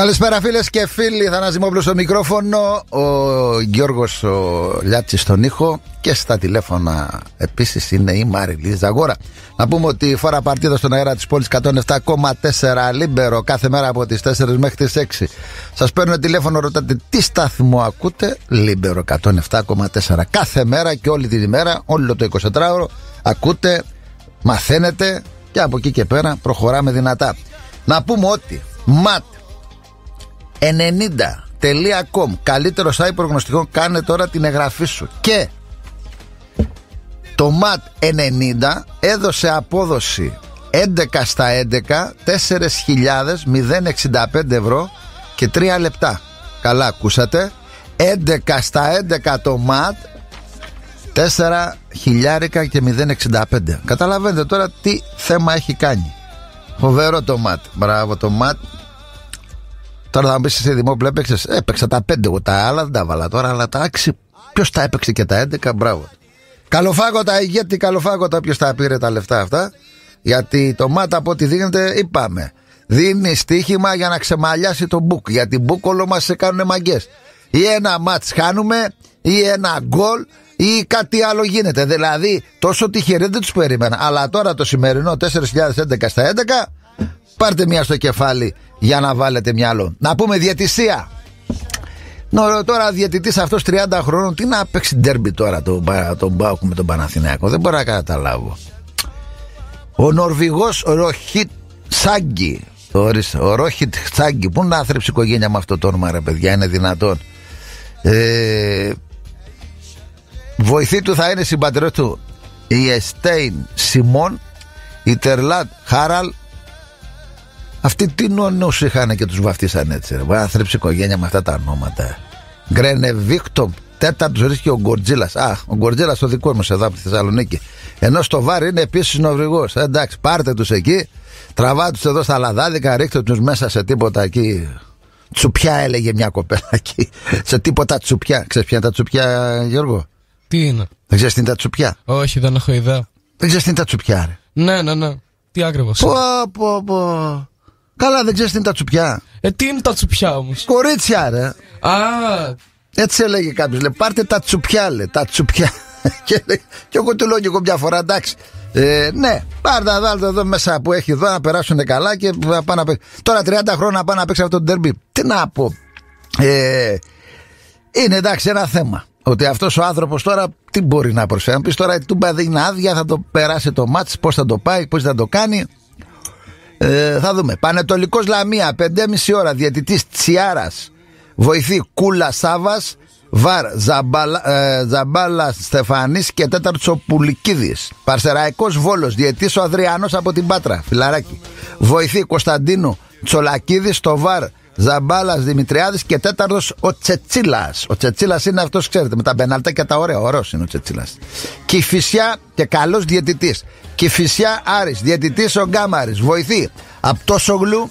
Καλησπέρα φίλες και φίλοι, θα Δημόπουλος στο μικρόφωνο, ο Γιώργος ο Λιάτσης στον ήχο και στα τηλέφωνα επίσης είναι η Μαριλή Ζαγόρα. Να πούμε ότι η φορά παρτίδα στον αέρα της πόλης 107,4 Λίμπερο κάθε μέρα από τις 4 μέχρι τις 6. Σας παίρνω τηλέφωνο, ρωτάτε τι σταθμό ακούτε, Λίμπερο 107,4 κάθε μέρα και όλη την ημέρα, όλο το 24ωρο ακούτε, μαθαίνετε και από εκεί και πέρα προχωράμε δυνατά. Να πούμε ότι ΜΑΤ 90.com Καλύτερο site προγνωστικών κάνε τώρα την εγγραφή σου. Και το ΜΑΤ 90 έδωσε απόδοση 11 στα 11 4.065 ευρώ και 3 λεπτά. Καλά ακούσατε. 11 στα 11 το ΜΑΤ 4 χιλιάρικα και 065 Καταλαβαίνετε τώρα τι θέμα έχει κάνει. Φοβερό το ΜΑΤ. Μπράβο το ΜΑΤ Τώρα θα μου πει εσύ Δημόπουλο, έπαιξες. Έπαιξα τα πέντε εγώ. Τα άλλα δεν τα βάλα τώρα, αλλά τα άξι. Ποιος τα έπαιξε και τα 11, μπράβο. Καλοφάγωτα, ηγέτη, καλοφάγωτα, ποιο τα πήρε τα λεφτά αυτά. Γιατί το μάτα από ό,τι δίνεται, είπαμε. Δίνει στοίχημα για να ξεμαλιάσει το μπουκ. Γιατί μπουκ όλο μας σε κάνουν μαγκές. Ή ένα μάτς χάνουμε, ή ένα γκολ, ή κάτι άλλο γίνεται. Δηλαδή, τόσο τυχεροί δεν τους περίμενα. Αλλά τώρα το σημερινό 4.011 στα 11, πάρτε μια στο κεφάλι για να βάλετε μυαλό. Να πούμε διαιτησία. Νο, τώρα διαιτητής αυτός 30 χρόνων, τι να παίξει ντέρμπι τώρα τον το Μπάουκ με τον Παναθηναϊκό; Δεν μπορώ να καταλάβω. Ο Νορβηγός Ροχίτ Σάγκη. Ο Ρόχιτ Σάγκη. Πού να θρέψει η οικογένεια με αυτό το όνομα, ρε παιδιά, είναι δυνατόν. Ε, βοηθή του θα είναι συμπατριώτη του η Εστέιν Σιμών, η Τερλάτ Χάραλ αυτοί τι νονούς είχαν και τους βαφτίσαν έτσι. Ρε. Μπορεί να θρέψει οικογένεια με αυτά τα ονόματα. Γκρένε Βίκτομ, τέταρτο βρίσκει ο Γκορτζίλας. Α, ο Γκορτζίλας ο δικός μου εδώ από τη Θεσσαλονίκη. Ενώ στο βάρ είναι επίσης νοβριγό. Ε, εντάξει, πάρτε τους εκεί, τραβάτε τους εδώ στα λαδάδικα, ρίχτε τους μέσα σε τίποτα εκεί. Τσουπιά έλεγε μια κοπέλα εκεί. σε τίποτα τσουπιά. Ξέρεις ποια είναι τα τσουπιά, Γιώργο; Τι είναι; Δεν ξέρεις τι είναι τα τσουπιά; Όχι, δεν έχω ιδέα. Δεν ξέρεις τι είναι τα τσουπιά, ρε. Ναι, ναι, ναι. Τι ακριβώς. Πω, πω, πω. Καλά, δεν ξέρεις τι είναι τα τσουπιά. Ε, τι είναι τα τσουπιά όμως; Κορίτσια, ρε. Α, Έτσι έλεγε κάποιος. Λέει, πάρτε τα τσουπιά, λέει. Τα τσουπιά. και, λέει, και εγώ του λέω και εγώ μια φορά, εντάξει. Ε, ναι, πάρτε τα βάλτε εδώ μέσα που έχει εδώ να περάσουν καλά και να πάνε να παίξουν. Τώρα 30 χρόνια να πάνε να παίξει αυτό το ντερμπι. Τι να πω. Ε, είναι εντάξει ένα θέμα. Ότι αυτός ο άνθρωπος τώρα τι μπορεί να προσφέρει. Αν πεις τώρα η τούμπα δεν είναι άδεια, θα το περάσει το μάτς, πώς θα το πάει, πώς θα το κάνει. Ε, θα δούμε. Πανετολικός Λαμία, 5,5 ώρα. Διαιτητής Τσιάρας. Βοηθή Κούλα Σάβας. Βαρ Ζαμπάλα, ε, Ζαμπάλα Στεφανής και τέταρτος ο Πουλικίδης. Παρσεραϊκός Βόλος. Διαιτής ο Αδριανός από την Πάτρα. Φιλαράκι. Βοηθή Κωνσταντίνου Τσολακίδης στο Βαρ. Ζαμπάλας Δημητριάδης και τέταρτος ο Τσετσίλας. Ο Τσετσίλας είναι αυτός, ξέρετε, με τα μπενάλτα και τα ωραία. Ωραίος είναι ο Τσετσίλας. Κυφυσιά και καλός διαιτητής. Κυφυσιά Άρης, διαιτητής ο Γκάμαρης. Βοηθή. Από το Σογλου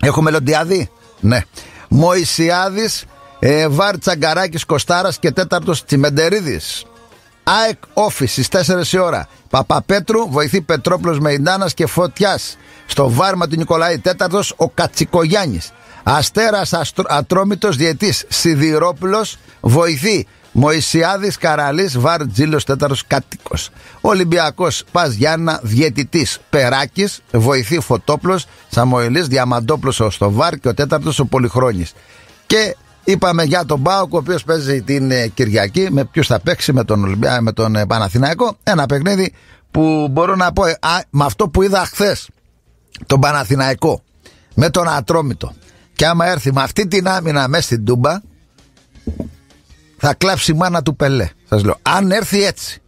έχουμε Λοντιάδη. Ναι. Μωησιάδη, ε, Βάρ Τσαγκαράκης Κοστάρας και τέταρτος Τσιμεντερίδης. ΑΕΚ Office στις 4 η ώρα. Παπαπέτρου, βοηθή Πετρόπλο Μεϊντάνας και Φωτιάς. Στο βάρμα του Νικολάη Τέταρτος ο Κατσικογιάννης. Αστέρας Ατρόμητος Διετή Σιδηρόπουλος, βοηθή Μωησιάδη Καραλής Βαρ Τζίλος Τέταρτο Κάτοικος. Ολυμπιακός Πας Γιάννα Διαιτητής Περάκης, βοηθή Φωτόπλο Σαμοηλή Διαμαντόπλο στο Βαρ και ο τέταρτος ο Πολυχρόνης. Και είπαμε για τον Μπάουκ, ο οποίος παίζει την ε, Κυριακή. Με ποιους θα παίξει, με τον, Ολυμπια... με τον ε, Παναθηναϊκό. Ένα παιχνίδι που μπορώ να πω, ε, α, με αυτό που είδα χθες, τον Παναθηναϊκό, με τον Ατρόμητο. Και άμα έρθει με αυτή την άμυνα μέσα στην Τούμπα, θα κλάψει η μάνα του Πελέ. Σας λέω. Αν έρθει έτσι.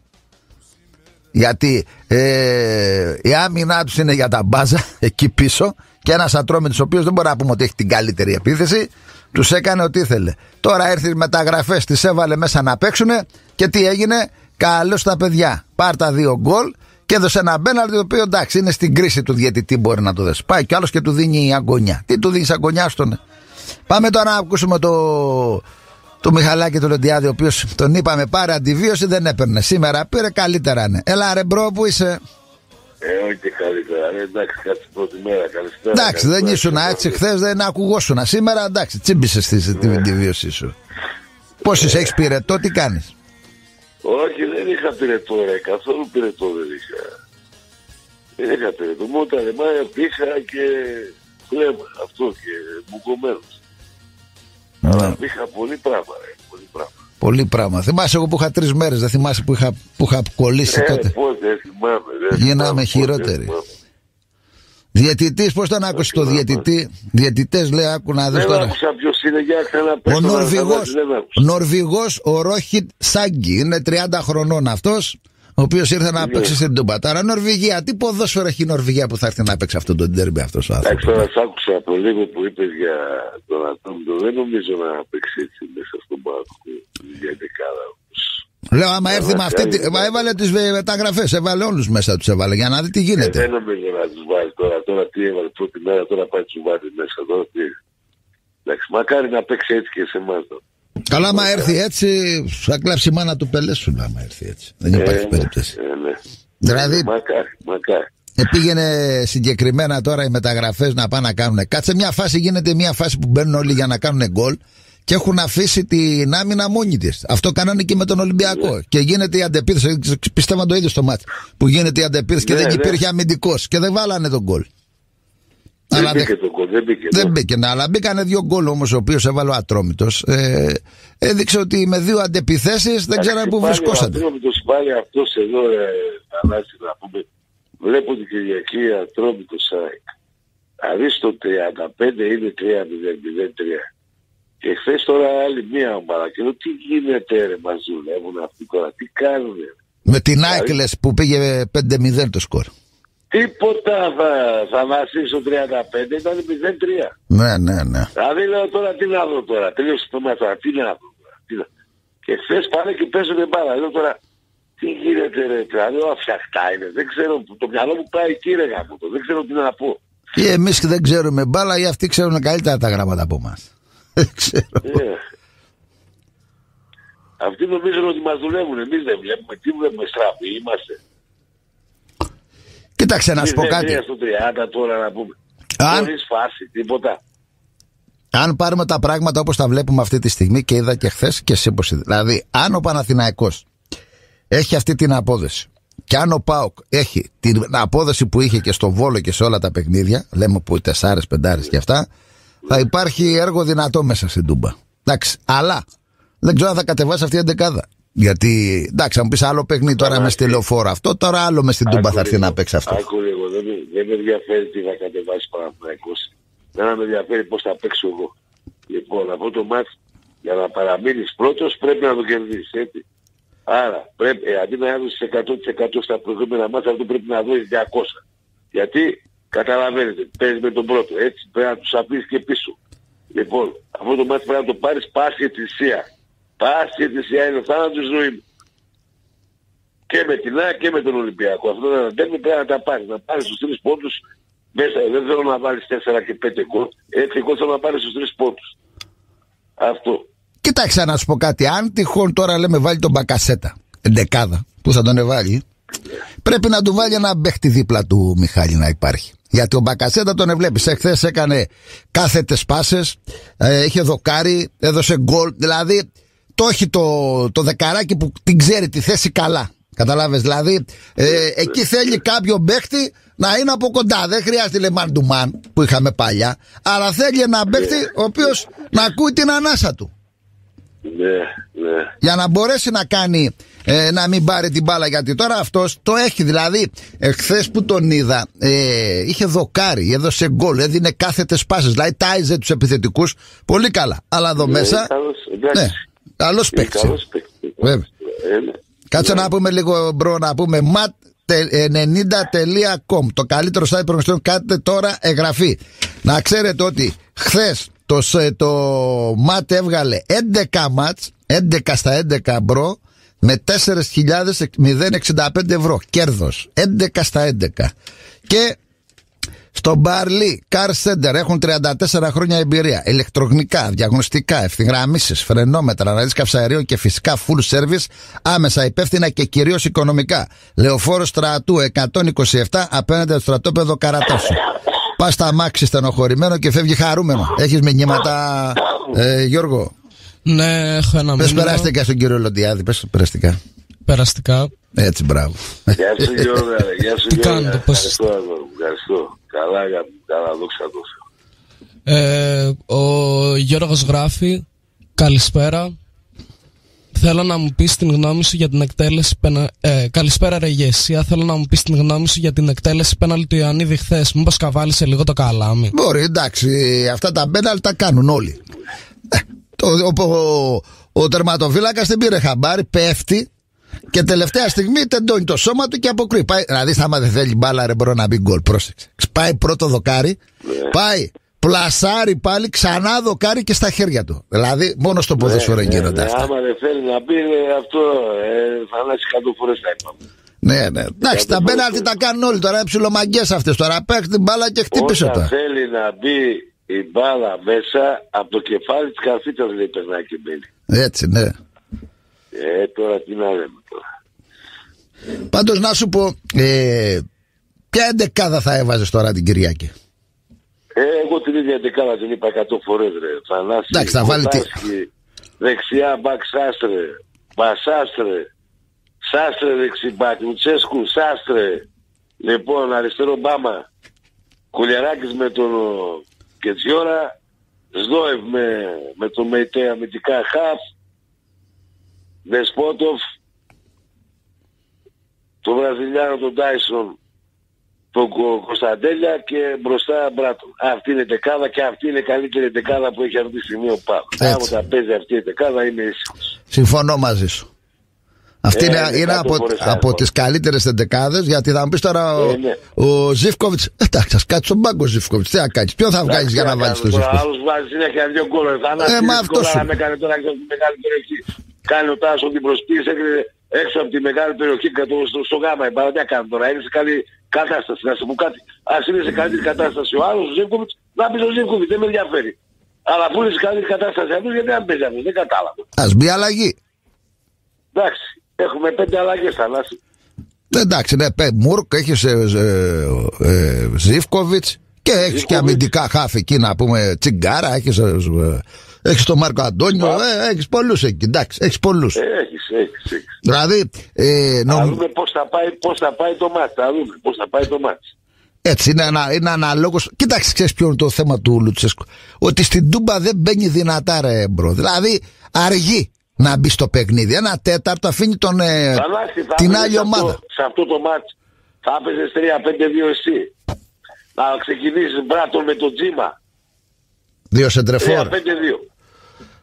Γιατί ε, η άμυνά τους είναι για τα μπάζα εκεί πίσω και ένας ατρόμητος ο οποίος δεν μπορεί να πούμε ότι έχει την καλύτερη επίθεση, τους έκανε ό,τι ήθελε. Τώρα έρθει μεταγραφές, τις έβαλε μέσα να παίξουν και τι έγινε, καλώς τα παιδιά. Πάρτα δύο γκολ και έδωσε ένα πέναλτι το οποίο εντάξει είναι στην κρίση του διαιτητή μπορεί να το δέσει. Πάει κι άλλος και του δίνει αγκωνιά. Τι του δίνεις αγκωνιά στον. Πάμε τώρα να ακούσουμε το, το Μιχαλάκη του Λοντιάδη, ο οποίος τον είπαμε πάρε αντιβίωση, δεν έπαιρνε. Σήμερα πήρε καλύτερα ναι. Έλα ρε bro, που είσαι; Ε, όχι και καλύτερα. Ε, εντάξει, κάτσε πρώτη μέρα. Καλησπέρα. Εντάξει, δεν καλησπέρα. ήσουν έτσι χθες, δεν ακουγόσουν. Σήμερα εντάξει, τσίμπησες τη, τη, τη βίωσή σου. Πώ είσαι, έχει πυρετό, τι κάνεις; Όχι, δεν είχα πυρετό, ρε. Καθόλου πυρετό δεν είχα. Δεν είχα πυρετό. Μόνο τα λεμάρια πήγα και κλαίμα. Αυτό και μπουκωμένος. Αλλά είχα πολύ πράγμα, ρε. Πολύ πράγμα. Πολύ πράγμα. Θυμάσαι εγώ που είχα τρεις μέρες, δεν θυμάσαι που είχα, που είχα κολλήσει Ε, τότε; πότε, δεν θυμάμαι. δεν Γίναμε θυμάμαι, πότε, χειρότεροι. δεν θυμάμαι. Διαιτητής, πώς τον άκουσες το θυμάμαι. διαιτητή; Διαιτητές λέει, άκου να δεις Δεν τώρα. άκουσα ποιος είναι, για ξαναπες. Ο τώρα, Νορβηγός, Θανάση, δεν άκουσα. ο Νορβηγός, ο Ρόχιτ Σάγκη, είναι 30 χρονών αυτός, ο οποίος ήρθε να Ναι. παίξει στην Τούμπα. Τώρα Νορβηγία, τι ποδόσφαιρο έχει η Νορβηγία που θα έρθει να παίξει αυτό το ντέρμπι αυτός ο Εντάξει, άνθρωπος. τώρα σ' άκουσα από λίγο που είπες για τον Ατόμητο. Δεν νομίζω να παίξει έτσι μέσα στον πάγκο για δεκάδα. Όμως. Λέω, άμα έρθει με αυτή. τη- κάνει, Μα έβαλε τις μεταγραφές, έβαλε όλους μέσα τους έβαλε για να δει τι Ε, γίνεται. δεν νομίζω να τους βάλει τώρα. Τώρα τι έβαλε πρώτη μέρα, τώρα πάει τους βάλει μέσα. Τώρα τι. Εντάξει, μακάρι να παίξει έτσι και σε εμάς. τώρα. Καλά, άμα έρθει έτσι, θα κλάψει η μάνα του πελέσουν άμα έρθει έτσι. Δεν υπάρχει Ε, περίπτωση. Ε, ναι. Δηλαδή, Μακάρι, μακάρι. Ε, πήγαινε συγκεκριμένα τώρα οι μεταγραφές να πάνε να κάνουν. Κάτσε μια φάση, γίνεται μια φάση που μπαίνουν όλοι για να κάνουν γκολ και έχουν αφήσει την άμυνα μόνη της. Αυτό κάνανε και με τον Ολυμπιακό. Ναι. Και γίνεται η αντεπίθεση. Πιστεύω να το είδε στο μάτς. Που γίνεται η αντεπίθεση και Ναι, δεν ναι. υπήρχε αμυντικός και δεν βάλανε τον γκολ. Δεν Αλλά μπήκε δεν, το κόλ, δεν μπήκε. δεν ναι. μπήκε. ναι, Αλλά μπήκανε δύο γκολ όμως, ο οποίος έβαλε ο Ατρόμητος. Ε, έδειξε ότι με δύο αντεπιθέσεις δεν ξέρανε πού βρισκόσατε. Ατρόμητος πάλι αυτός εδώ, ε, Θανάση, να πούμε. Βλέπω την Κυριακή Ατρόμητος ΑΕΚ. Δηλαδή στο 35 είναι 3-0-0-3. Και χθες τώρα άλλη μία ομάδα. Και λέω τι γίνεται ρε μας δουλεύουν αυτοί τώρα, τι κάνουνε; Με την Άικλες που πήγε 5-0 το σκορ. Τίποτα θα, Θανάση στο 35 ήταν 0-3. Ναι, ναι, ναι. Δηλαδή λέω τώρα τι να δω τώρα, τελείωσε το μάτι τώρα, τι να δω τώρα. Τι να... Και χθες πάνε και παίζουν μπάλα. Λέω τώρα τι γίνεται ρε, δηλαδή ο αφιαχτά είναι, δεν ξέρω, το μυαλό μου πάει εκεί ρε γάμο δεν ξέρω τι να πω. Ή εμείς δεν ξέρουμε μπάλα ή αυτοί ξέρουν καλύτερα τα γράμματα από εμάς. Δεν ξέρω. Ε. Αυτοί νομίζουν ότι μας δουλεύουν, εμείς δεν βλέπουμε, τι βλέπουμε στραβοί είμαστε. Κοίταξε να σου πω Εμείς δεν κάτι. είναι στο 30 τώρα να πούμε. Αν- Χωρίς φάση, τίποτα. Αν πάρουμε τα πράγματα όπως τα βλέπουμε αυτή τη στιγμή και είδα και χθες και εσύ πως είδα. Δηλαδή, αν ο Παναθηναϊκός έχει αυτή την απόδοση και αν ο Πάοκ έχει την απόδοση που είχε και στο Βόλο και σε όλα τα παιχνίδια, λέμε που τεσσάρες, πεντάρες και αυτά, θα υπάρχει έργο δυνατό μέσα στην Τούμπα. Εντάξει, αλλά δεν ξέρω αν θα κατεβάσει αυτή η εντεκάδα. Γιατί, εντάξει, αν μου πεις άλλο παιχνίδι τώρα με στη λεωφόρο αυτό, τώρα άλλο μες στην Τούμπα Άκου θα έρθει λίγο, να παίξει αυτό. Άκου λίγο, δεν, με- δεν με ενδιαφέρει τι θα κατεβάσει Παναθηναϊκός. Δεν με ενδιαφέρει πώς θα παίξω εγώ. Λοιπόν, αυτό το μάτς για να παραμείνεις πρώτος πρέπει να το κερδίσεις, έτσι. Άρα, πρέπει, ε, αντί να έδωσες 100% στα προηγούμενα μάτια, αυτό πρέπει να δώσεις 200. Γιατί, καταλαβαίνετε, παίζεις με τον πρώτο, έτσι, πρέπει να τους αφήσεις και πίσω. Λοιπόν, αυτό το μάτς πρέπει να το πάρεις πάση ετησία. Πάση ετησία είναι ο θάνατος ζωή μου και με την ΑΕΚ και με τον Ολυμπιακό. Αυτό δεν αντέχει πρέπει να τα πάρεις. Να πάρεις τους τρεις πόντους μέσα. Δεν θέλω να βάλεις 4 και 5 γκολ. Έτσι, εγώ θέλω να πάρεις τους τρεις πόντους. Αυτό. Κοίταξε να σου πω κάτι. Αν τυχόν τώρα λέμε βάλει τον Μπακασέτα, εντεκάδα, που θα τον εβάλει, πρέπει να του βάλει ένα παίχτη δίπλα του Μιχάλη να υπάρχει. Γιατί ο Μπακασέτα τον εβλέπεις. Εχθές έκανε κάθετες πάσες, ε, είχε δοκάρι, έδωσε γκολ. Δηλαδή το έχει το, το δεκαράκι που την ξέρει τη θέση καλά. Καταλάβες, δηλαδή ε, εκεί θέλει κάποιο παίχτη να είναι από κοντά. Δεν χρειάζεται λέει man to man που είχαμε παλιά, αλλά θέλει ένα παίχτη ο οποίος να ακούει την ανάσα του Ναι, ναι. για να μπορέσει να κάνει ε, να μην πάρει την μπάλα γιατί τώρα αυτός το έχει δηλαδή εχθές που τον είδα ε, είχε δοκάρι, έδωσε γκολ έδινε κάθετες πάσες δηλαδή τάιζε τους επιθετικούς πολύ καλά αλλά εδώ Ναι, μέσα καλός, εντάξει. ναι, καλός Είναι παίκτης καλός παίκτης. Βέβαια. Ε, ναι. Κάτσε να πούμε λίγο bro να πούμε mat90.com Το καλύτερο site προγνωστικών κάντε τώρα εγγραφή. Να ξέρετε ότι χθες το, σε- το ΜΑΤ έβγαλε 11 ματς 11 στα 11 bro με 4.065 ευρώ κέρδος 11 στα 11 και Στο Μπαρλί, Car Center έχουν 34 χρόνια εμπειρία. Ηλεκτρονικά, διαγνωστικά, ευθυγραμμίσεις, φρενόμετρα, αναλύσεις καυσαερίων και φυσικά full service, άμεσα υπεύθυνα και κυρίως οικονομικά. Λεωφόρος Στρατού 127 απέναντι στο στρατόπεδο Καρατάσου. Πας στα μάξι στενοχωρημένο και φεύγει χαρούμενο. Έχεις μηνύματα, ε, Γιώργο; Ναι, έχω ένα Πες μήνυμα. περαστικά στον κύριο Λοντιάδη, πες περαστικά. Περαστικά. Έτσι, μπράβο. Γεια σου Γιώργο, ρε. γεια σου Τι Γιώργο. κάνετε, πώς Ευχαριστώ, αγόρι μου, ευχαριστώ. Καλά, αγάπη μου, καλά, δόξα τω Θεώ. Ε, ο Γιώργος γράφει Καλησπέρα Θέλω να μου πεις την γνώμη σου για την εκτέλεση πενα... ε, Καλησπέρα ρε Γεσία Θέλω να μου πεις την γνώμη σου για την εκτέλεση πέναλ του Ιωαννίδη χθε. Μήπως καβάλισε λίγο το καλάμι Μπορεί, εντάξει, αυτά τα μπέναλ τα κάνουν όλοι. Ε, το, ο, ο, ο τερματοφύλακας δεν πήρε χαμπάρι, πέφτει και τελευταία στιγμή τεντώνει το σώμα του και αποκρούει. Πάει, δηλαδή, άμα δεν θέλει μπάλα, ρε, μπορεί να μπει γκολ. Πρόσεξε. Πάει πρώτο δοκάρι, πάει, πλασάρει πάλι, ξανά δοκάρι και στα χέρια του. Δηλαδή, μόνο στο ποδόσφαιρο Ναι, γίνονται ναι, αυτά. Άμα δεν θέλει να πει ε, αυτό, ε, θα ανάσει κάτω φορές τα είπαμε. Ναι, ναι. Εντάξει, τα μπέναλτι τα κάνουν όλοι τώρα. Είναι ψιλομαγκέ αυτές τώρα. Παίρνει την μπάλα και χτύπησε Όταν τώρα. θέλει να μπει η μπάλα μέσα, από το κεφάλι της καρφίτας λέει περνάει και μπαίνει. Έτσι, ναι. Ε, τώρα τι να λέμε τώρα. Πάντως να σου πω, ε, ποια εντεκάδα θα έβαζες τώρα την Κυριακή; Ε, εγώ την ίδια δεκάδα την είπα 100 φορές ρε. Θανάση, Εντάξει, θα βάλει τι- Κοτάσκι, δεξιά μπακ Σάστρε, Μπασάστρε, Σάστρε δεξιμπάκ, Λουτσέσκου, Σάστρε. Λοιπόν, αριστερό μπάμα, Κουλιαράκης με τον ο, Κετζιόρα, Σδόευ με, με τον Μεϊτέ αμυντικά χαφ, Δεσπότοφ, τον Βραζιλιάνο τον Τάισον τον Κο- Κωνσταντέλια και μπροστά Μπράτον. Αυτή είναι η δεκάδα και αυτή είναι η καλύτερη δεκάδα που έχει αυτή τη στιγμή ο Πάκ. Έτσι. Άμα τα παίζει αυτή η δεκάδα είναι ήσυχος. Συμφωνώ μαζί σου. Αυτή Ε, είναι, είναι είναι κάτω από, φορές από άλλο. τις καλύτερες εντεκάδες γιατί θα μου πεις τώρα ο, Ε, ναι. ο Ζήφκοβιτς. Εντάξει, ας κάτσει στον πάγκο ο Ζήφκοβιτς. Τι θα κάνεις, ποιον θα βγάλεις για να βάλεις το Ζήφκοβιτς; Άλλος βάζει συνέχεια δύο γκολ. Θα Ε, μα αυτός σου. να με κάνει τώρα έξω από τη μεγάλη περιοχή. Κάνει ο Τάσος την προσποίηση έκρινε έξω από τη μεγάλη περιοχή κάτω στο, στο γάμα. Η μπάλα τι να κάνει τώρα. Είναι σε καλή κατάσταση. Να σου πω κάτι. Ας είναι σε καλή κατάσταση ο άλλος ο Ζήφκοβιτς, να πεις ο Ζήφκοβιτς. Δεν με ενδιαφέρει. Αλλά αφού είναι σε καλή κατάσταση αυτός γιατί δεν παίζει αυτός. Δεν κατάλαβα. Α μπει αλλαγή. Εντάξει. Έχουμε πέντε αλλαγές Θανάση. Ε, Εντάξει, ναι, πέ, Μουρκ, έχεις ε, ε, ε, Ζήφκοβιτς και έχεις και Ζίβκοβιτς. αμυντικά χάφη εκεί να πούμε τσιγκάρα. Έχεις έχεις τον Μάρκο Αντώνιο, ε, έχεις πολλούς εκεί. Εντάξει, έχεις πολλούς. Ε, έχεις, έχεις, έχεις. Δηλαδή, ε, Θα νομ- δούμε πώς θα πάει, πώς θα πάει το μάτς. Θα δούμε πώς θα πάει το μάτς. Έτσι, είναι, ανα, είναι αναλόγως. Κοίταξε, ξέρεις ποιο είναι το θέμα του Λουτσέσκου. Ότι στην Τούμπα δεν μπαίνει δυνατά, ρε bro. Δηλαδή, αργεί να μπει στο παιχνίδι. Ένα τέταρτο αφήνει τον, ε, Θανάση, θα την έπαιζες άλλη σε ομάδα. Αυτό, σε αυτό το ματς θα έπαιζες 3-5-2 εσύ. Να ξεκινήσεις Μπράτον με τον Τζίμα. Δύο σεντρεφόρ. 3-5-2.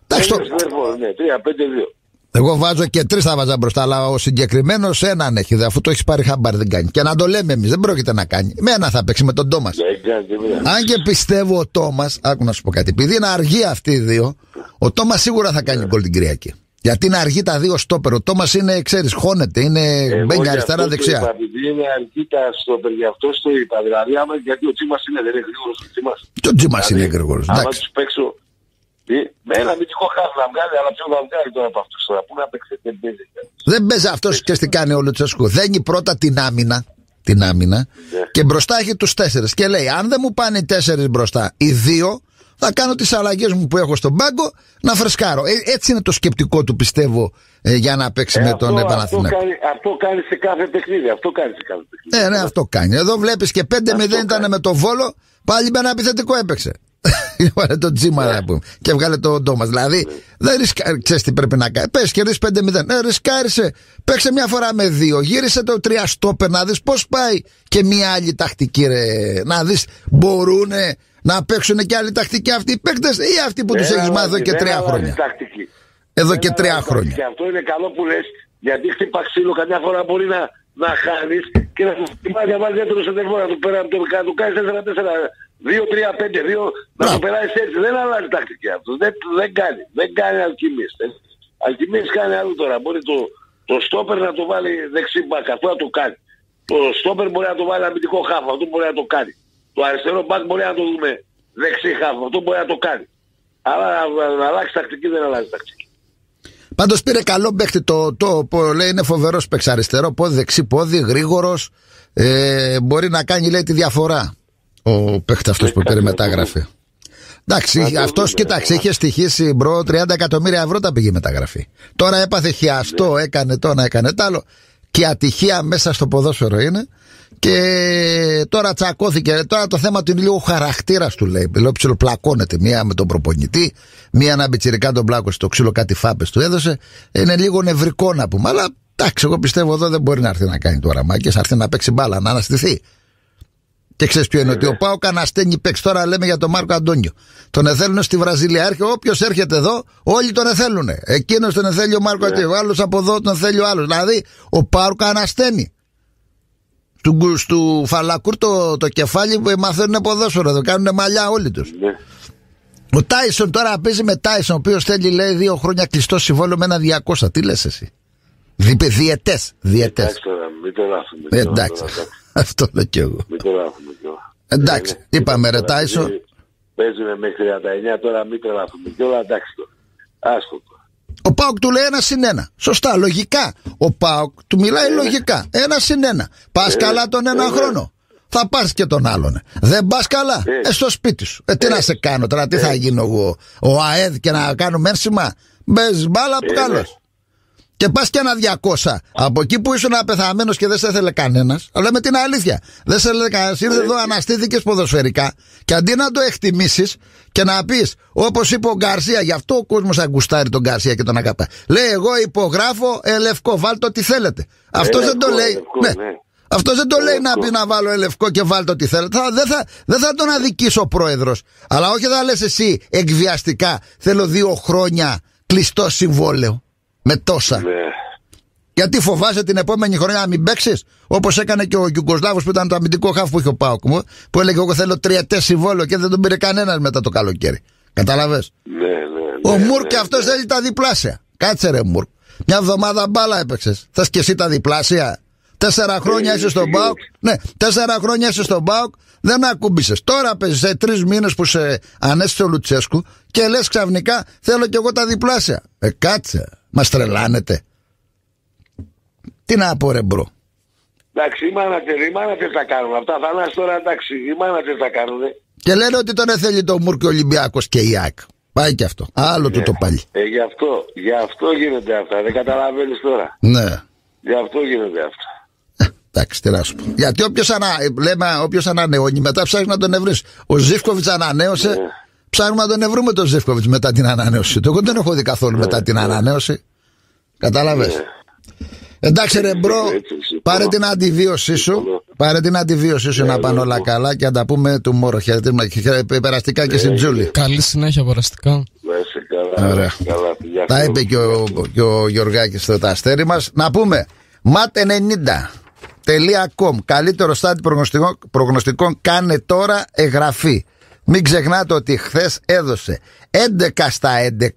Εντάξει, το- Ένας σεντερφόρ, Ναι, 3-5-2. Εγώ βάζω και τρεις θα βάζα μπροστά, αλλά ο συγκεκριμένος έναν έχει. δε, Αφού το έχεις πάρει χαμπάρι, δεν κάνει. Και να το λέμε εμείς, δεν πρόκειται να κάνει. Με ένα θα παίξει με τον Τόμας. Δεν κάνει τίποτα. Αν και πιστεύω ο Τόμας, άκου να σου πω κάτι, επειδή είναι αργοί αυτοί οι δύο, ο Τόμας σίγουρα θα κάνει γκολ την Κυριακή. Γιατί είναι αργοί τα δύο στόπερ. Ο Τόμας είναι, ξέρεις, χώνεται, είναι Εγώ μπαίνει γι' αριστερά αυτό το δεξιά. είπα, Επειδή είναι αργή τα στόπερ, γι' αυτό το είπα. Δηλαδή, άμα, γιατί ο Τσίμας είναι, δεν είναι γρήγορος ο Τσίμας. Και ο Τζίμας Δηλαδή, είναι γρήγορος. Άμα Εντάξει. τους παίξω, ε, με ένα μυθικό χάφ να βγάλει, αλλά ποιο θα βγάλει τώρα από αυτούς τώρα. Πού να παίξει, δεν παίζει. Δεν παίζει αυτός και τι κάνει ο Λουτσέσκου. Δένει πρώτα την άμυνα. Την άμυνα Ναι. και μπροστά έχει τους τέσσερι. Και λέει: Αν δεν μου πάνε οι τέσσερι μπροστά, οι δύο, θα κάνω τις αλλαγές μου που έχω στον πάγκο να φρεσκάρω. Ε, έτσι είναι το σκεπτικό του, πιστεύω, ε, για να παίξει με τον αυτό, αυτό, Επαναθηναϊκό. κάνει, αυτό κάνει σε κάθε παιχνίδι. Αυτό κάνει σε κάθε παιχνίδι. Ναι, ναι, αυτό κάνει. Εδώ βλέπεις και 5-0 Αυτό ήταν κάνει. με το βόλο, πάλι με ένα επιθετικό έπαιξε. Έβαλε τον Τζίμα να πούμε. Και βγάλε τον Ντόμας. Δηλαδή, δεν ρισκάρει. Ξέρεις τι πρέπει να κάνει. Πες κερδίσεις 5-0. Ε, ρισκάρισε. Παίξε μια φορά με δύο. Γύρισε το τρία στόπερ να δεις πώς πάει. Και μια άλλη τακτική, ρε. Να δεις, μπορούν να παίξουν και άλλη τακτική αυτοί οι παίκτες ή αυτοί που τους Δεν έχεις μάθει εδώ αλλάζει, και δεν τρία αλλάζει χρόνια; τακτική. Εδώ Δεν και τρία αλλάζει χρόνια. τακτική. Αυτό είναι καλό που λες, γιατί χτύπα ξύλο καμιά φορά μπορεί να, να χάνεις και να σου χτυπάει να βάλει δεύτερο σεντερφόρ, να του πέρα, να του- να του κάνεις 4-4, 2-3-5-2, να Μπράβο. του περάσεις έτσι. Δεν αλλάζει τακτική αυτό. Δεν, δεν κάνει. Δεν κάνει αλκημίες. Αλκημίες κάνει άλλο τώρα. Μπορεί το, το στόπερ να το βάλει δεξί μπακ, αυτό να το κάνει. Το στόπερ μπορεί να το βάλει αμυντικό χάφο, αυτό μπορεί να το κάνει. Το αριστερό μπακ μπορεί να το δούμε δεξί χάφ. Αυτό μπορεί να το κάνει. Αλλά να, να αλλάξει τακτική δεν αλλάζει τακτική. Πάντως πήρε καλό παίχτη το, το, το λέει είναι φοβερός παίξ αριστερό πόδι, δεξί πόδι, γρήγορος. Ε, μπορεί να κάνει λέει τη διαφορά ο παίχτης αυτός που πήρε μετάγραφη. Εντάξει, αυτός κοίταξε, είχε στοιχίσει bro 30 εκατομμύρια ευρώ τα πήγε μεταγραφή. Τώρα έπαθε χιαστό, έκανε το ένα, έκανε το άλλο. Και η ατυχία μέσα στο ποδόσφαιρο είναι. Και τώρα τσακώθηκε. Τώρα το θέμα του είναι λίγο χαρακτήρας του λέει. Λέω ψιλοπλακώνεται. Μία με τον προπονητή, μία ένα πιτσιρικά τον πλάκωσε στο ξύλο, κάτι φάπες του έδωσε. Είναι λίγο νευρικό να πούμε. Αλλά εντάξει, εγώ πιστεύω εδώ δεν μπορεί να έρθει να κάνει τώρα μάκε. Να έρθει να παίξει μπάλα, να αναστηθεί. Και ξέρεις ποιο είναι ότι ο Πάο Καναστένη παίξει. Τώρα λέμε για τον Μάρκο Αντώνιο. Τον εθέλουν στη Βραζιλία. Έρχεται όποιος έρχεται εδώ, όλοι τον εθέλουν. Εκείνος τον εθέλει ο Μάρκο Αντώνιο. Ο άλλος από εδώ τον θέλει ο άλλος. Δηλαδή ο Πάο Καναστένη. Του, του Φαλακούρ το, το κεφάλι που μαθαίνουν ποδόσφαιρο εδώ. Κάνουν μαλλιά όλοι τους. Ναι. Ο Τάισον τώρα παίζει με Τάισον, ο οποίος θέλει λέει δύο χρόνια κλειστό συμβόλαιο με ένα 200. Τι λες εσύ; Διπε, διετέ. Διετέ. Εντάξει τώρα, μην το λάθουμε. Ε, εντάξει. Αυτό λέω κι εγώ. Μην το λάθουμε τώρα. Εντάξει, Ε, είπαμε ρε τώρα, Τάισον. επειδή Παίζουμε μέχρι 39, τώρα μην τρελαθούμε και όλα εντάξει τώρα. Άσχο τώρα. Ο Πάοκ του λέει ένα συν ένα. Σωστά, λογικά. Ο Πάοκ του μιλάει λογικά. Ένα συν ένα. Πας Ε, καλά τον ένα ε, χρόνο. Θα πάρει και τον άλλον. Δεν πας καλά. Ε. Ε, στο σπίτι σου. Ε, τι να σε κάνω τώρα, τι θα γίνω εγώ. Ο ΑΕΔ και να κάνω μέρσιμα. Μπες μπάλα, Ε, καλό. Ναι. Και πας και ένα 200. Από εκεί που ήσουν απεθαμένος και δεν σε ήθελε κανένας. Αλλά με την αλήθεια. Δεν σε ήθελε κανένας. Ήρθε εδώ, αναστήθηκες ποδοσφαιρικά. Και αντί να το εκτιμήσεις και να πεις, όπως είπε ο Γκαρσία, γι' αυτό ο κόσμος αγκουστάρει τον Γκαρσία και τον αγαπά. Λέει, Εγώ υπογράφω ελευκό, βάλτε ό,τι θέλετε. Αυτό δεν το Ελευκό, λέει. ελευκό, ναι. ναι. Αυτό δεν το λέει να Ελευκό. πει να βάλω ελευκό και βάλτε ό,τι θέλετε. Θα, δεν, θα, δεν θα τον αδικήσει ο πρόεδρος. Αλλά όχι θα λες εσύ εκβιαστικά. Θέλω δύο χρόνια κλειστό συμβόλαιο. Με τόσα. Ναι. Γιατί φοβάσαι την επόμενη χρονιά να μην παίξεις, όπως έκανε και ο Γιουγκοσλάβος που ήταν το αμυντικό χαφ που είχε ο Πάοκ μου, που έλεγε: Εγώ θέλω τριετές συμβόλαιο και δεν τον πήρε κανένας μετά το καλοκαίρι. Κατάλαβες. Ναι, ναι, ναι, Ο ναι, Μουρ ναι, και αυτός ναι. θέλει τα διπλάσια. Κάτσε ρε Μουρ. Μια εβδομάδα μπάλα έπαιξες. Θες και εσύ τα διπλάσια; Τέσσερα χρόνια Ε, είσαι στον σίγουρα. Πάοκ. Ναι, τέσσερα χρόνια είσαι στον Πάοκ. Δεν ακούμπησες. Τώρα παίζεις σε τρεις μήνες που σε ανέστησε ο Λουτσέσκου και λες ξαφνικά θέλω κι εγώ τα διπλάσια. Ε, κάτσε. Μας τρελάνετε. Τι να πω ρε bro. Εντάξει, οι μάνατζερ, οι μάνατζερ τα κάνουν αυτά. Θα τώρα εντάξει, οι μάνατζερ τα κάνουν. Και λένε ότι τον θέλει το Μουργκ και ο Ολυμπιάκο και η ΑΕΚ. Πάει και αυτό. Άλλο του το πάλι. Ε, γι' αυτό, γι' αυτό γίνονται αυτά. Δεν καταλαβαίνεις τώρα. Ναι. Γι' αυτό γίνονται αυτά. Ε, Εντάξει, τι να σου πω. Γιατί όποιος ανα... ε, λέμε, όποιος ανανεώνει, μετά ψάχνεις να τον ευρύσεις. Ο Ζίβκοβιτς ανανέωσε. Ναι. Ψάχνουμε να τον ευρούμε τον Ζίβκοβιτς μετά την ανανέωση του. Εγώ δεν έχω δει καθόλου μετά την ανανέωση. Κατάλαβες; Ναι. Εντάξει, ρε bro, Έτσι, έτσι, πάρε συμφωνώ. την αντιβίωσή σου. Συμφωνώ. Πάρε την αντιβίωσή σου Ναι, να πάνε ναι, όλα ναι. καλά και να τα πούμε tomorrow. Χαιρετίσματα και χαιρε- περαστικά και στην Τζούλη. Καλή συνέχεια περαστικά. Να είσαι καλά. Ωραία. να είσαι καλά. Φιλιά, Τα φιλιά. είπε και ο, και ο Γιωργάκης στο αστέρι μας. Να πούμε, mat90.com Καλύτερο στάτη προγνωστικών, προγνωστικών κάνε τώρα εγγραφή. Μην ξεχνάτε ότι χθες έδωσε 11 στα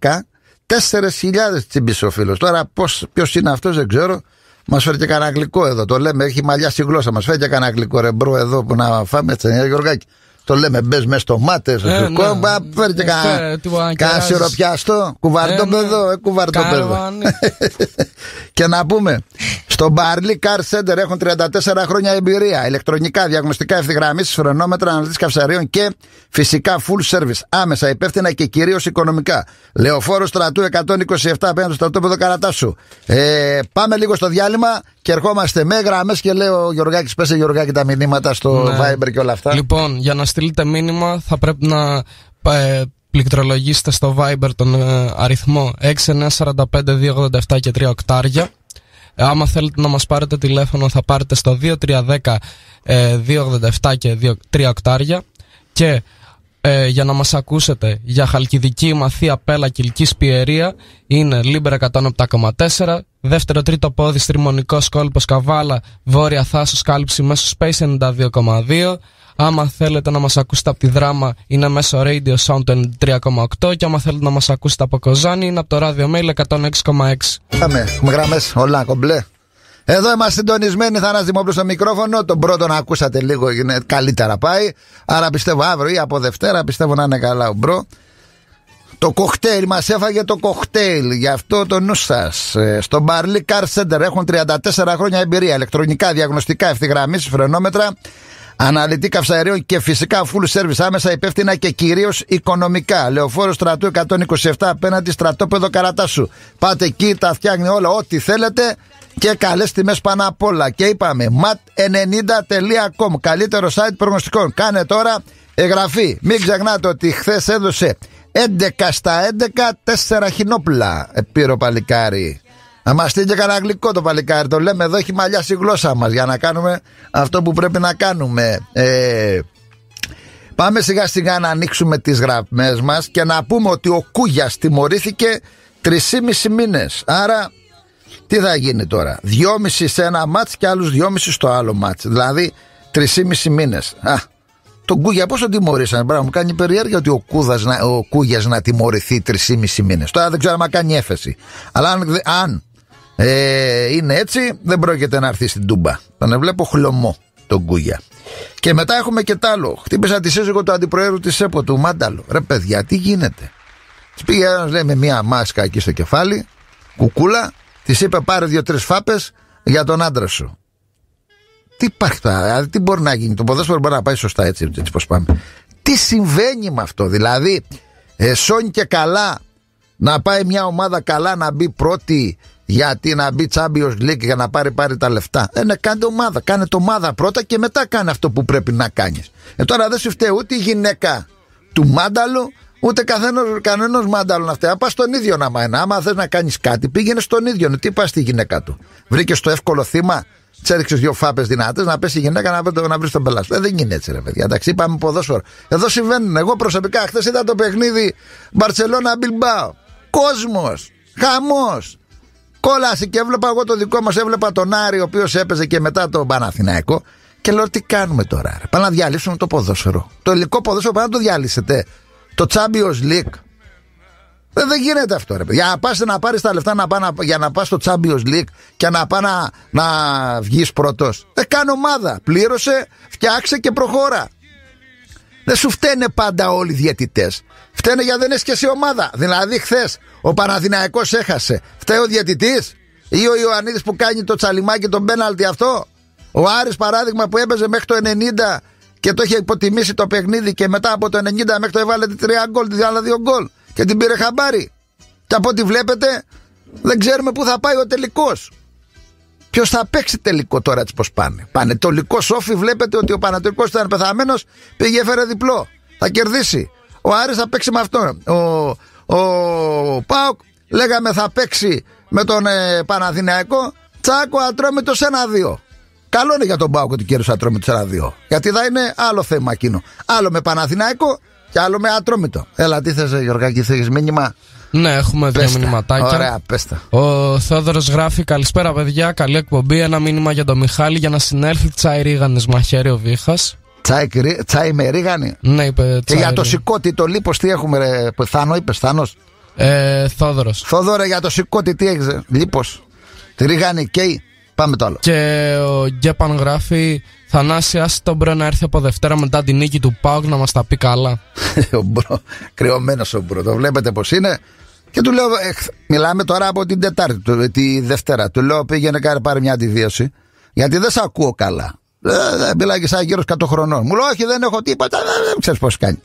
11 4.000 τσιμπισοφίλους. Τώρα πώς, ποιος είναι αυτός δεν ξέρω. Μας φέρει και κανένα γλυκό εδώ. Το λέμε, έχει μαλλιά στη γλώσσα. Μας φέρει και κανένα γλυκό ρεμπρό εδώ που να φάμε έτσι, ε, Γιωργάκη. Το λέμε, μπες μέσα στο μάτε, στο Ε, γλυκό. ναι. μπα, Φέρει και Ε, κανένα φέρε, τίποτα να κανένα κεράζεις. σιροπιαστό. Κουβαρτόπεδο, Ε, ναι. ε, κουβαρτόπεδο. Κάρβανη. και να πούμε, στο Barley Car Center έχουν 34 χρόνια εμπειρία. Ηλεκτρονικά, διαγνωστικά ευθυγραμμίσεις, φρενόμετρα, αναλύσεις καυσαερίων και φυσικά full service. Άμεσα, υπεύθυνα και κυρίως οικονομικά. Λεωφόρο στρατού 127 απέναντι στο στρατόπεδο Καρατάσου. Ε, πάμε λίγο στο διάλειμμα και ερχόμαστε με γραμμές και λέω Γιωργάκης, πέσε Γιωργάκη τα μηνύματα στο Ναι. Viber και όλα αυτά. Λοιπόν, για να στείλετε μήνυμα θα πρέπει να ε, πληκτρολογήσετε στο Viber τον ε, αριθμό 6945-287 και 3 οκτάρια. Ε, άμα θέλετε να μας πάρετε τηλέφωνο θα πάρετε στο 2310 ε, 287 και 2, 3 οκτάρια και ε, για να μας ακούσετε για Χαλκιδική, Ημαθία, Πέλλα, Κιλκίς, Πιερία είναι Libero 107,4 δεύτερο τρίτο πόδι Στρυμονικός, Κόλπος, Καβάλα Βόρεια Θάσος, Κάλυψη μέσω Space 92,2 Άμα θέλετε να μας ακούσετε από τη Δράμα είναι μέσω Radio Sound 93,8 και άμα θέλετε να μας ακούσετε από Κοζάνη είναι από το Radio Mail 106,6 Πάμε, έχουμε γραμμές, όλα κομπλέ. Εδώ είμαστε συντονισμένοι, θα Δημόπουλος στο μικρόφωνο. Τον πρώτο να ακούσατε λίγο, είναι καλύτερα πάει. Άρα πιστεύω αύριο ή από Δευτέρα πιστεύω να είναι καλά ο bro. Το κοκτέιλ, μας έφαγε το κοκτέιλ. Γι' αυτό το νου σας. Ε, στο Barley Car Center έχουν 34 χρόνια εμπειρία. Ηλεκτρονικά, διαγνωστικά, ευθυγραμμίσεις, φρενόμετρα, αναλυτή καυσαερίων και φυσικά full service άμεσα υπεύθυνα και κυρίως οικονομικά. Λεωφόρο στρατού 127 απέναντι στρατόπεδο Καρατάσου. Πάτε εκεί, τα φτιάχνει όλα, ό,τι θέλετε και καλές τιμές πάνω απ' όλα. Και είπαμε, mat90.com, καλύτερο site προγνωστικών. Κάνε τώρα εγγραφή. Μην ξεχνάτε ότι χθες έδωσε 11 στα 11 4 χινόπουλα. Επίρο παλικάρι. Να μα στείλει και κανένα γλυκό το παλικάρι. Το λέμε εδώ έχει μαλλιάσει η γλώσσα μας για να κάνουμε αυτό που πρέπει να κάνουμε. Ε, πάμε σιγά σιγά να ανοίξουμε τις γραμμές μας και να πούμε ότι ο Κούγιας τιμωρήθηκε 3,5 μήνες. Άρα τι θα γίνει τώρα; 2,5 σε ένα μάτς και άλλους 2,5 στο άλλο μάτς. Δηλαδή 3,5 μήνες. Α, τον Κούγια πώς τον τιμωρήσανε; Μπράβο, μου κάνει περιέργεια ότι ο, Κούδας, ο Κούγιας να τιμωρηθεί 3,5 μήνες. Τώρα δεν ξέρω αν κάνει έφεση. Αλλά αν, αν ε, είναι έτσι, δεν πρόκειται να έρθει στην Τούμπα. Τον βλέπω χλωμό τον Κούγια. Και μετά έχουμε και τ' άλλο. Χτύπησα τη σύζυγο του αντιπροέδρου της ΕΠΟ, του Μάνταλο. Ρε παιδιά, τι γίνεται; Της πήγε ένας, λέει, με μία μάσκα εκεί στο κεφάλι, κουκούλα, της είπε πάρε δύο-τρεις φάπες για τον άντρα σου. Τι υπάρχει τώρα, δηλαδή τι μπορεί να γίνει. Το ποδόσφαιρο μπορεί να πάει σωστά έτσι, έτσι πώ πάμε. Τι συμβαίνει με αυτό, δηλαδή, ε, και καλά να πάει μια ομάδα καλά να μπει πρώτη γιατί να μπει Champions League για να πάρει πάρει τα λεφτά. Ε, ναι, κάντε ομάδα. Κάνε το ομάδα πρώτα και μετά κάνε αυτό που πρέπει να κάνεις. Ε, τώρα δεν σου φταίει ούτε η γυναίκα του Μάνταλου, ούτε κανένας μάνταλο να φταίει. Πας στον ίδιο να μάθει. Άμα θες να κάνεις κάτι, πήγαινε στον ίδιο. Τι πας στη γυναίκα του. Βρήκες το εύκολο θύμα, τσέριξε δύο φάπες δυνατές, να πέσει η γυναίκα να, να βρεις τον πελάτη. Ε, δεν γίνεται έτσι, ρε παιδιά. Εντάξει, είπαμε ποδόσφαιρο. Εδώ συμβαίνουν. Εγώ προσωπικά χθες είδα το παιχνίδι Μπαρσελόνα Μπιλμπάο. Κόσμος. Χαμός. Κόλαση και έβλεπα εγώ το δικό μας, έβλεπα τον Άρη, ο οποίος έπαιζε και μετά τον Παναθηναϊκό. Και λέω τι κάνουμε τώρα. Ρε. Πάμε να διαλύσουμε το ποδόσφαιρο. Το υλικό ποδόσφαιρο πάμε να το διαλύσετε. Το Champions League. Δεν, δεν γίνεται αυτό, ρε Για να πας να πάρεις τα λεφτά να πά, για να πας στο Champions League και να πά να, να βγεις πρώτος. Δεν κάνω ομάδα. Πλήρωσε, φτιάξε και προχώρα. Δεν σου φταίνε πάντα όλοι οι διαιτητές. Φταίνε για δεν έχεις και εσύ ομάδα. Δηλαδή, χθες ο Παναδημαϊκός έχασε. Φταίει ο διαιτητής ή ο Ιωαννίδης που κάνει το τσαλιμάκι τον πέναλτι αυτό. Ο Άρης παράδειγμα που έπαιζε μέχρι το 90 και το είχε υποτιμήσει το παιχνίδι και μετά από το 90 μέχρι το έβαλε τρία γκολ, τη άλλα δύο γκολ και την πήρε χαμπάρι. Και από ό,τι βλέπετε δεν ξέρουμε πού θα πάει ο τελικός. Ποιος θα παίξει τελικό τώρα έτσι πώ πάνε. Πάνε το λικό σόφι, βλέπετε ότι ο Πανατολικός ήταν πεθαμένος, πήγε έφερε διπλό. Θα κερδίσει. Ο Άρης θα παίξει με αυτόν. Ο, ο Πάοκ λέγαμε θα παίξει με τον ε, Παναθηναϊκό. Τσάκο ατρόμητος 1-2. Καλό είναι για τον Πάοκ ότι κέρδισε ατρόμητος 1-2. Γιατί θα είναι άλλο θέμα εκείνο. Άλλο με Παναθηναϊκό και άλλο με ατρόμητο. Έλα, τι θες, Γιωργάκη, θέλει μήνυμα; Ναι, έχουμε δύο μηνυματάκια. Ωραία, πέστα. Ο Θόδωρος γράφει: Καλησπέρα, παιδιά. Καλή εκπομπή. Ένα μήνυμα για τον Μιχάλη για να συνέλθει τσάι ρίγανε μαχαίρι ο Βίχας. Τσάι, τσάι με ρίγανη; Ναι, είπε τσάι. Και για το σηκώτη, το λίπος, τι έχουμε, ρε, Θάνο, είπες Θάνος; Ε, Θόδωρος. Θόδωρα για το σηκώτη, τι έχεις, λίπος; Τη ρίγανη, καίει; Πάμε το άλλο. Και ο Γκέπαν γράφει: Θανάση, άσε τον Μπρο να έρθει από Δευτέρα μετά την νίκη του Πάουκ να μας τα πει καλά. ο Μπρο, κρυωμένος ο Μπρο. Το βλέπετε πώς είναι. Και του λέω, ε, μιλάμε τώρα από την Τετάρτη, τη Δευτέρα. Του λέω, πήγαινε κάνε πάρει μια αντιβίωση. Γιατί δεν σε ακούω καλά. Ε, ε μιλάει και σαν γύρω 100 χρονών. Μου λέει, Όχι, δεν έχω τίποτα. Δεν ξέρεις πώς κάνει.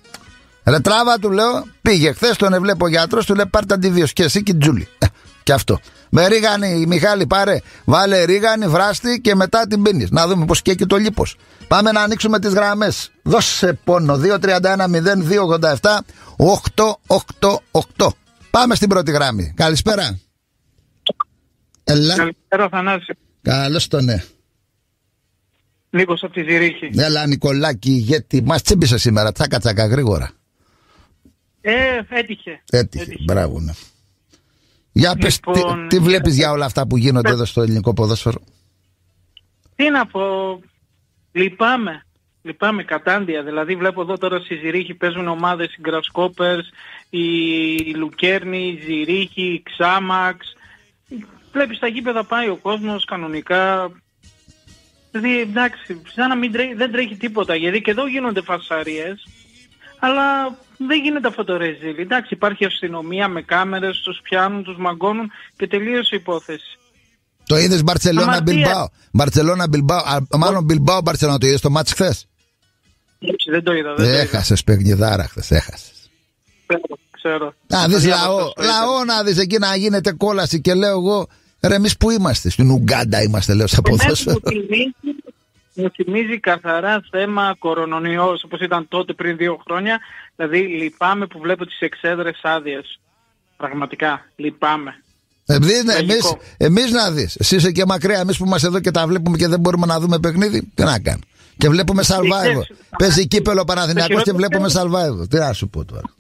Ρε τράβα, του λέω, πήγε χθες, τον εβλέπω γιατρός, του λέει, πάρτε αντιβίωση. Και εσύ και Τζούλη. Ε, και αυτό. Με ρίγανη, Μιχάλη, πάρε, βάλε ρίγανη, βράστη και μετά την πίνεις. Να δούμε πώς καίκει το λίπος. Πάμε να ανοίξουμε τις γραμμές. Δώσε πόνο. 231-0287 888. Πάμε στην πρώτη γράμμη. Καλησπέρα. Ελά. Καλησπέρα, Θανάση. Καλώς το ναι. Νίκος από τη Ζηρίχη. Έλα, Νικολάκη, γιατί μας τσίμπησε σήμερα. Τσάκα τσάκα γρήγορα. Ε, έτυχε. Έτυχε, έτυχε. μπράβο, ναι. Για πες, τι, λοιπόν, τι βλέπεις για όλα αυτά που γίνονται εδώ στο ελληνικό ποδόσφαιρο; Τι να πω, λυπάμαι. Λυπάμαι κατάντια. Δηλαδή βλέπω εδώ τώρα στη Ζηρίχη παίζουν ομάδες οι Γκρασκόπερς, η Λουκέρνη, η Ζηρίχη, η Ξάμαξ. Βλέπεις τα γήπεδα πάει ο κόσμος κανονικά. Δηλαδή εντάξει, σαν να μην τρέχει, δεν τρέχει τίποτα γιατί και εδώ γίνονται φασαρίες. Αλλά δεν γίνεται αυτό το ρεζίλ. Εντάξει υπάρχει αστυνομία με κάμερες, τους πιάνουν, τους μαγκώνουν και τελείωσε η υπόθεση. Το είδες Μπαρσελόνα Αμαρτία. Μπιλμπάο. Μπαρσελόνα Μπιλμπάο. α, Μάλλον Μπιλμπάο Μπαρσελόνα το είδες το μάτς χθες; Έτσι, δεν το είδα, δεν το είδα. Έχασες παιχνιδάρα χθες. Έχασες. Ξέρω, Ξέρω. Να δεις Το λαό, διάβασα στο λαό να δεις εκεί να γίνεται κόλαση και λέω εγώ, ρε εμείς που είμαστε, στην Ουγκάντα είμαστε, λέω, στα Εμένα ποδόσφαιρο. Μου θυμίζει, μου θυμίζει καθαρά θέμα κορονοϊός όπως ήταν τότε πριν δύο χρόνια. Δηλαδή λυπάμαι που βλέπω τις εξέδρες άδειες. Πραγματικά λυπάμαι. Εμείς, ναι, Τραγικό. εμείς, εμείς να δεις, εσύ είσαι και μακριά, εμείς που είμαστε εδώ και τα βλέπουμε και δεν μπορούμε να δούμε παιχνίδι, τι να κάνουμε. Και βλέπουμε survival. ξέρεις, Παίζει κύπελο Παναθηναϊκός και χειρότερο βλέπουμε survival. Τι να σου πω τώρα.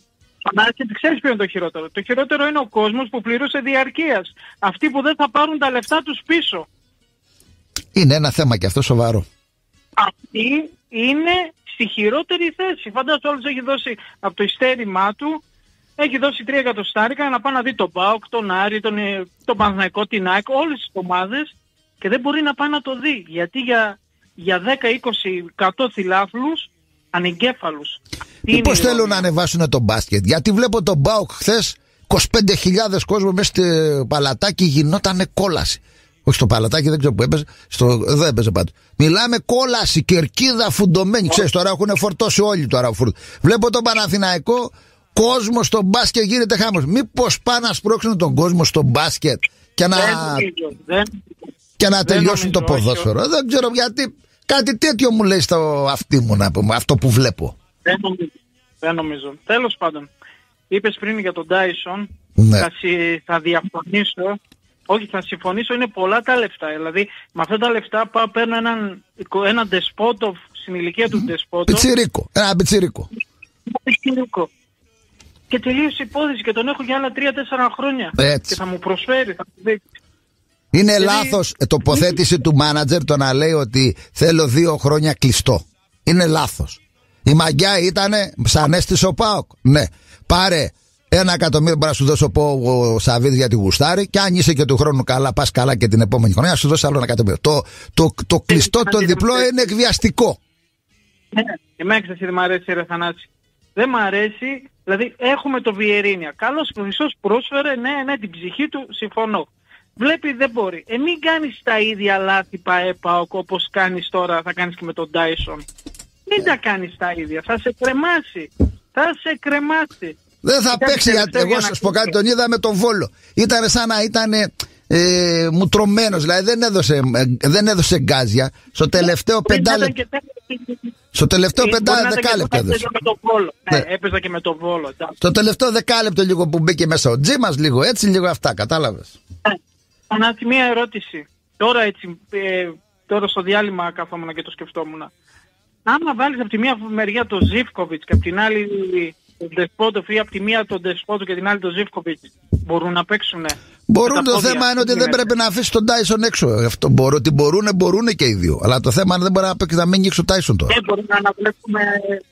Αλλά και ξέρεις ποιο είναι το χειρότερο. Το χειρότερο είναι ο κόσμος που πληρούσε διαρκείας. Αυτοί που δεν θα πάρουν τα λεφτά τους πίσω. Είναι ένα θέμα και αυτό σοβαρό. Αυτή είναι στη χειρότερη θέση. Φαντάζομαι όλος έχει δώσει από το ειστέρημά του έχει δώσει 3 εκατοστάρικα να πάει να δει τον ΠΑΟΚ, τον Άρη, τον, ε, τον Παναθηναϊκό, την ΑΕΚ, όλες τις ομάδες και δεν μπορεί να πάει να το δει. Γιατί για, για 10-20 100 θυλάφλους ανεγκέφαλους. Τι είναι Μήπως η θέλουν να ηρωνία. ανεβάσουν το μπάσκετ; Γιατί βλέπω τον Μπάουκ χθες 25.000 κόσμο μέσα στο παλατάκι γινόταν κόλαση. Όχι στο παλατάκι, δεν ξέρω που έπαιζε. Στο, εδώ έπαιζε πάντω. Μιλάμε κόλαση, κερκίδα φουντωμένη. Ξέρεις τώρα έχουν φορτώσει όλοι τώρα. φουρ- Βλέπω τον Παναθηναϊκό, κόσμος στο μπάσκετ γίνεται χάμος. Μήπως πάνε να σπρώξουν τον κόσμο στο μπάσκετ και να, Δεν νομίζω, δεν, και να δεν τελειώσουν το νομίζω, όχι, ποδόσφαιρο. Δεν ξέρω γιατί. Κάτι τέτοιο μου λέει στο αυτί μου να πούμε, αυτό που βλέπω. δεν νομίζω. Δεν νομίζω. Τέλος πάντων, είπες πριν για τον Dyson, Ναι. θα, συ- θα διαφωνήσω. Όχι, θα συμφωνήσω, είναι πολλά τα λεφτά. Δηλαδή, με αυτά τα λεφτά πάω παίρνω έναν, έναν δεσπότο στην ηλικία του δεσπότο. Πιτσιρίκο. Ένα πιτσιρίκο. Πιτσιρίκο. Και τελείωσε η υπόθεση και τον έχω για άλλα 3-4 χρόνια. Έτσι. Και θα μου προσφέρει, θα μου δείξει. Είναι Δηλαδή- λάθος λάθο τοποθέτηση του μάνατζερ το να λέει ότι θέλω δύο χρόνια κλειστό. Είναι λάθος. Η μαγιά ήταν σαν έστησε ο Πάοκ. Ναι. Πάρε ένα εκατομμύριο μπορεί να σου δώσω πω ο Σαββίδη για τη γουστάρι και αν είσαι και του χρόνου καλά, πας καλά και την επόμενη χρονιά, να σου δώσει άλλο ένα εκατομμύριο. Το, το, το κλειστό, το διπλό είναι εκβιαστικό. Ναι, εμένα ξέρεις τι δεν μ' αρέσει ρε Θανάση. Δεν μ' αρέσει, δηλαδή έχουμε το Βιερίνια. Καλός Χρυσός πρόσφερε, ναι, ναι, την ψυχή του, συμφωνώ. Βλέπει δεν μπορεί. Ε, μην κάνεις τα ίδια λάθη ΠαΕΠΑΟΚ όπως κάνεις τώρα, θα κάνεις και με τον Dyson. Μην τα κάνεις τα ίδια, θα σε κρεμάσει. Θα σε κρεμάσει. Δεν θα Κοιτάξτε, παίξει γιατί τελευταίο εγώ για σα να πω κάτι, κλείσω. τον είδα με τον Βόλο. Ήταν σαν να ήταν ε, μουτρωμένος, δηλαδή δεν έδωσε, ε, δεν έδωσε γκάζια. Στο τελευταίο Πριν ήταν πεντάλεπτο. και τέτοιο- Στο τελευταίο Ε, μπορεί να πεντά ήταν και δεκάλεπτο όταν έδωσε. έπαιζα με τον Βόλο. Ναι, Ναι. έπαιζα και με τον Βόλο. εντάξει. Στο τελευταίο δεκάλεπτο λίγο που μπήκε μέσα ο Τζίμας, λίγο έτσι, λίγο αυτά, κατάλαβες. Ανάθη μία ερώτηση. Τώρα έτσι, ε, τώρα στο διάλειμμα καθόμουν και το σκεφτόμουν. Άμα βάλεις από τη μία μεριά τον Ζίβκοβιτς και από την άλλη τον Δεσπότοφ ή από τη μία τον Δεσπότο και την άλλη τον Ζίβκοβιτς μπορούν να παίξουν. Μπορούν, το θέμα είναι ότι δεν πρέπει να αφήσει τον Τάισον έξω. Αυτό μπορώ, ότι μπορούν, μπορούν και οι δύο. Αλλά το θέμα είναι δεν μπορεί να παίξει να μείνει έξω ο Τάισον τώρα. Ε, μπορούν, να δουλέψουν με,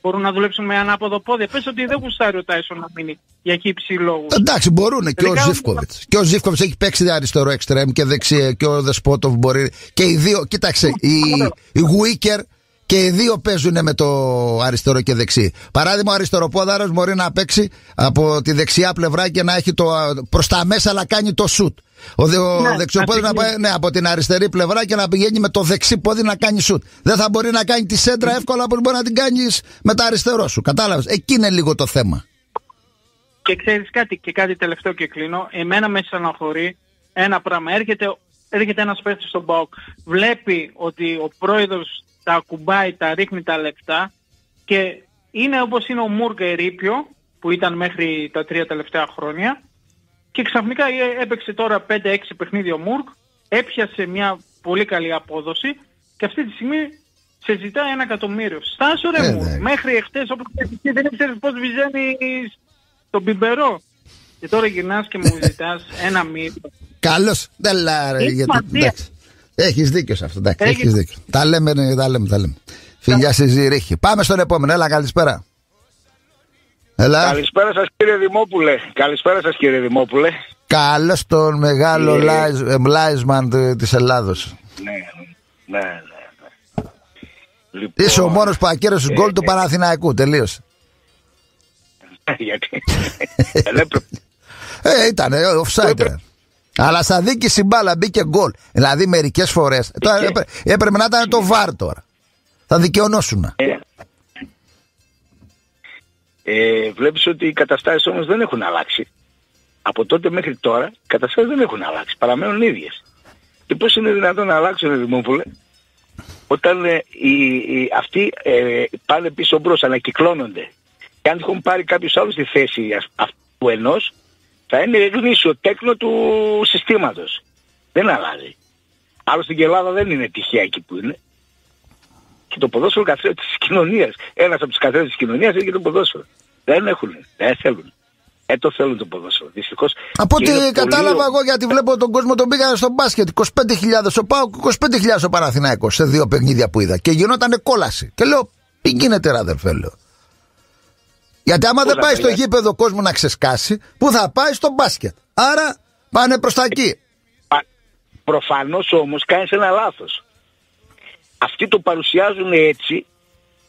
μπορούν να δουλέψουν με ανάποδο πόδι. Πες ότι δεν γουστάρει ο Τάισον να μείνει για χύψη λόγους. Εντάξει, μπορούν και ο Τελικά, Ζήφκοβιτς. Και ο Ζήφκοβιτς έχει παίξει αριστερό εξτρέμ και δεξί και ο Δεσπότοβ μπορεί. Και οι δύο, κοίταξε, οι, οι Γουίκερ και οι δύο παίζουν με το αριστερό και δεξί. Παράδειγμα, ο αριστεροπόδαρος μπορεί να παίξει από τη δεξιά πλευρά και να έχει το προς τα μέσα, αλλά κάνει το σουτ. Ο, δε, ο Ναι, δεξιοπόδι να να πάει πηγαίνει. ναι, από την αριστερή πλευρά και να πηγαίνει με το δεξί πόδι να κάνει σουτ. Δεν θα μπορεί να κάνει τη σέντρα εύκολα όπως μπορεί να την κάνεις με το αριστερό σου. Κατάλαβες; Εκεί είναι λίγο το θέμα. Και ξέρεις κάτι, και κάτι τελευταίο και κλείνω. Εμένα με στεναχωρεί ένα πράγμα. Έρχεται, έρχεται ένας παίχτης στον ΠΑΟΚ. Βλέπει ότι ο πρόεδρος τα ακουμπάει, τα ρίχνει τα λεπτά και είναι όπως είναι ο Μούργκ Ερήπιο που ήταν μέχρι τα τρία τελευταία χρόνια και ξαφνικά ε, έπαιξε τώρα 5-6 παιχνίδια ο Μούργκ, έπιασε μια πολύ καλή απόδοση και αυτή τη στιγμή σε ζητάει ένα εκατομμύριο. Στάσου ρε Ε, Μούργκ, ναι. μέχρι εχθές όπως και εσύ δεν ξέρεις πώς βυζένεις τον πιμπερό. Και τώρα γυρνάς και μου ζητάς ένα μήνυμα. Καλώς. Δεν λάρε. Είναι Γιατί. σημασία. Εντάξει. Έχεις δίκιο σε αυτό. Εντάξει, Έχεις- έχεις δίκιο. Τα λέμε, ναι, τα λέμε, τα λέμε. Φιλιά στη Ζηρίχη. Πάμε στον επόμενο. Έλα, καλησπέρα. Έλα. Καλησπέρα σας κύριε Δημόπουλε. Καλησπέρα σας κύριε Δημόπουλε. Καλό τον μεγάλο Ε. Λάις- ε, Λάισμαν της Ελλάδος. Ναι, ναι, ναι. ναι. Λοιπόν, Είσαι ο μόνος που ακύρωσε γκολ του Παναθηναϊκού. Τελείωσε. Γιατί; Δεν έπρεπε. Ε, ήταν ε, offside. Ρε. Αλλά στα δίκη η μπάλα μπήκε γκολ. Δηλαδή μερικές φορές. Έπρεπε να ήταν το βαρ τώρα. Θα δικαιωνόσουν. Ε, ε, βλέπεις ότι οι καταστάσεις όμως δεν έχουν αλλάξει. Από τότε μέχρι τώρα οι καταστάσεις δεν έχουν αλλάξει. Παραμένουν ίδιες. Και πώς είναι δυνατόν να αλλάξουν, Δημόπουλε, όταν ε, οι, οι- αυτοί ε, πάνε πίσω μπρος, ανακυκλώνονται. Και αν τυχόν πάρει κάποιος άλλος τη θέση ας- αυτού ενός, θα είναι γνήσιο τέκνο του συστήματος. Δεν αλλάζει. Άλλωστε και η Ελλάδα δεν είναι τυχαία εκεί που είναι. Και το ποδόσφαιρο καθρέφτης της κοινωνίας. Ένας από τους καθρέφτες της κοινωνίας είναι και το ποδόσφαιρο. Δεν έχουν, δεν θέλουν. Ε, το θέλουν το ποδόσφαιρο. Δυστυχώς. Από Και ό,τι είναι κατάλαβα πολύ- εγώ, γιατί βλέπω τον κόσμο τον πήγανε στο μπάσκετ. 25.000 ο Πάο, 25.000 ο Παναθηναϊκός σε δύο παιχνίδια που είδα. Και γινόταν κόλαση. Και λέω, τι γίνεται, ρε αδερφέ, λέω. Γιατί άμα δεν Όλα πάει τα στο λέει. γήπεδο ο κόσμος να ξεσκάσει, πού θα πάει στο μπάσκετ. Άρα πάνε προς τα εκεί. Πα- Προφανώς όμως κάνεις ένα λάθος. Αυτοί το παρουσιάζουν έτσι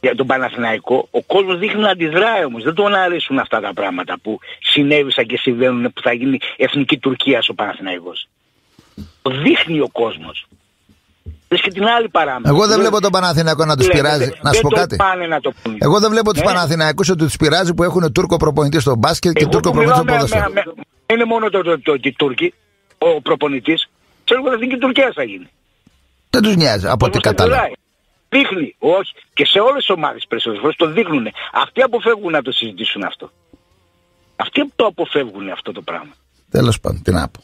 για τον Παναθηναϊκό. Ο κόσμος δείχνει να αντιδράει όμως. Δεν τον αρέσουν αυτά τα πράγματα που συνέβησαν και συμβαίνουν που θα γίνει εθνική Τουρκία ο Παναθηναϊκός. Το δείχνει ο κόσμος. Δες και την άλλη παράμετρο. Εγώ δεν βλέπω τον Παναθηναϊκό να τους Λέγεται, πειράζει. Να σου δεν πω το κάτι. πάνε να το πούνε. Εγώ δεν βλέπω τους Ναι. Παναθηναϊκούς ότι τους πειράζει που έχουν Τούρκο προπονητή στο μπάσκετ και Εγώ Τούρκο που προπονητή στο μιλάω με- ποδόσφαιρο. με- με- Δεν είναι μόνο το, το, το, το, Τούρκοι, ο προπονητής. Ξέρω εγώ εθνική Τουρκία θα γίνει. Δεν τους νοιάζει από ό,τι Όπως το κατάλαβα. πουλάει. Δείχνει, όχι. Και σε όλες τις ομάδες περισσότερες φορές το δείχνουν. Αυτοί αποφεύγουν να το συζητήσουν αυτό. Αυτοί το αποφεύγουν αυτό το πράγμα. Τέλος πάντων, τι να πω.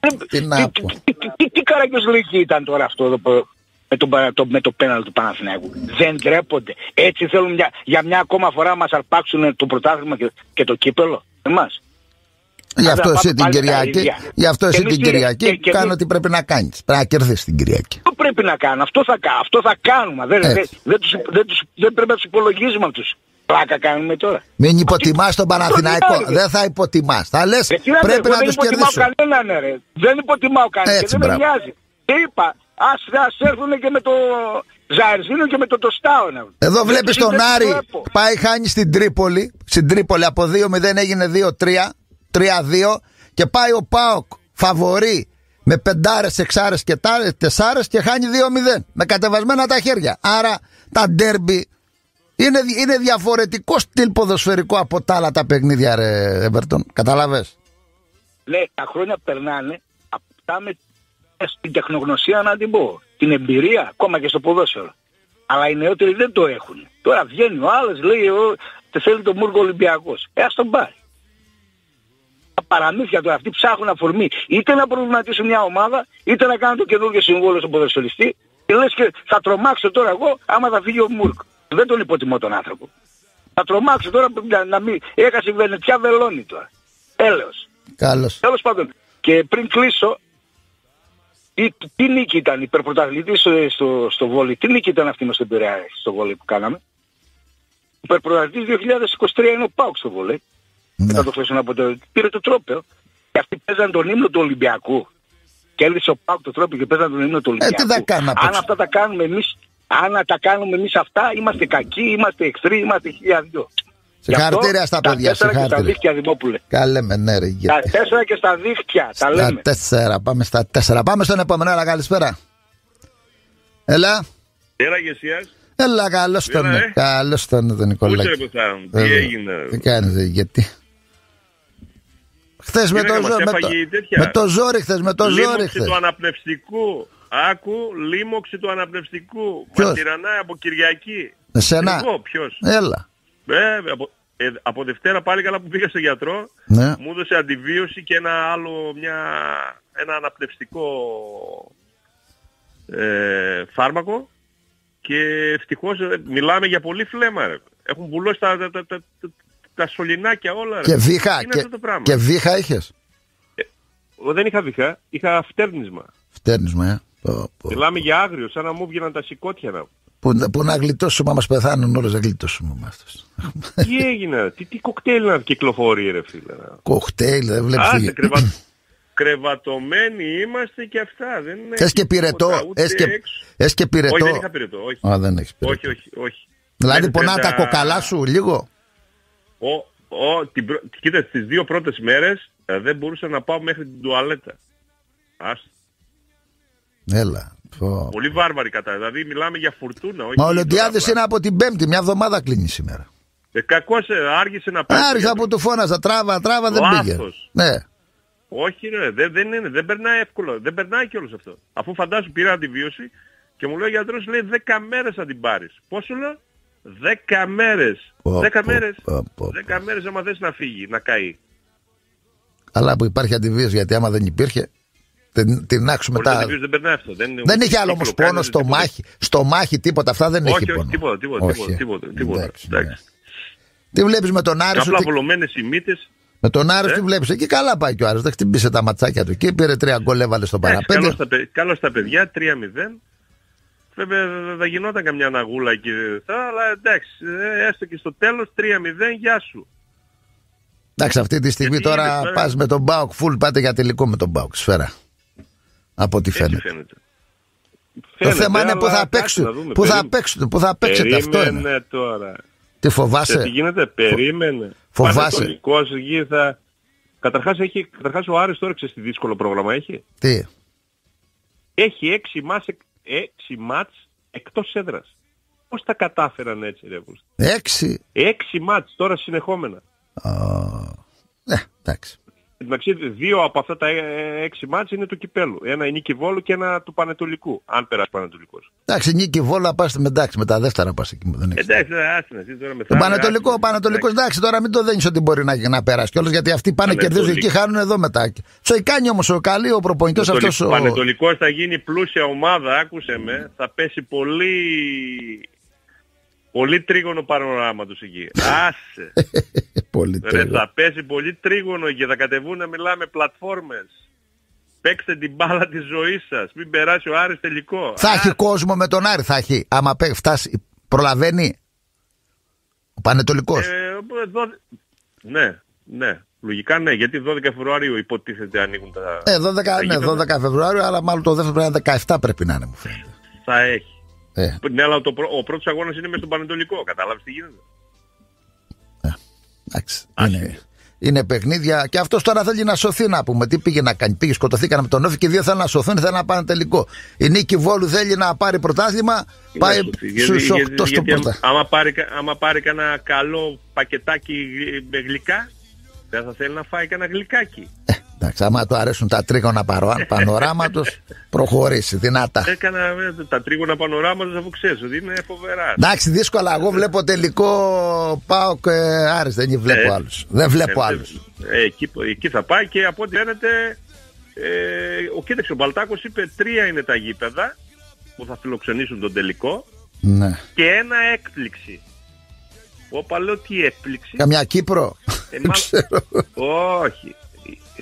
Δεν- Τι να τι- πω. τι- τι- τι- Τι καραγκιόζλικη ήταν τώρα αυτό εδώ που- με, τον, παρα- το, με το πέναλ του Παναθηναϊκού. Δεν τρέπονται. Έτσι θέλουν για, για μια ακόμα φορά να μας αρπάξουν το πρωτάθλημα και, και το κύπελο. Εμάς. Γι' αυτό πάμε εσύ την πάλι τα Κυριακή, ίδια. γι' αυτό Και εσύ εμείς την τι- Κυριακή και- και κάνω εμείς- ό,τι πρέπει να κάνεις. Πρέπει να κερδίσεις την Κυριακή. Αυτό πρέπει να κάνουν. Αυτό θα, κα- αυτό θα κάνουμε. Δεν, Έτσι. δεν, δεν, τους, δεν, τους, δεν πρέπει να τους υπολογίζουμε αυτούς. Πλάκα κάνουμε τώρα. Μην υποτιμάς τον Παναθηναϊκό. είναι. Δεν θα υποτιμάς. Θα λες Ε, τι να πρέπει πω, να δεν τους υποτιμάω κερδίσω. κανέναν, ρε. Δεν υποτιμάω κανέναν Έτσι, και δεν με μπράβο. νοιάζει. Και είπα, ας, ας έρθουν και με το Ζαρζίνο και με το Τοστάο. να- Εδώ Δεν βλέπεις τους- τον δεν τους Άρη. βλέπω. Πάει χάνει στην Τρίπολη. Στην Τρίπολη από 2-0 έγινε 2-3. 3-2. Και πάει ο Πάοκ φαβορεί με πεντάρες, εξάρες και τεσσάρες και χάνει 2-0. Με κατεβασμένα τα χέρια. Άρα τα ντέρμπι είναι, είναι διαφορετικό στυλ ποδοσφαιρικό από τα άλλα τα παιχνίδια, ρε Εβερτον. Καταλαβέ. Ναι, τα χρόνια περνάνε, αυτά με την τεχνογνωσία να την πω. Την εμπειρία, ακόμα και στο ποδόσφαιρο. Αλλά οι νεότεροι δεν το έχουν. Τώρα βγαίνει ο άλλος, λέει, ο, τε θέλει το Μούργο Ολυμπιακός. Ε, ας τον πάρει. Τα παραμύθια τώρα, αυτοί ψάχνουν αφορμή. Είτε να προβληματίσουν μια ομάδα, είτε να κάνουν το καινούργιο συμβόλαιο στον ποδοσφαιριστή. Και λες και θα τρομάξω τώρα εγώ άμα θα φύγει ο Μούρκ. Δεν τον υποτιμώ τον άνθρωπο. Θα τρομάξω τώρα να, να μην... Έχασε η Βενετιά βελώνει τώρα. Έλεος. Καλώς. Τέλος πάντων, και πριν κλείσω, τι, τι νίκη ήταν, υπερπρωταθλητής στο, στο, στο βόλι, τι νίκη ήταν αυτή μας στον Πειραιά στο βόλι που κάναμε. Υπερπρωταθλητής 2023 είναι ο Πάουκ στο βόλι. Ναι. Δεν θα το χθεσούν από το... Πήρε το τρόπαιο. Και αυτοί παίζαν τον ύμνο του Ολυμπιακού. Κέρδισε ο Πάουκ το τρόπαιο και παίζαν τον ύμνο του Ε, τι Ολυμπιακού. θα κάνουμε απ' Αν έξω; αυτά τα κάνουμε εμείς, αν τα κάνουμε εμείς αυτά, είμαστε κακοί, είμαστε εχθροί, είμαστε χίλια δυο. Γι' αυτό, Συγχαρητήρια στα τα παιδιά, τέσσερα και στα συγχαρητήρια. δίχτυα, Δημόπουλε. Καλέ με ναι, ρε, Τα γιατί. τέσσερα και στα δίχτυα, τα Στα λέμε. τέσσερα, πάμε στα τέσσερα. Πάμε στον επόμενο, έλα καλησπέρα. Έλα. Έλα Γεσίας, Έλα, καλώς τον. Έλα, ε. Καλώς τον, τον πού Νικολάκη. είσαι Κωνσταντ, τι Βέβαια. έγινε. Τι κάνεις, γιατί; Χθες με, Κοίτα, το μας ζόρι, με, το, έφαγε η τέτοια; με το ζόρι, χθες με το ζόρι, Λίμωξη χθες. του αναπνευστικού. Άκου, λίμωξη του αναπνευστικού. Ποιος; Μας τυραννάει από Κυριακή. Εσένα. Εγώ, ποιος; Έλα. Ε, από, ε, από Δευτέρα πάλι καλά που πήγα στο γιατρό, Ναι. μου έδωσε αντιβίωση και ένα άλλο, μια, ένα αναπνευστικό ε, φάρμακο και ευτυχώς ε, μιλάμε για πολύ φλέμα ρε. Έχουν βουλώσει τα, τα, τα, τα, τα, τα σωληνάκια όλα ρε. Και βήχα. Είναι Και, αυτό το πράγμα. και βήχα είχες; Εγώ δεν είχα βήχα, είχα φτέρνισμα. Φτέρνισμα, ε. Πω, πω. Μιλάμε για άγριο, σαν να μου βγαίναν τα σηκώτια να... Που, που να γλιτώσουμε, άμα πεθάνουν όλες, να γλιτώσουμε με αυτούς. τι έγινε, τι, τι κοκτέιλ να κυκλοφορεί ρε φίλε. Κοκτέιλ, δεν βλέπεις. Άσε κρεβάτι. κρεβατωμένοι είμαστε και αυτά. Δεν είναι Ες και πυρετό. ούτε Ες και, έξω. ες και πυρετό. Όχι, δεν είχα πυρετό. Όχι, Α, δεν έχεις πυρετό. όχι, όχι. όχι. Δηλαδή Μέχρι πονά τα 30 κοκαλά σου λίγο; Ο, ο, την, πρω- κοίτα, τις δύο πρώτες μέρες ε, δεν μπορούσα να πάω μέχρι την τουαλέτα. Ας, Έλα. Πω. πολύ βάρβαρη κατά. Δηλαδή μιλάμε για φουρτούνα. Όχι Μα ο Ολυμπιάδης τώρα είναι από την Πέμπτη, μια εβδομάδα κλείνει σήμερα. Ε, κακώς ε, άργησε να πάει. Άρισα που του φώναζα, τράβα, τράβα, δεν Λάθος. πήγε. Ναι. Όχι ρε, δεν, δεν είναι, δεν περνάει εύκολο, δεν περνάει κιόλας αυτό. Αφού φαντάσου πήρα αντιβίωση και μου λέει ο γιατρός λέει 10 μέρες θα την πάρεις. Πόσο λέω; 10 μέρες. Πω, 10 πω, μέρες. πω, πω, 10 μέρες άμα θες να φύγει, να καεί. Αλλά που υπάρχει αντιβίωση γιατί άμα δεν υπήρχε, την, την άξουμε Χωρίς μετά. αντιβίωση δεν περνάει αυτό. Δεν, Δεν είχε άλλο όμως κύκλο κάνει, πόνο στο τίποτα. μάχη. Στο μάχη τίποτα, αυτά δεν Όχι, έχει όχι, πόνο. τίποτα, τίποτα, Όχι. τίποτα, τίποτα, Εντάξει, εντάξει. ναι. Τι βλέπεις με τον Άρης σου, Απλά τι- βολωμένες οι μύτες. με τον Άρης Ε; τι βλέπεις. Εκεί καλά πάει και ο Άρης. Δεν χτυπήσε τα ματσάκια του εκεί, πήρε τρία γκολ, έβαλε στο Εντάξει, παραπέντε. Καλό στα, παι- καλό στα παιδιά, 3-0. Βέβαια δεν θα γινόταν καμιά αναγούλα εκεί, θα, αλλά εντάξει, ε, έστω και στο τέλος 3-0, γεια σου. Εντάξει, αυτή τη στιγμή Γιατί τώρα είδες τώρα- πας με τον Μπάουκ, full πάτε για τελικό με τον Μπάουκ. Σφαίρα. Από ό,τι Έτσι φαίνεται. φαίνεται. Το Φαίνεται, θέμα είναι αλλά που θα εντάξει, παίξουν. να δούμε. Πού θα Περί- παίξουν, πού θα παίξετε. Αυτό είναι. Περίμενε τώρα. Τι Σε φοβάσαι. τι γίνεται, περίμενε. Φοβάσαι; Πανετολικός εκεί θα... Καταρχάς, έχει, καταρχάς ο Άρης τώρα ξέρεις τι δύσκολο πρόγραμμα έχει. Τι; Έχει έξι μάτς, εκ- έξι μάτς εκτός έδρας. Πώς τα κατάφεραν έτσι ρε Βούστη. Έξι; Έξι μάτς τώρα συνεχόμενα. Α, Ναι, εντάξει. Εντάξει, δύο από αυτά τα ε, έξι μάτς είναι του Κυπέλου. Ένα η Νίκη Βόλου και ένα του Πανετολικού, αν περάσει Πανετολικός. Εντάξει, νίκη βόλα πα με εντάξει, με τα δεύτερα πας εκεί. Δεν έχεις. Εντάξει, άσε να εσύ τώρα με Το Πανετολικό, ο Πανετολικός, εντάξει, τώρα μην το δένεις ότι μπορεί να, να περάσει κιόλας γιατί αυτοί πάνε Πανετολικό. κερδίζουν εκεί, χάνουν εδώ μετά. Τσοϊκάνει όμως ο καλή, ο προπονητής αυτός. Ο Ο... Πανετολικός θα γίνει πλούσια ομάδα, άκουσε με, θα πέσει πολύ... Πολύ τρίγωνο πανοράματος εκεί. Άσε. Πολύ Ρε, τέλειο. θα πέσει πολύ τρίγωνο και θα κατεβούν να μιλάμε πλατφόρμες. Παίξτε την μπάλα της ζωής σας. Μην περάσει ο Άρης τελικό. Θα Α, έχει κόσμο με τον Άρη, θα έχει. Άμα πέ- φτάσει, προλαβαίνει. Ο Πανετολικός. ε, δω- Ναι, ναι. Λογικά ναι, γιατί 12 Φεβρουαρίου υποτίθεται ανοίγουν τα... Ε, 12, τα ναι, γήπεδα. 12 Φεβρουάριο, αλλά μάλλον το δεύτερο πρέπει να είναι 17 πρέπει να είναι, μου φαίνεται. Θα έχει. Ε, Ναι, αλλά το, πρω- ο πρώτος αγώνας είναι μέσα στον Πανετολικό. Κατάλαβες τι γίνεται; εντάξει. Είναι, είναι παιχνίδια. Και αυτός τώρα θέλει να σωθεί, να πούμε. Τι πήγε να κάνει. Πήγε, σκοτωθήκαν με τον Όφη και οι δύο θέλουν να σωθούν, θέλουν να πάνε τελικό. Η Νίκη Βόλου θέλει να πάρει πρωτάθλημα, πάει Γιατί- στους γιατί- 8 στο γιατί πρώτα. άμα πάρει, κα- άμα πάρει κανένα καλό πακετάκι γλυ- με γλυκά, δεν θα θέλει να φάει κανένα γλυκάκι. Ε, εντάξει, άμα του αρέσουν τα τρίγωνα παρο- πανοράματος, προχωρήσει δυνατά. Έκανα ε, τα τρίγωνα πανοράματος αφού ξέρεις ότι είναι φοβερά. Εντάξει, δύσκολα. Εγώ βλέπω τελικό πάω και Άρης. Δεν βλέπω Ε, άλλους. Δεν βλέπω Ε, άλλους. ε, εκεί, εκεί θα πάει και από ό,τι φαίνεται ε, ο, κοίταξε, ο Μπαλτάκος είπε τρία είναι τα γήπεδα που θα φιλοξενήσουν τον τελικό Ναι. και ένα έκπληξη. Όπα λέω τι έκπληξη. Καμιά Κύπρο; Ε, Δεν μάλλον-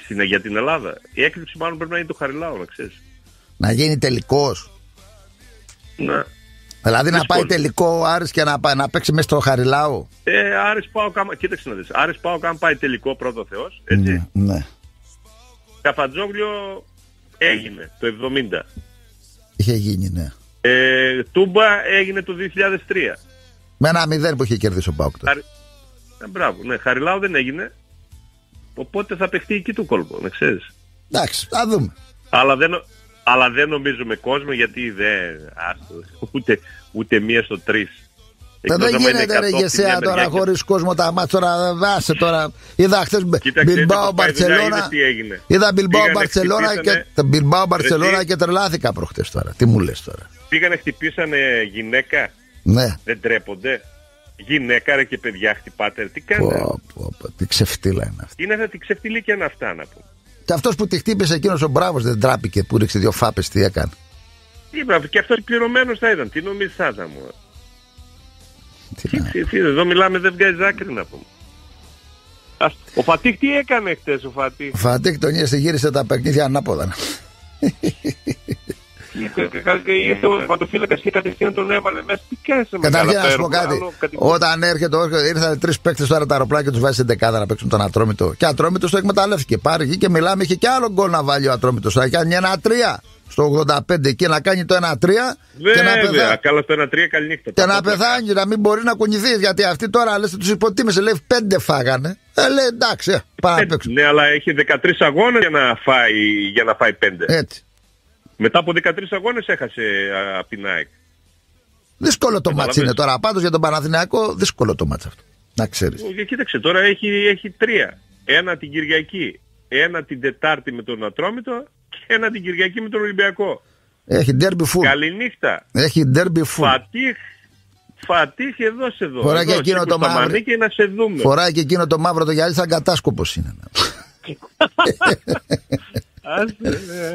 ξέρω. Όχι. Στην, για την Ελλάδα. Η έκπληξη μάλλον πρέπει να είναι το Χαριλάου, να ξέρεις. Να γίνει τελικός. Να. Δηλαδή να πάει Δύσκολο. τελικό ο Άρης και να, πάει- να παίξει μέσα στο Χαριλάου. Ε, Άρης πάω κάμα... Κοίταξε να δεις. Άρης πάω καν πάει τελικό πρώτο Θεός. Έτσι. Ναι, ναι. Καφατζόγλιο έγινε το 70. Είχε γίνει, ναι. Ε, Τούμπα έγινε το 2003. Με ένα μηδέν που είχε κερδίσει ο Πάουκ. τότε. Χαρι... Ε, μπράβο. Ναι, Χαριλάου δεν έγινε. Οπότε θα παιχτεί εκεί του κόλπο, να ξέρεις. Εντάξει, θα δούμε. Αλλά δεν, νο- αλλά δεν νομίζω με κόσμο γιατί δεν... Άστο, ούτε, ούτε μία στο τρεις. Ε, Εκτός δεν άμα είναι γίνεται ρε 100 από τη Γεσέα μια τώρα μεριά και- χωρίς κόσμο τα μάτια. Τώρα άσε τώρα. Είδα χθες Κοίταξε, Μπιλμπάο έτσι, πάει δουλειά, Μπαρσελόνα. είδες τι έγινε. Είδα Μπιλμπάο Πήγανε, Μπαρσελόνα και, χτυπήσανε. το Μπιλμπάο Μπαρσελόνα Εσύ. και τρελάθηκα προχτές τώρα. Τι μου λες τώρα. Πήγανε χτυπήσανε γυναίκα. Ναι. Δεν τρέπονται. Γυναίκα ρε και παιδιά χτυπάτε. ρε. Τι κάνετε; Πω, πω, πω, τι ξεφτύλα είναι αυτή. Είναι αυτά τη ξεφτυλίκια είναι αυτά να πούμε. Και αυτός που τη χτύπησε εκείνος ο μπράβος δεν τράπηκε που ρίξε δύο φάπες, τι έκανε; Τι μπράβο, και αυτός πληρωμένος θα ήταν. Τι νομίζεις θα ήταν μου. Τι Τι, να- τι, τι, εδώ μιλάμε δεν βγάζει άκρη να πούμε. Ας, ο Φατίχ τι έκανε χτες ο Φατίχ; Ο Φατίκ τον είδε, γύρισε τα παιχνίδια ανάποδα. Ήρθε ο ματοφύλακας και κατευθείαν τον έβαλε μέσα. Τι κάνεις με Καταρχήν καλά να σου πω το κάτι. αεροπλάνο, κάτι- Όταν έρχεται, ο- ήρθαν τρεις παίκτες τώρα τα αεροπλάνα και τους βάζει στην δεκάδα να παίξουν τον Ατρόμητο. Και Ατρόμητος το εκμεταλλεύτηκε. Πάρει εκεί και μιλάμε, είχε και άλλο γκολ να βάλει ο Ατρόμητος. Θα κάνει ένα 3 στο 85 και να κάνει το 1-3 και να Βέβαια, πεθάνει. καλά στο 1-3 καληνύχτα. Και να πεθάνει, να μην μπορεί να κουνηθεί. Γιατί αυτοί τώρα λες, τους υποτίμησε. Λέει πέντε φάγανε. Ε, λέει εντάξει, ε, πάμε να παίξουν. Ναι, αλλά έχει 13 αγώνες για να φάει, για να φάει 5. Έτσι. Μετά από 13 αγώνες έχασε α, από την ΑΕΚ. Δύσκολο το μάτς Καταλαβαίνεις. είναι τώρα. Πάντως για τον Παναθηναϊκό, δύσκολο το μάτς αυτό. Να ξέρεις. Ε, Κοίταξε, τώρα έχει, έχει τρία. Ένα την Κυριακή, ένα την Τετάρτη με τον Ατρόμητο και ένα την Κυριακή με τον Ολυμπιακό. Έχει derby full. Καληνύχτα. Έχει derby full. Φατίχ, Φατίχ εδώ σε δω. Φοράει και Εδώ, εκείνο σήκω το στα μαύρο. μανίκια να σε δούμε. Φοράει και εκείνο το μαύρο το γυαλί σαν κατάσκοπος είναι. Άσε,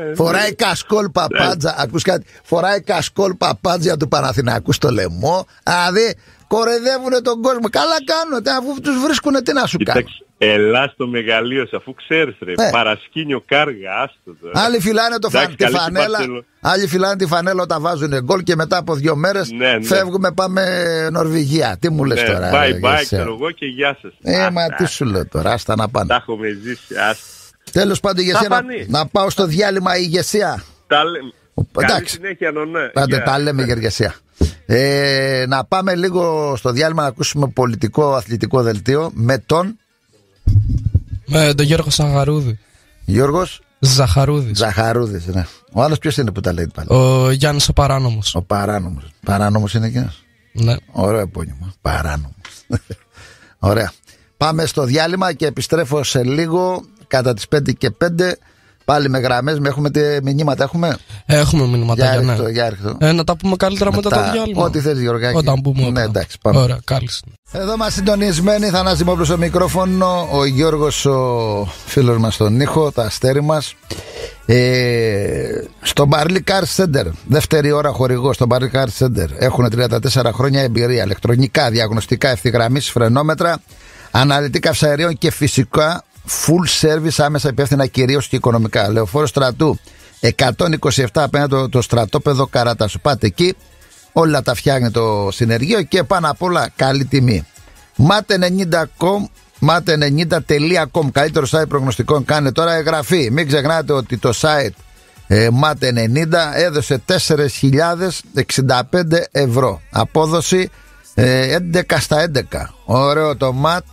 ε, Φοράει κασκόλ παπάντζα. Ακούς κάτι; Φοράει κασκόλ παπάντζα του Παναθηναϊκού στο λαιμό. Δηλαδή κοροϊδεύουν τον κόσμο. Καλά κάνουν. τε, Αφού τους βρίσκουν, τι να σου κάνουν. Κοίταξε, ελά στο μεγαλείο σου, αφού ξέρεις ρε, Ναι. παρασκήνιο κάργα, άστο τώρα. Ε, Άλλοι φυλάνε το φα... Εντάξει, τη καλή την φανέλα. Παρσελο- Άλλοι φυλάνε τη φανέλα όταν βάζουν γκολ και μετά από δύο μέρες Ναι, ναι. φεύγουμε, πάμε Νορβηγία. Τι μου λες Ναι, τώρα. bye ρε, bye, Γεσέα. ξέρω εγώ και γεια σας. Ε, Άστα, μα τι σου λέω τώρα, άστα να Τα πάνε. έχουμε ζήσει, άστα. Τέλος πάντων, ηγεσία, να, φανεί. να πάω στο διάλειμμα η ηγεσία. Τα λέμε. Καλή εντάξει. συνέχεια, νονέ. Άντε, Γεια. τα λέμε για ηγεσία. Ε, να πάμε λίγο στο διάλειμμα να ακούσουμε πολιτικό αθλητικό δελτίο με τον Με τον Γιώργο Ζαχαρούδη. Γιώργος; Ζαχαρούδης. Ζαχαρούδης. Ναι. Ο άλλος ποιος είναι που τα λέει πάλι; Ο Γιάννης ο Παράνομος. Ο παράνομος. Παράνομος είναι εκείνος; Ναι. Ωραίο επώνυμο. Παράνομος. Ωραία. Πάμε στο διάλειμμα και επιστρέφω σε λίγο κατά τις 5 και 5 πάλι με γραμμές. Με έχουμε τε, μηνύματα έχουμε; Έχουμε μηνύματα Για για έρχεται, ναι. για έρχεται. Ε, να τα πούμε καλύτερα μετά, Μετά, το διάλειμμα. ό,τι θες, Γιωργάκη. Όταν πούμε. Ναι, όπλα. εντάξει, πάμε. Ωραία, κάλυψε. Εδώ μας συντονισμένοι, Θανάσης Μόπλος στο μικρόφωνο, ο Γιώργος ο φίλος μας στον ήχο, τα αστέρι μας. Ε, στο Barley Car Center, δεύτερη ώρα χορηγός στο Barley Car Center. Έχουν 34 χρόνια εμπειρία, ηλεκτρονικά, διαγνωστικά, ευθυγραμμίσεις, φρενόμετρα, αναλυτή καυσαερίων και φυσικά full service άμεσα υπεύθυνα κυρίως και οικονομικά. Λεωφόρο στρατού 127 απέναντι το, το στρατόπεδο Καράτα σου. Πάτε εκεί, όλα τα φτιάχνει το συνεργείο και πάνω απ' όλα καλή τιμή. Mate90.com mate90.com καλύτερο site προγνωστικών κάνε τώρα εγγραφή. Μην ξεχνάτε ότι το site ε, Mate90 έδωσε 4.065 ευρώ. Απόδοση ε, 11 στα 11. Ωραίο το ματ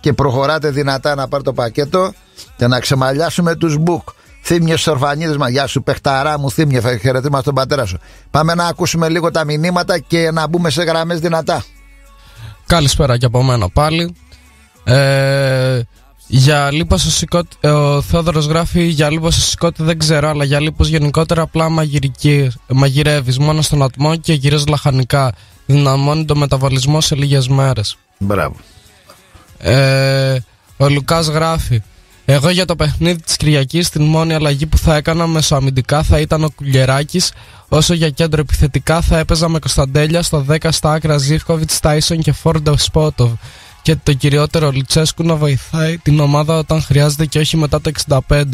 και προχωράτε δυνατά να πάρει το πακέτο και να ξεμαλιάσουμε τους μπουκ. Θύμιο Ορφανίδη μας, γεια σου, παιχταρά μου, θύμιο, χαιρετίσμα στον πατέρα σου. Πάμε να ακούσουμε λίγο τα μηνύματα και να μπούμε σε γραμμές δυνατά. Καλησπέρα και από μένα πάλι. Ε, για λίπος σηκώτη, ο Θόδωρος γράφει για λίπος σηκώτη δεν ξέρω αλλά για λίπος γενικότερα απλά μαγειρική, μαγειρεύεις μόνο στον ατμό και γυρίζεις λαχανικά δυναμώνει το μεταβολισμό σε λίγες μέρες Μπράβο. Ε, ο Λουκάς γράφει εγώ για το παιχνίδι της Κυριακής την μόνη αλλαγή που θα έκανα μεσοαμυντικά θα ήταν ο Κουλιεράκης όσο για κέντρο επιθετικά θα έπαιζα με Κωνσταντέλια στο 10 στα άκρα Ζήφκοβιτς, Τάισον και Φόρντο Σπότοβ και το κυριότερο Λουτσέσκου να βοηθάει την ομάδα όταν χρειάζεται και όχι μετά το 65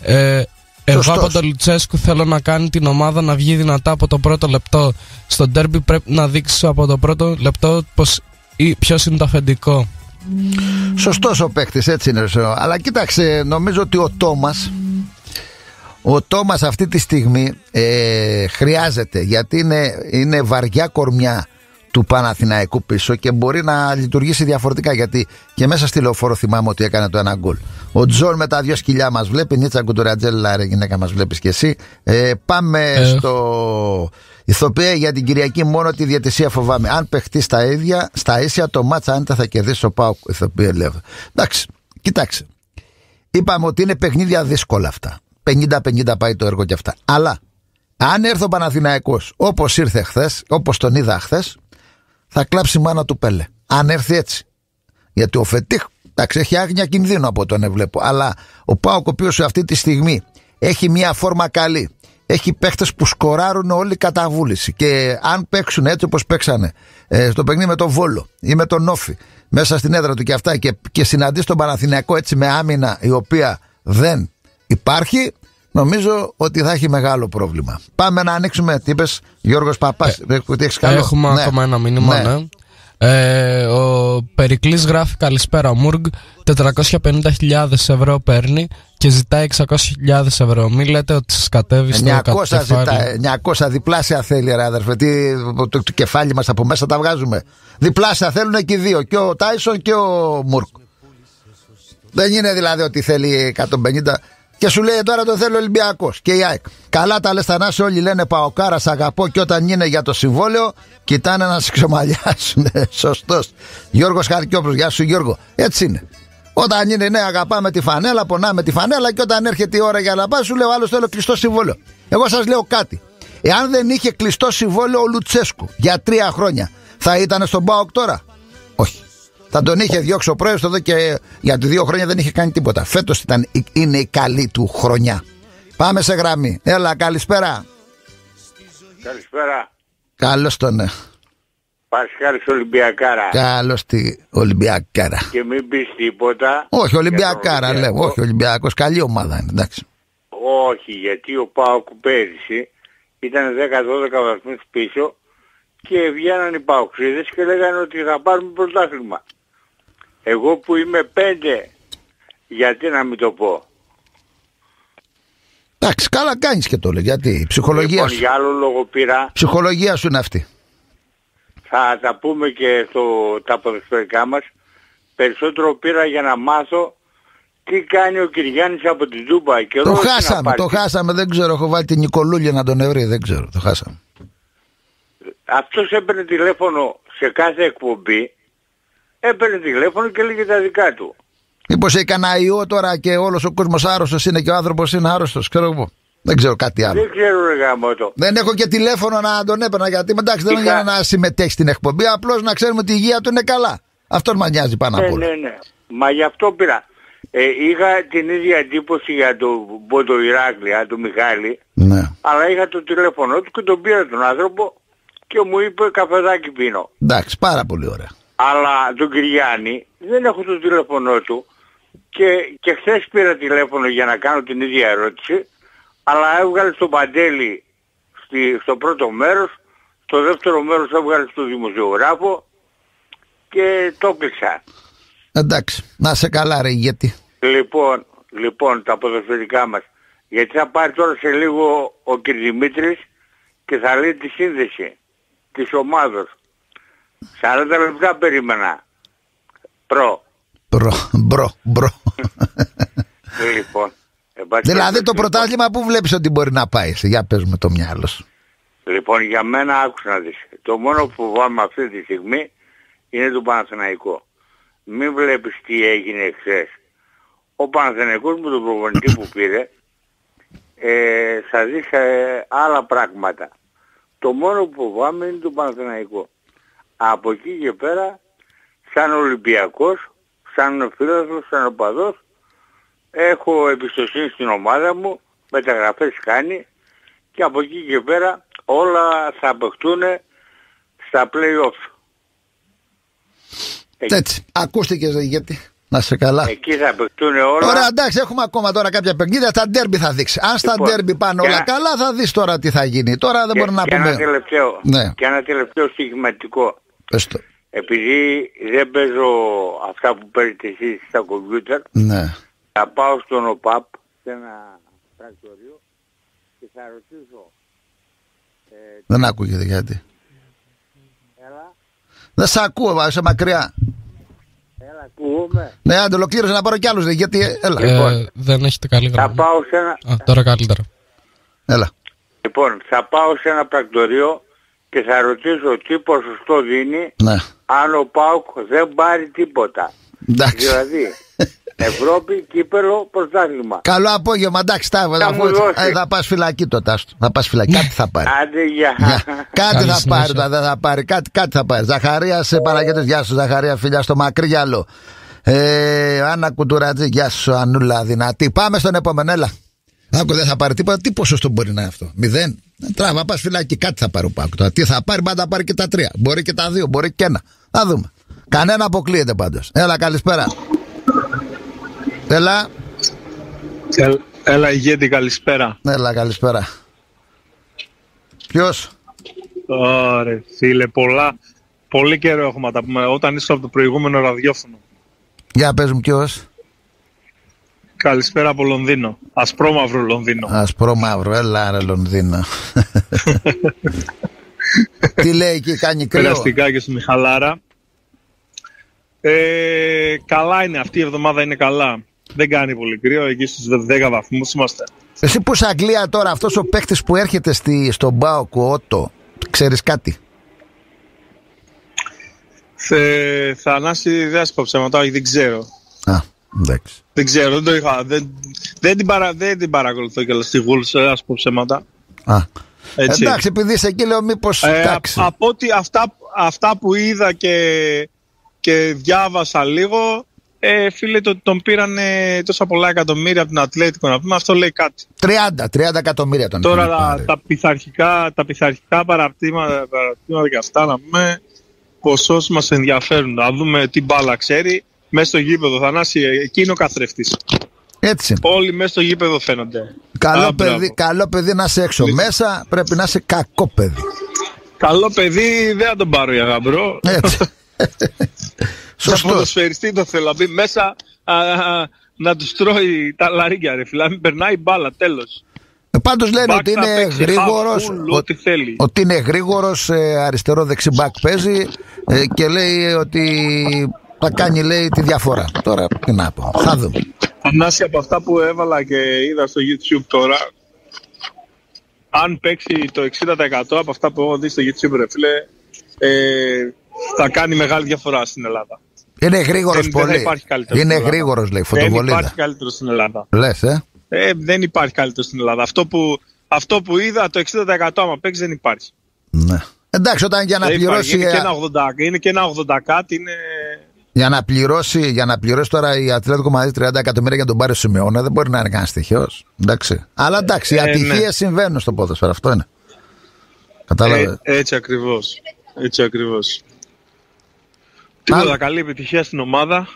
ε, εγώ Σωστός. από τον Λουτσέσκου θέλω να κάνει την ομάδα να βγει δυνατά από το πρώτο λεπτό. Στο ντέρμπι πρέπει να δείξει από το πρώτο λεπτό πως, ή, ποιος είναι το αφεντικό. Σωστός ο παίκτης, έτσι είναι. Ρωσό. Αλλά κοίταξε, νομίζω ότι ο Τόμας. Ο Τόμας αυτή τη στιγμή ε, χρειάζεται γιατί είναι, είναι βαριά κορμιά του Παναθηναϊκού πίσω και μπορεί να λειτουργήσει διαφορετικά γιατί και μέσα στη λεωφόρο θυμάμαι ότι έκανε το ένα γκολ. Ο Τζον με τα δυο σκυλιά μας βλέπει, Νίτσα Κουτουρατζέλα, ρε γυναίκα μας βλέπεις κι εσύ. Ε, πάμε Ε. στο ηθοποιέ για την Κυριακή μόνο τη διαιτησία φοβάμαι. Αν παιχτεί στα ίδια, στα ίσια το μάτσα άνετα θα κερδίσει ο Πάουκ. Ηθοποιέ λέω. Εντάξει, κοιτάξτε. Είπαμε ότι είναι παιχνίδια δύσκολα αυτά. 50-50 πάει το έργο και αυτά. Αλλά αν έρθει ο Παναθηναϊκός όπως ήρθε χθες, όπως τον είδα χθες, θα κλάψει η μάνα του Πέλε. Αν έρθει έτσι. Γιατί ο Φετίχ, εντάξει, έχει άγνοια κινδύνου από τον βλέπω. Αλλά ο Πάοκ, ο οποίος αυτή τη στιγμή έχει μια φόρμα καλή. Έχει παίχτες που σκοράρουν όλη κατά βούληση. Και αν παίξουν έτσι όπως παίξανε ε, στο παιχνίδι με τον Βόλο ή με τον Όφη, μέσα στην έδρα του και αυτά, και, και συναντήσει τον Παναθηναϊκό έτσι με άμυνα η οποία δεν υπάρχει, νομίζω ότι θα έχει μεγάλο πρόβλημα. Πάμε να ανοίξουμε. Τι είπες, Γιώργος Παπάς, ότι έχεις καλό. Έχουμε Ναι. ακόμα ένα μήνυμα, Ναι. ναι. Ε, ο Περικλής γράφει καλησπέρα Μουργκ 450.000 ευρώ παίρνει και ζητάει 600.000 ευρώ Μην λέτε ότι σας κατέβει στο 900 κατκεφάλι ζητάει, 900 διπλάσια θέλει ρε αδερφέ Τι, το, το, το κεφάλι μας από μέσα τα βγάζουμε Διπλάσια θέλουν και οι δύο Και ο Τάισον και ο Μουρκ Δεν είναι δηλαδή ότι θέλει 150 και σου λέει τώρα το θέλει ο Ολυμπιακός και η ΑΕΚ. Καλά τα λες Θανάση, όλοι λένε Παοκάρα, σ' αγαπώ και όταν είναι για το συμβόλαιο, κοιτάνε να σε ξεμαλιάσουν. Σωστός. Γιώργος Χαρκιόπουλος, γεια σου Γιώργο. Έτσι είναι. Όταν είναι ναι, αγαπάμε τη φανέλα, πονάμε τη φανέλα και όταν έρχεται η ώρα για να πάει, σου λέει ο άλλος θέλω κλειστό συμβόλαιο. Εγώ σας λέω κάτι. Εάν δεν είχε κλειστό συμβόλαιο ο Λουτσέσκου για τρία χρόνια, θα ήταν στον Πάοκ τώρα; Όχι. Θα τον είχε διώξει ο πρόεδρος εδώ και για δύο χρόνια δεν είχε κάνει τίποτα. Φέτος είναι η καλή του χρονιά. Πάμε σε γραμμή. Έλα, καλησπέρα. Καλησπέρα. Καλώς τον ναι. Πασχάλης Ολυμπιακάρα. Καλώς τη Ολυμπιακάρα. Και μην πεις τίποτα. Όχι, Ολυμπιακάρα για τον λέω. Ολυμπιακό. Όχι, Ολυμπιακός. Καλή ομάδα είναι. Εντάξει. Όχι, γιατί ο Πάοκ πέρυσι ήταν 10-12 βαθμούς πίσω και βγαίναν οι Παοξίδες και λέγανε ότι θα πάρουμε πρωτάθλημα. Εγώ που είμαι πέντε, γιατί να μην το πω; Εντάξει, καλά κάνεις και το λέει. Γιατί η ψυχολογία Λοιπόν, σου. για άλλο λόγο πήρα, Ψυχολογία σου είναι αυτή. θα τα πούμε και στο, τα ποδοσφαιρικά μας. Περισσότερο πήρα για να μάθω τι κάνει ο Κυριάννης από την Τούμπα. Και Το χάσαμε, το χάσαμε. Δεν ξέρω. Έχω βάλει την Νικολούλια να τον ευρεί. Δεν ξέρω. Το χάσαμε. Αυτός έπαιρνε τηλέφωνο σε κάθε εκπομπή, έπαιρνε τηλέφωνο και λέγε τα δικά του. Μήπως έχει κανένα ιό τώρα και όλος ο κόσμος άρρωστος είναι και ο άνθρωπος είναι άρρωστος. Ξέρω εγώ. Δεν ξέρω κάτι άλλο. Δεν ξέρω ρε γαμώτο. Δεν έχω και τηλέφωνο να τον έπαιρνα γιατί εντάξει δεν είναι Είχα- για να συμμετέχει στην εκπομπή. Απλώς να ξέρουμε ότι η υγεία του είναι καλά. Αυτό μα νοιάζει πάνω Ναι, απ' όλα. ναι, ναι. Μα γι' αυτό πήρα. Ε, είχα την ίδια εντύπωση για τον Μπότο Ηράκλεια, τον Μιχάλη, Ναι. αλλά είχα το τηλέφωνο του και τον πήρα τον άνθρωπο και μου είπε καφεδάκι πίνω. Εντάξει, πάρα πολύ ωραία. Αλλά τον Κυριάννη δεν έχω το τηλέφωνό του και, και χθες πήρα τηλέφωνο για να κάνω την ίδια ερώτηση αλλά έβγαλε στον Παντέλη στη, στο πρώτο μέρος στο δεύτερο μέρος έβγαλε στο δημοσιογράφο και το κλείσα. Εντάξει, να σε καλά, ρε γιατί. Λοιπόν, λοιπόν, τα ποδοσφαιρικά μας. Γιατί θα πάρει τώρα σε λίγο ο κ. Δημήτρης και θα λέει τη σύνθεση της ομάδος. 40 λεπτά περίμενα. Bro. Bro, bro, bro. Λοιπόν. εν πάση δηλαδή το περιπτώσει, πρωτάθλημα που βλέπεις ότι μπορεί να πάει. εσύ. Για πες με το μυαλό σου. Λοιπόν, για μένα άκουσα να δεις. Το μόνο που φοβάμαι αυτή τη στιγμή είναι το Παναθηναϊκό. Μην βλέπεις τι έγινε εχθές. Ο Παναθηναϊκός με τον προπονητή που πήρε ε, θα δεις ε, άλλα πράγματα. Το μόνο που φοβάμαι είναι το Παναθηναϊκό. Από εκεί και πέρα, σαν Ολυμπιακός, σαν φίλος, σαν οπαδός, έχω εμπιστοσύνη στην ομάδα μου, μεταγραφές κάνει και από εκεί και πέρα όλα θα παιχτούν στα play-offs. Ε, Έτσι, ακούστηκε ρε, γιατί. Να σε καλά. Εκεί θα παιχτούν όλα. Ωραία, εντάξει, έχουμε ακόμα τώρα κάποια παιχνίδια. Στα ντέρμπι θα δείξει. Αν στα Λοιπόν, ντέρμπι πάνε και όλα ένα- καλά, θα δεις τώρα τι θα γίνει. Τώρα δεν και, μπορεί να και Ένα πούμε. τελευταίο, Ναι. και ένα τελευταίο στοιχηματικό. Πες το. Επειδή δεν παίζω αυτά που παίρνετε εσείς στα κομπιούτερ, Ναι. θα πάω στον ΟΠΑΠ σε ένα πρακτορείο και θα ρωτήσω ε, Δεν ακούγεται γιατί. έλα, Δεν σε ακούω, είσαι μακριά. έλα ακούγομαι. Ναι, άντε, ολοκλήρωσε να πάρω κι άλλους. Γιατί, ε, έλα. Ε, δεν έχετε καλή Θα γραμμή. πάω σε ένα, Α, τώρα καλύτερα. Έλα. λοιπόν, θα πάω σε ένα πρακτορείο και θα ρωτήσω τι ποσοστό δίνει Ναι. αν ο ΠΑΟΚ δεν πάρει τίποτα. Εντάξει. Δηλαδή, Ευρώπη, κύπελο, πρωτάθλημα. Καλό απόγευμα, εντάξει, τα Θα αφού μου έτσι- δώσει. ε, θα πας φυλακή το τάστο. Θα πας φυλακή, κάτι θα πάρει. Άντε για... Γεια. Κάτι Καλή θα συνέχεια. πάρει, τώρα, δεν θα πάρει. Κάτι, κάτι θα πάρει. Ζαχαρία σε Παναγιώτη, γεια σου, Ζαχαρία, φιλιά στο μακρύ γυαλό. Ε, Άννα Κουντουρατζή, γεια σου, Ανούλα, δυνατή. Πάμε στον επόμενο, έλα. Άκου, δεν θα πάρει τίποτα. Τι ποσοστό μπορεί να είναι αυτό; Μηδέν. Ε, Τράβα, πας φυλακή, κάτι θα πάρει ο Πάκου. Τώρα, τι θα πάρει, πάντα πάρει και τα τρία. Μπορεί και τα δύο, μπορεί και ένα. Θα δούμε. Κανένα αποκλείεται πάντως. Έλα, καλησπέρα. Έλα. Καλ- Έλα ηγέτη καλησπέρα. Έλα, καλησπέρα. Ποιος; Ωραία φίλε, πολλά, πολύ καιρό έχουμε να τα πούμε. Όταν είσαι από το προηγούμενο ραδιόφωνο. Για πες μου ποιος; Καλησπέρα από Λονδίνο. Ασπρόμαυρο Λονδίνο. Ασπρόμαυρο, έλα ρε Λονδίνο. Τι λέει εκεί, κάνει κρύο; Περαστικά και στη Μιχαλάρα. Ε, καλά είναι, αυτή η εβδομάδα είναι καλά. Δεν κάνει πολύ κρύο, εκεί στους 10 βαθμούς είμαστε. Εσύ που είσαι Αγγλία τώρα, αυτός ο παίχτης που έρχεται στη, στον Μπάοκ, ο Ότο, ξέρεις κάτι; Θε, Θανάση δεν σου πω ψέματα, όχι, δεν ξέρω. Α, εντάξει. Δεν ξέρω, δεν το είχα. Δεν, δεν, την, παρα, δεν την παρακολουθώ κιόλας στη Wolves, ε, ας πω ψέματα. Α. Έτσι. Εντάξει, επειδή είσαι εκεί λέω μήπως, Ε, εντάξει. α- από ότι αυτά, αυτά που είδα και, και διάβασα λίγο, ε, φίλε, το, τον πήραν τόσα πολλά εκατομμύρια από την Ατλέτικο να πούμε, αυτό λέει κάτι. 30, 30 εκατομμύρια τον Τώρα είχαν τα, πάρει. τα πειθαρχικά, τα πειθαρχικά παραπτήματα, παραπτήματα και αυτά να πούμε, ποσός μας ενδιαφέρουν. Να δούμε τι μπάλα ξέρει. Μέσα στο γήπεδο, Θανάση, εκεί είναι ο καθρεφτής. Έτσι. Όλοι μέσα στο γήπεδο φαίνονται. Καλό, Α, μπράβο. παιδί, καλό παιδί να είσαι έξω. Μέσα πρέπει να είσαι κακό παιδί. Καλό παιδί δεν θα τον πάρω για γαμπρό. Έτσι. Σαν Σωστός. ποδοσφαιριστή το θέλω να μπει μέσα α, α, να τους τρώει τα λαρίκια ρε φίλα. Μην περνάει μπάλα, τέλος. Πάντως λένε Back ότι θα είναι παίξει, γρήγορος. half, full, ό,τι θέλει. Ότι είναι γρήγορος, αριστερό δεξί μπακ παίζει ε, και λέει ότι θα κάνει λέει τη διαφορά. Τώρα τι να πω. Θα δούμε. Ανάση από αυτά που έβαλα και είδα στο YouTube τώρα, αν παίξει το 60% από αυτά που έχω δει στο YouTube, ρε φίλε, ε, θα κάνει μεγάλη διαφορά στην Ελλάδα. Είναι γρήγορος Δεν- δεν θα πολύ. υπάρχει καλύτερος Είναι στην Ελλάδα. γρήγορος λέει. Δεν Φωτοβολίδα. υπάρχει καλύτερος στην Ελλάδα. Λες, ε; Ε, δεν υπάρχει καλύτερος στην Ελλάδα. Αυτό που, αυτό που είδα, το 60% άμα παίξει δεν υπάρχει. Ναι. Εντάξει, όταν για να Δεν υπάρχει. πληρώσει. Είναι και ε, ένα 80, είναι και ένα 80 κάτι, είναι... Για να πληρώσει, για να πληρώσει τώρα η Ατλέτικο Μαδί 30 εκατομμύρια για τον πάρει Σιμεώνα δεν μπορεί να είναι κανένας τυχαίο. Εντάξει. Αλλά εντάξει, οι Ε, ναι. ατυχίες συμβαίνουν στο ποδόσφαιρο. Αυτό είναι. Κατάλαβε. Ε, έτσι ακριβώς. Έτσι ακριβώς. Τίποτα, καλή επιτυχία στην ομάδα.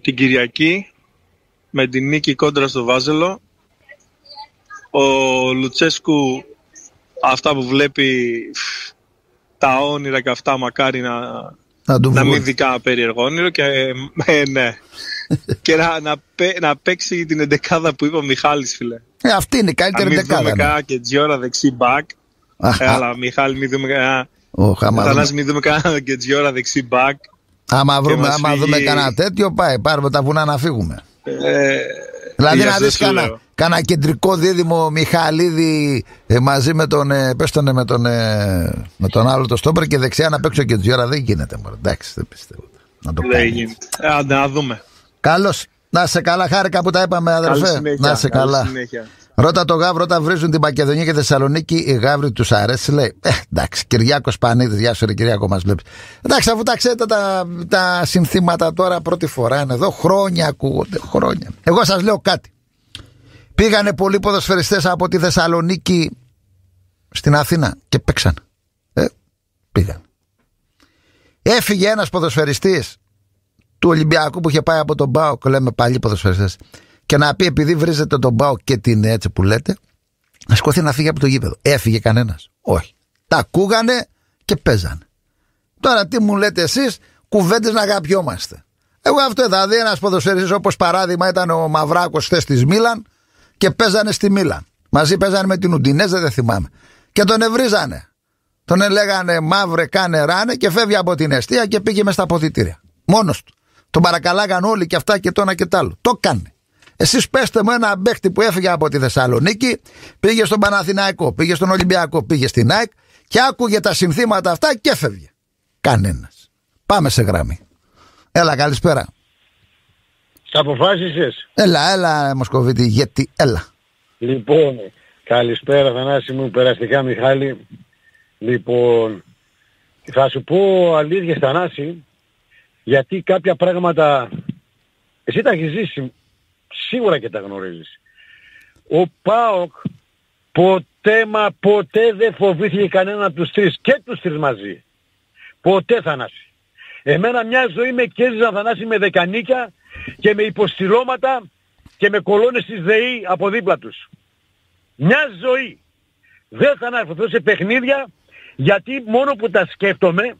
Την Κυριακή με την νίκη κόντρα στο Βάζελο. Ο Λουτσέσκου αυτά που βλέπει φ, τα όνειρα και αυτά μακάρι να, να του να βγουν. μην δει κανένα περίεργο όνειρο και ε, ναι. και να, να, παί- να παίξει την εντεκάδα που είπε ο Μιχάλης φίλε. Ε, αυτή είναι η Να καλύτερη μην δούμε δεκάδα. ναι. κανένα και Τζιόρα δεξί μπακ. Α, Ε, α, αλλά Μιχάλη μην δούμε κανένα ο, άμα, Θανάση δούμε, μην δούμε κανένα και Τζιόρα δεξί μπακ. άμα, βρούμε, μας άμα φύγει- δούμε κανένα τέτοιο, πάει. Πάρουμε τα βουνά να φύγουμε. Ε, Δηλαδή γι' να αυτό δει σου κανένα λέω. κανένα κεντρικό δίδυμο Μιχαλίδη ε, μαζί με τον, ε, πες τον, ε, με, τον, ε, με τον άλλο το στόπερ και δεξιά να παίξω και Τζιόρα. Δεν γίνεται. Μωρέ. Εντάξει, δεν πιστεύω. Να το Δεν κάνεις. γίνεται. Ε, άντε, να δούμε. Καλώς. Να σε καλά, χάρηκα που τα είπαμε, Καλή αδερφέ. συνέχεια. Να σε καλή καλά. συνέχεια. Ρώτα το Γαύρο όταν βρίζουν την Μακεδονία και Θεσσαλονίκη, οι Γαύροι τους αρέσει. Λέει, ε, εντάξει, Κυριάκος Πανίδης, γεια σου, ρε Κυριάκο, μας βλέπεις. Εντάξει, αφού τα ξέρετε τα, τα συνθήματα τώρα πρώτη φορά είναι εδώ, χρόνια ακούγονται, χρόνια. Εγώ σας λέω κάτι. Πήγανε πολλοί ποδοσφαιριστές από τη Θεσσαλονίκη στην Αθήνα και παίξαν. Ε, πήγαν. Έφυγε ένας ποδοσφαιριστής του Ολυμπιακού που είχε πάει από τον Μπάουκ, λέμε παλιοί ποδοσφαιριστές, και να πει επειδή βρίζετε τον Μπάουκ και την έτσι που λέτε, να σηκωθεί να φύγει από το γήπεδο. Έφυγε κανένας. Όχι. Τα ακούγανε και παίζανε. Τώρα τι μου λέτε εσείς, κουβέντες να αγαπιόμαστε. Εγώ αυτό είδα. Δηλαδή ένας ποδοσφαιριστής όπως παράδειγμα ήταν ο Μαυράκος χθες της Μίλαν και παίζανε στη Μίλαν. Μαζί παίζανε με την Ουντινέζα, δεν θυμάμαι. Και τον ευρίζανε. Τον λέγανε μαύρε, κάνε ράνε και φεύγει από την αιστεία και πήγε μες στα ποδητήρια. Μόνος του. Τον παρακαλάγαν όλοι και αυτά και το ένα και το άλλο. Το κάνει. Εσείς πέστε μου ένα μπέχτη που έφυγε από τη Θεσσαλονίκη, πήγε στον Παναθηναϊκό, πήγε στον Ολυμπιακό, πήγε στην ΑΕΚ και άκουγε τα συνθήματα αυτά και έφευγε. Κανένας. Πάμε σε γραμμή. Έλα, καλησπέρα. Τα αποφάσισες; Έλα, έλα, Μοσκοβίτη, γιατί, έλα. Λοιπόν, καλησπέρα Θανάση μου, περαστικά Μιχάλη. Λοιπόν, θα σου πω αλήθεια Θανάση, γιατί κάποια πράγματα εσύ τα έχεις ζήσει, σίγουρα και τα γνωρίζεις. Ο ΠΑΟΚ ποτέ μα ποτέ δεν φοβήθηκε κανένα από τους τρεις και τους τρεις μαζί. Ποτέ Θανάση. Εμένα μια ζωή με κέρδιζαν Θανάση με δεκανίκια και με υποστηρώματα και με κολόνες της ΔΕΗ από δίπλα τους. Μια ζωή. Δεν θα αναφερθώ σε παιχνίδια γιατί μόνο που τα σκέφτομαι,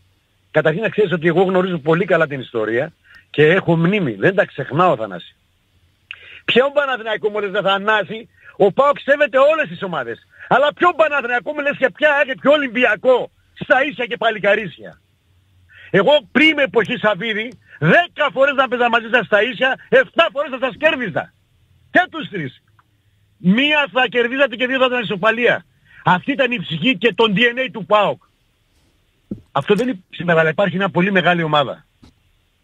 καταρχήν να ξέρεις ότι εγώ γνωρίζω πολύ καλά την ιστορία και έχω μνήμη, δεν τα ξεχνάω Θανάση. Ποιον Παναθηναϊκό μου λες δεν θα ανάσει, ο Πάοκ σέβεται όλες τις ομάδες. Αλλά ποιον Παναθηναϊκό μου λες και ποια και ποιο Ολυμπιακό, στα ίσια και παλικαρίσια. Εγώ πριν με εποχή Σαββίδη, δέκα φορές να παίζα μαζί σας στα ίσια, εφτά φορές θα σας κέρδιζα. Και τους τρεις. Μία θα κερδίζατε και δύο θα ήταν ισοπαλία. Αυτή ήταν η ψυχή και τον DNA του ΠΑΟΚ. Αυτό δεν υπάρχει σήμερα, αλλά υπάρχει μια πολύ μεγάλη ομάδα.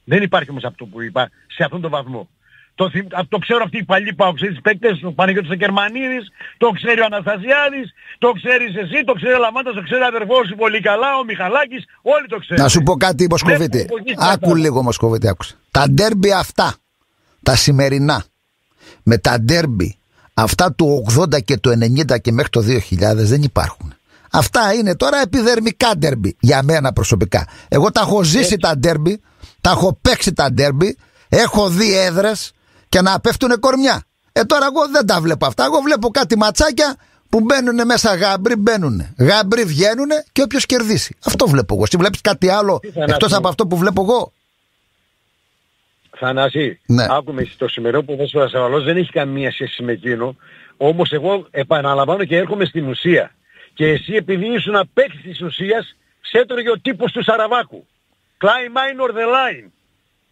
Δεν υπάρχει όμως αυτό που είπα σε αυτόν τον βαθμό. Το, το ξέρω αυτοί οι παλιοί ΠΑΟΚ, ξέρεις παίκτες, ο Παναγιώτης Κερμανίδης, το ξέρει ο Αναστασιάδης, το ξέρεις εσύ, το ξέρει ο Λαμάντας, το ξέρει ο αδερφός σου πολύ καλά, ο Μιχαλάκης, όλοι το ξέρουν. Να σου πω κάτι Μοσκοβίτη. Άκου λίγο Μοσκοβίτη, άκουσα. Τα ντέρμπι αυτά, τα σημερινά, με τα ντέρμπι Αυτά του 80 και του 90 και μέχρι το 2000 δεν υπάρχουν. Αυτά είναι τώρα επιδερμικά ντέρμπι για μένα προσωπικά. Εγώ τα έχω ζήσει τα ντέρμπι, τα έχω παίξει τα ντέρμπι, έχω δει έδρες και να πέφτουν κορμιά. Ε τώρα εγώ δεν τα βλέπω αυτά. Εγώ βλέπω κάτι ματσάκια που μπαίνουν μέσα γάμπρι, μπαίνουν. Γάμπρι βγαίνουν και όποιος κερδίσει. Αυτό βλέπω εγώ. Εσύ βλέπεις κάτι άλλο εκτός από αυτό που βλέπω εγώ; Θανάση, ναι. άκουμε το σημερινό που δώσω ασφαλώς δεν έχει καμία σχέση με εκείνο. Όμως εγώ επαναλαμβάνω και έρχομαι στην ουσία. Και εσύ επειδή ήσουν παίκτης της ουσίας, ξέτρωγε ο τύπος του Σαραβάκου. Climb minor the line.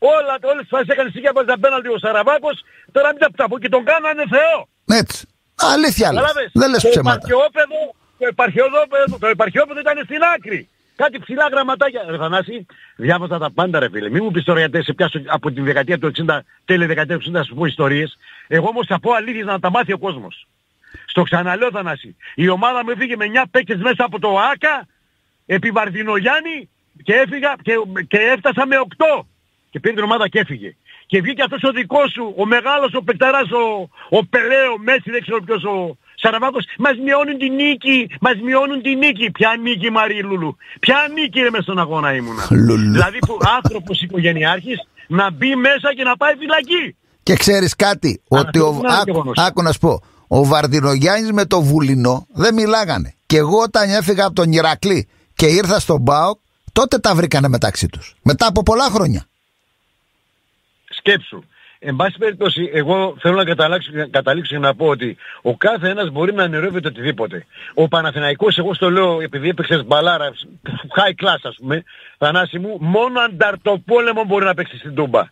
Όλα, όλες τις φάσεις έκανε σίγια από πέναλτι ο Σαραβάκος, τώρα μην τα πω και τον κάνανε Θεό. Έτσι. Αλήθεια λες. Δεν λες ψέματα. Το επαρχιόπεδο, το επαρχιόπεδο ήταν στην άκρη. Κάτι ψηλά γραμματάκια. Ρε Θανάση, διάβαζα τα πάντα ρε φίλε. Μην μου πεις τώρα γιατί σε πιάσω από τη δεκαετία του 60, τέλη δεκαετία του 60 να σου πω ιστορίες. Εγώ όμως θα πω αλήθειες να τα μάθει ο κόσμος. Στο ξαναλέω Θανάση. Η ομάδα μου έφυγε με 9 παίκτες μέσα από το ΆΚΑ, επί Βαρδινογιάννη και έφυγα και, και έφτασα με 8. Και πήρε την ομάδα και έφυγε. Και βγήκε αυτός ο δικός σου, ο μεγάλος, ο Πεκταράς, ο, ο Πελέο, Μέση, δεν ξέρω ποιος ο, Σαραβάκος, μας μειώνουν την νίκη, μας μειώνουν την νίκη. Ποια νίκη Μαρή Λουλου, ποια νίκη ρε μες στον αγώνα ήμουνα. δηλαδή που άνθρωπος οικογενειάρχης να μπει μέσα και να πάει φυλακή. Και ξέρεις κάτι, ότι ο, άκου, άκου να σου πω, ο Βαρδινογιάννης με το Βουλινό δεν μιλάγανε. Και εγώ όταν έφυγα από τον Ηρακλή και ήρθα στον ΠΑΟΚ, τότε τα βρήκανε μεταξύ τους. Μετά από πολλά χρόνια. Σκέψου. Εν πάση περιπτώσει, εγώ θέλω να καταλήξω, και να πω ότι ο κάθε ένας μπορεί να ανερεύεται οτιδήποτε. Ο Παναθηναϊκός, εγώ στο λέω, επειδή έπαιξες μπαλάρα, high class ας πούμε, Θανάση μου, μόνο ανταρτοπόλεμο μπορεί να παίξει στην Τούμπα.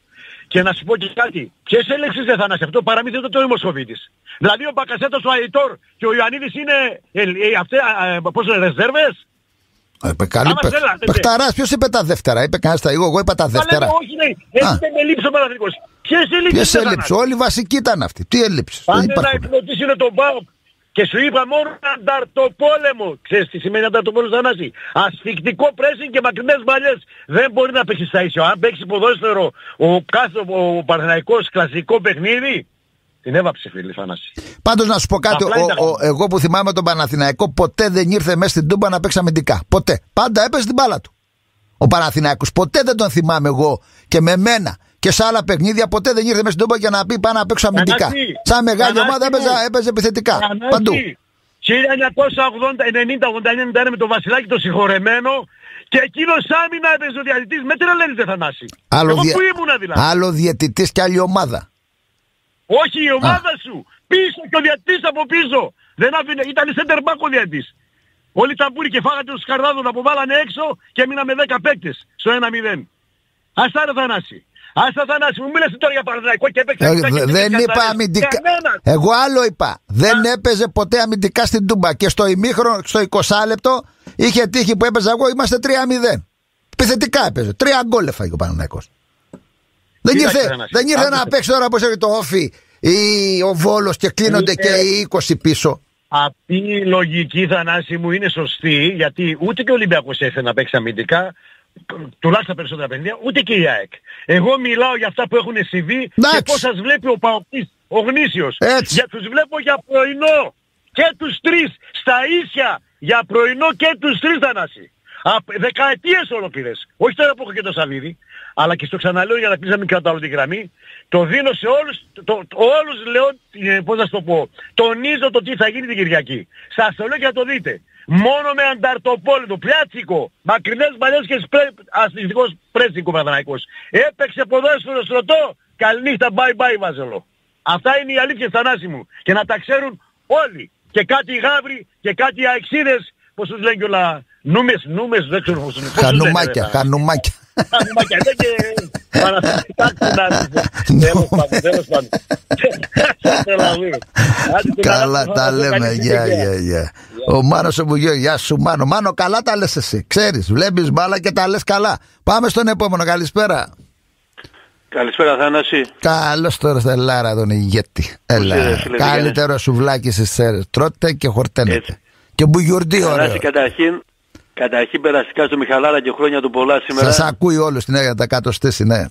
Και να σου πω και κάτι, ποιες έλεξες δεν Θανάση, αυτό παραμύθι δεν το Μοσχοβίτης. Δηλαδή ο Μπακασέτος, ο Αϊτόρ και ο Ιωαννίδης είναι, ε, ε, αυτέ, ε, πώς είναι, ρεζέρβες; Είπε καλή Πεχταράς, ποιος είπε τα δεύτερα, είπε κανένας τα εγώ, εγώ είπα τα δεύτερα. Όχι, ναι, έτσι δεν ελείψει ο Παναθηναϊκός. Ποιες ελλείψεις Ποιες ελλείψεις, όλοι βασικοί ήταν αυτοί. Τι ελλείψεις. Πάνε να εκπλωτήσουν τον ΠΑΟΚ. Και σου είπα μόνο ανταρτοπόλεμο. Ξέρεις τι σημαίνει ανταρτοπόλεμος Θανάση; Ασφικτικό πρέσιν και μακρινές μπαλιές. Δεν μπορεί να παίξεις στα ίσιο. Αν παίξεις ποδόσφαιρο ο, κάθε, ο Παναθηναϊκός κλασικό παιχνίδι, την έβαψε φίλη Θανάση. Πάντως να σου πω κάτι, ο, ο, εγώ που θυμάμαι τον Παναθηναϊκό ποτέ δεν ήρθε μέσα στην Τούμπα να παίξει αμυντικά. Ποτέ. Πάντα έπαιζε την μπάλα του. Ο Παναθηναϊκός. Ποτέ δεν τον θυμάμαι εγώ και με μένα και σε άλλα παιχνίδια ποτέ δεν ήρθε μέσα στην Τούμπα για να πει πάνω να παίξω αμυντικά. Σαν μεγάλη ομάδα έπαιζε, έπαιζε επιθετικά. Παντού. 1980, 90, 89 με τον Βασιλάκη το συγχωρεμένο και εκείνος άμυνα έπαιζε ο διαιτητής. Με τρελαίνεις Θανάση; Άλλο, Εγώ δια... που ήμουνα δηλαδή. Άλλο διαιτητής και άλλη ομάδα. Όχι η ομάδα Α. σου. Πίσω και ο διαιτητής από πίσω. Δεν άφηνε, ήταν center back ο διαιτητής. Όλοι ταμπούροι και φάγατε τους καρδάδων που βάλανε έξω και μείναμε 10 παίκτες στο 1-0. Ας τα ρε Θανάση. Ας τα Θανάση μου μίλασε τώρα για Παναθηναϊκό και έπαιξε ε, Δεν είπα αμυντικά. Εγώ άλλο είπα. Δεν έπαιζε ποτέ αμυντικά στην Τούμπα και στο ημίχρονο, στο 20 λεπτό είχε τύχει που έπαιζα εγώ είμαστε 3-0. Επιθετικά έπαιζε. Τρία γκολ έφαγε ο Παναθηναϊκός. Δεν ήρθε, δεν ήρθε να παίξει τώρα όπως έχει το όφι ή ο Βόλος και κλείνονται και οι 20 πίσω. Αυτή η λογική Θανάση μου είναι σωστή γιατί ούτε και ο Ολυμπιακός έφερε να παίξει αμυντικά τουλάχιστον περισσότερα παιχνίδια, ούτε και η ΑΕΚ. Εγώ μιλάω για αυτά που έχουν συμβεί και πώς σας βλέπει ο Παοκτής, ο γνήσιος. Έτσι. Για τους βλέπω για πρωινό και τους τρεις στα ίσια για πρωινό και τους τρεις Θανάση. Δεκαετίες ολόκληρες. Όχι τώρα που έχω και το Σαββίδι. Αλλά και στο ξαναλέω για να κλείσω να μην κρατάω τη γραμμή, το δίνω σε όλους, το, το, όλους λέω, ε, πώς να σου το πω, τονίζω το τι θα γίνει την Κυριακή. Σας το λέω και να το δείτε. Μόνο με ανταρτοπόλητο, πλιάτσικο, μακρινές μαλλιές και σπρέ, αστυνιστικός πρέσικο Παναθηναϊκός. Έπαιξε ποδόσφαιρο στρωτό, καληνύχτα, bye bye Βάζελο. Αυτά είναι οι αλήθειες Θανάση μου. Και να τα ξέρουν όλοι. Και κάτι γάβροι και κάτι αεξίδες, πώς τους λένε κιόλα, νούμες, νούμες, δεν ξέρω πώς τους λένε. Χανουμάκια, χανουμάκια. Χανουμάκια, δεν και παραθετικά Τέλος πάντων, τέλος πάντων. Καλά τα λέμε, γεια, γεια, γεια. Ο Μάνος ο Μπουγιό, γεια σου Μάνο. Μάνο, καλά τα λες εσύ. Ξέρεις, βλέπεις μπάλα και τα λες καλά. Πάμε στον επόμενο, καλησπέρα. Καλησπέρα Θάναση. Καλώς τώρα στα Ελλάδα τον ηγέτη. Έλα. Καλύτερο σουβλάκι στις σέρες. Τρώτε και χορταίνετε. Και μπουγιουρντί ωραίο. Θανάση καταρχήν, καταρχήν περαστικά στο Μιχαλάρα και χρόνια του πολλά σήμερα. Σας ακούει όλους την έγια τα κάτω στήση, ναι.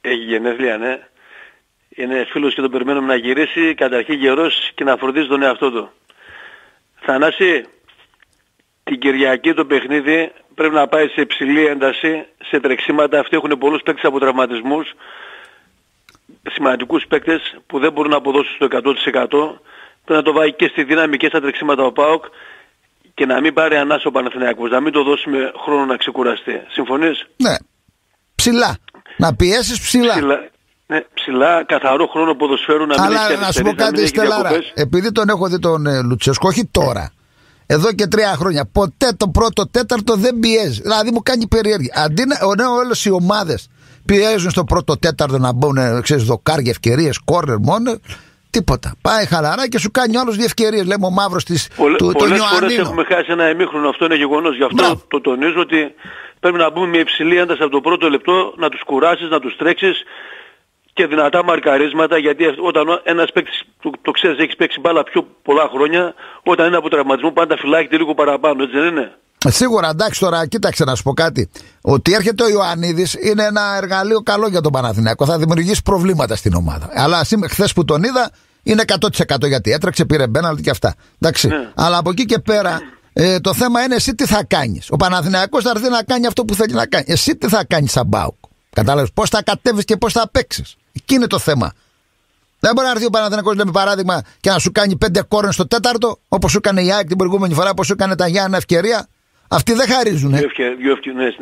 Έχει γενέθλια, ναι. Είναι φίλος και τον περιμένουμε να γυρίσει, καταρχήν γερός και να φροντίζει τον εαυτό του. Θανάση, την Κυριακή το παιχνίδι πρέπει να πάει σε υψηλή ένταση, σε τρεξίματα. Αυτοί έχουν πολλούς παίκτες από τραυματισμούς, σημαντικούς παίκτες που δεν μπορούν να αποδώσουν στο 100%. Πρέπει να το βάλει και στη δύναμη και στα τρεξίματα ο ΠΑΟΚ και να μην πάρει ανάσα ο Παναθηναϊκός, να μην το δώσουμε χρόνο να ξεκουραστεί. Συμφωνείς; Ναι. Ψηλά. Να πιέσεις ψηλά. ψηλά. Ναι, ψηλά, καθαρό χρόνο ποδοσφαίρου να μην Αλλά να σου πω κάτι, Στελάρα. Επειδή τον έχω δει τον ε, Λουτσέσκο, όχι τώρα. Εδώ και τρία χρόνια. Ποτέ το πρώτο τέταρτο δεν πιέζει. Δηλαδή μου κάνει περιέργεια. Αντί να ναι, όλες οι ομάδες πιέζουν στο πρώτο τέταρτο να μπουν ε, ξέρεις, δοκάρια, ευκαιρίες, κόρνερ μόνο. Τίποτα. Πάει χαλαρά και σου κάνει όλους δύο ευκαιρίες. Λέμε ο μαύρος τη. Πολλέ φορές έχουμε χάσει ένα εμίχρονο. Αυτό είναι γεγονός. Γι' αυτό το τονίζω ότι πρέπει να μπούμε με υψηλή ένταση από το πρώτο λεπτό, να τους κουράσεις, να τους τρέξεις και δυνατά μαρκαρίσματα γιατί όταν ένας παίκτης, το, το ξέρεις, έχεις παίξει μπάλα πιο πολλά χρόνια, όταν είναι από τραυματισμό πάντα φυλάγεται λίγο παραπάνω, έτσι δεν είναι; Σίγουρα, εντάξει τώρα, κοίταξε να σου πω κάτι. Ότι έρχεται ο Ιωαννίδης είναι ένα εργαλείο καλό για τον Παναθηναϊκό. Θα δημιουργήσει προβλήματα στην ομάδα. Αλλά χθες που τον είδα είναι 100% γιατί έτρεξε, πήρε μπέναλτ και αυτά. Εντάξει. Ναι. Αλλά από εκεί και πέρα ε, το θέμα είναι εσύ τι θα κάνεις. Ο Παναθηναϊκός θα έρθει να κάνει αυτό που θέλει να κάνει. Εσύ τι θα κάνεις σαν Μπάουκ. Κατάλαβες πώς θα κατέβεις και πώς θα παίξεις. Εκεί είναι το θέμα. Δεν μπορεί να έρθει ο Παναθηναϊκός λέμε παράδειγμα και να σου κάνει πέντε κόρνες στο τέταρτο, όπως σου έκανε η ΑΕΚ την προηγούμενη φορά, όπως σου έκανε τα Γιάννα ευκαιρία. Αυτοί δεν χαρίζουν. Ναι,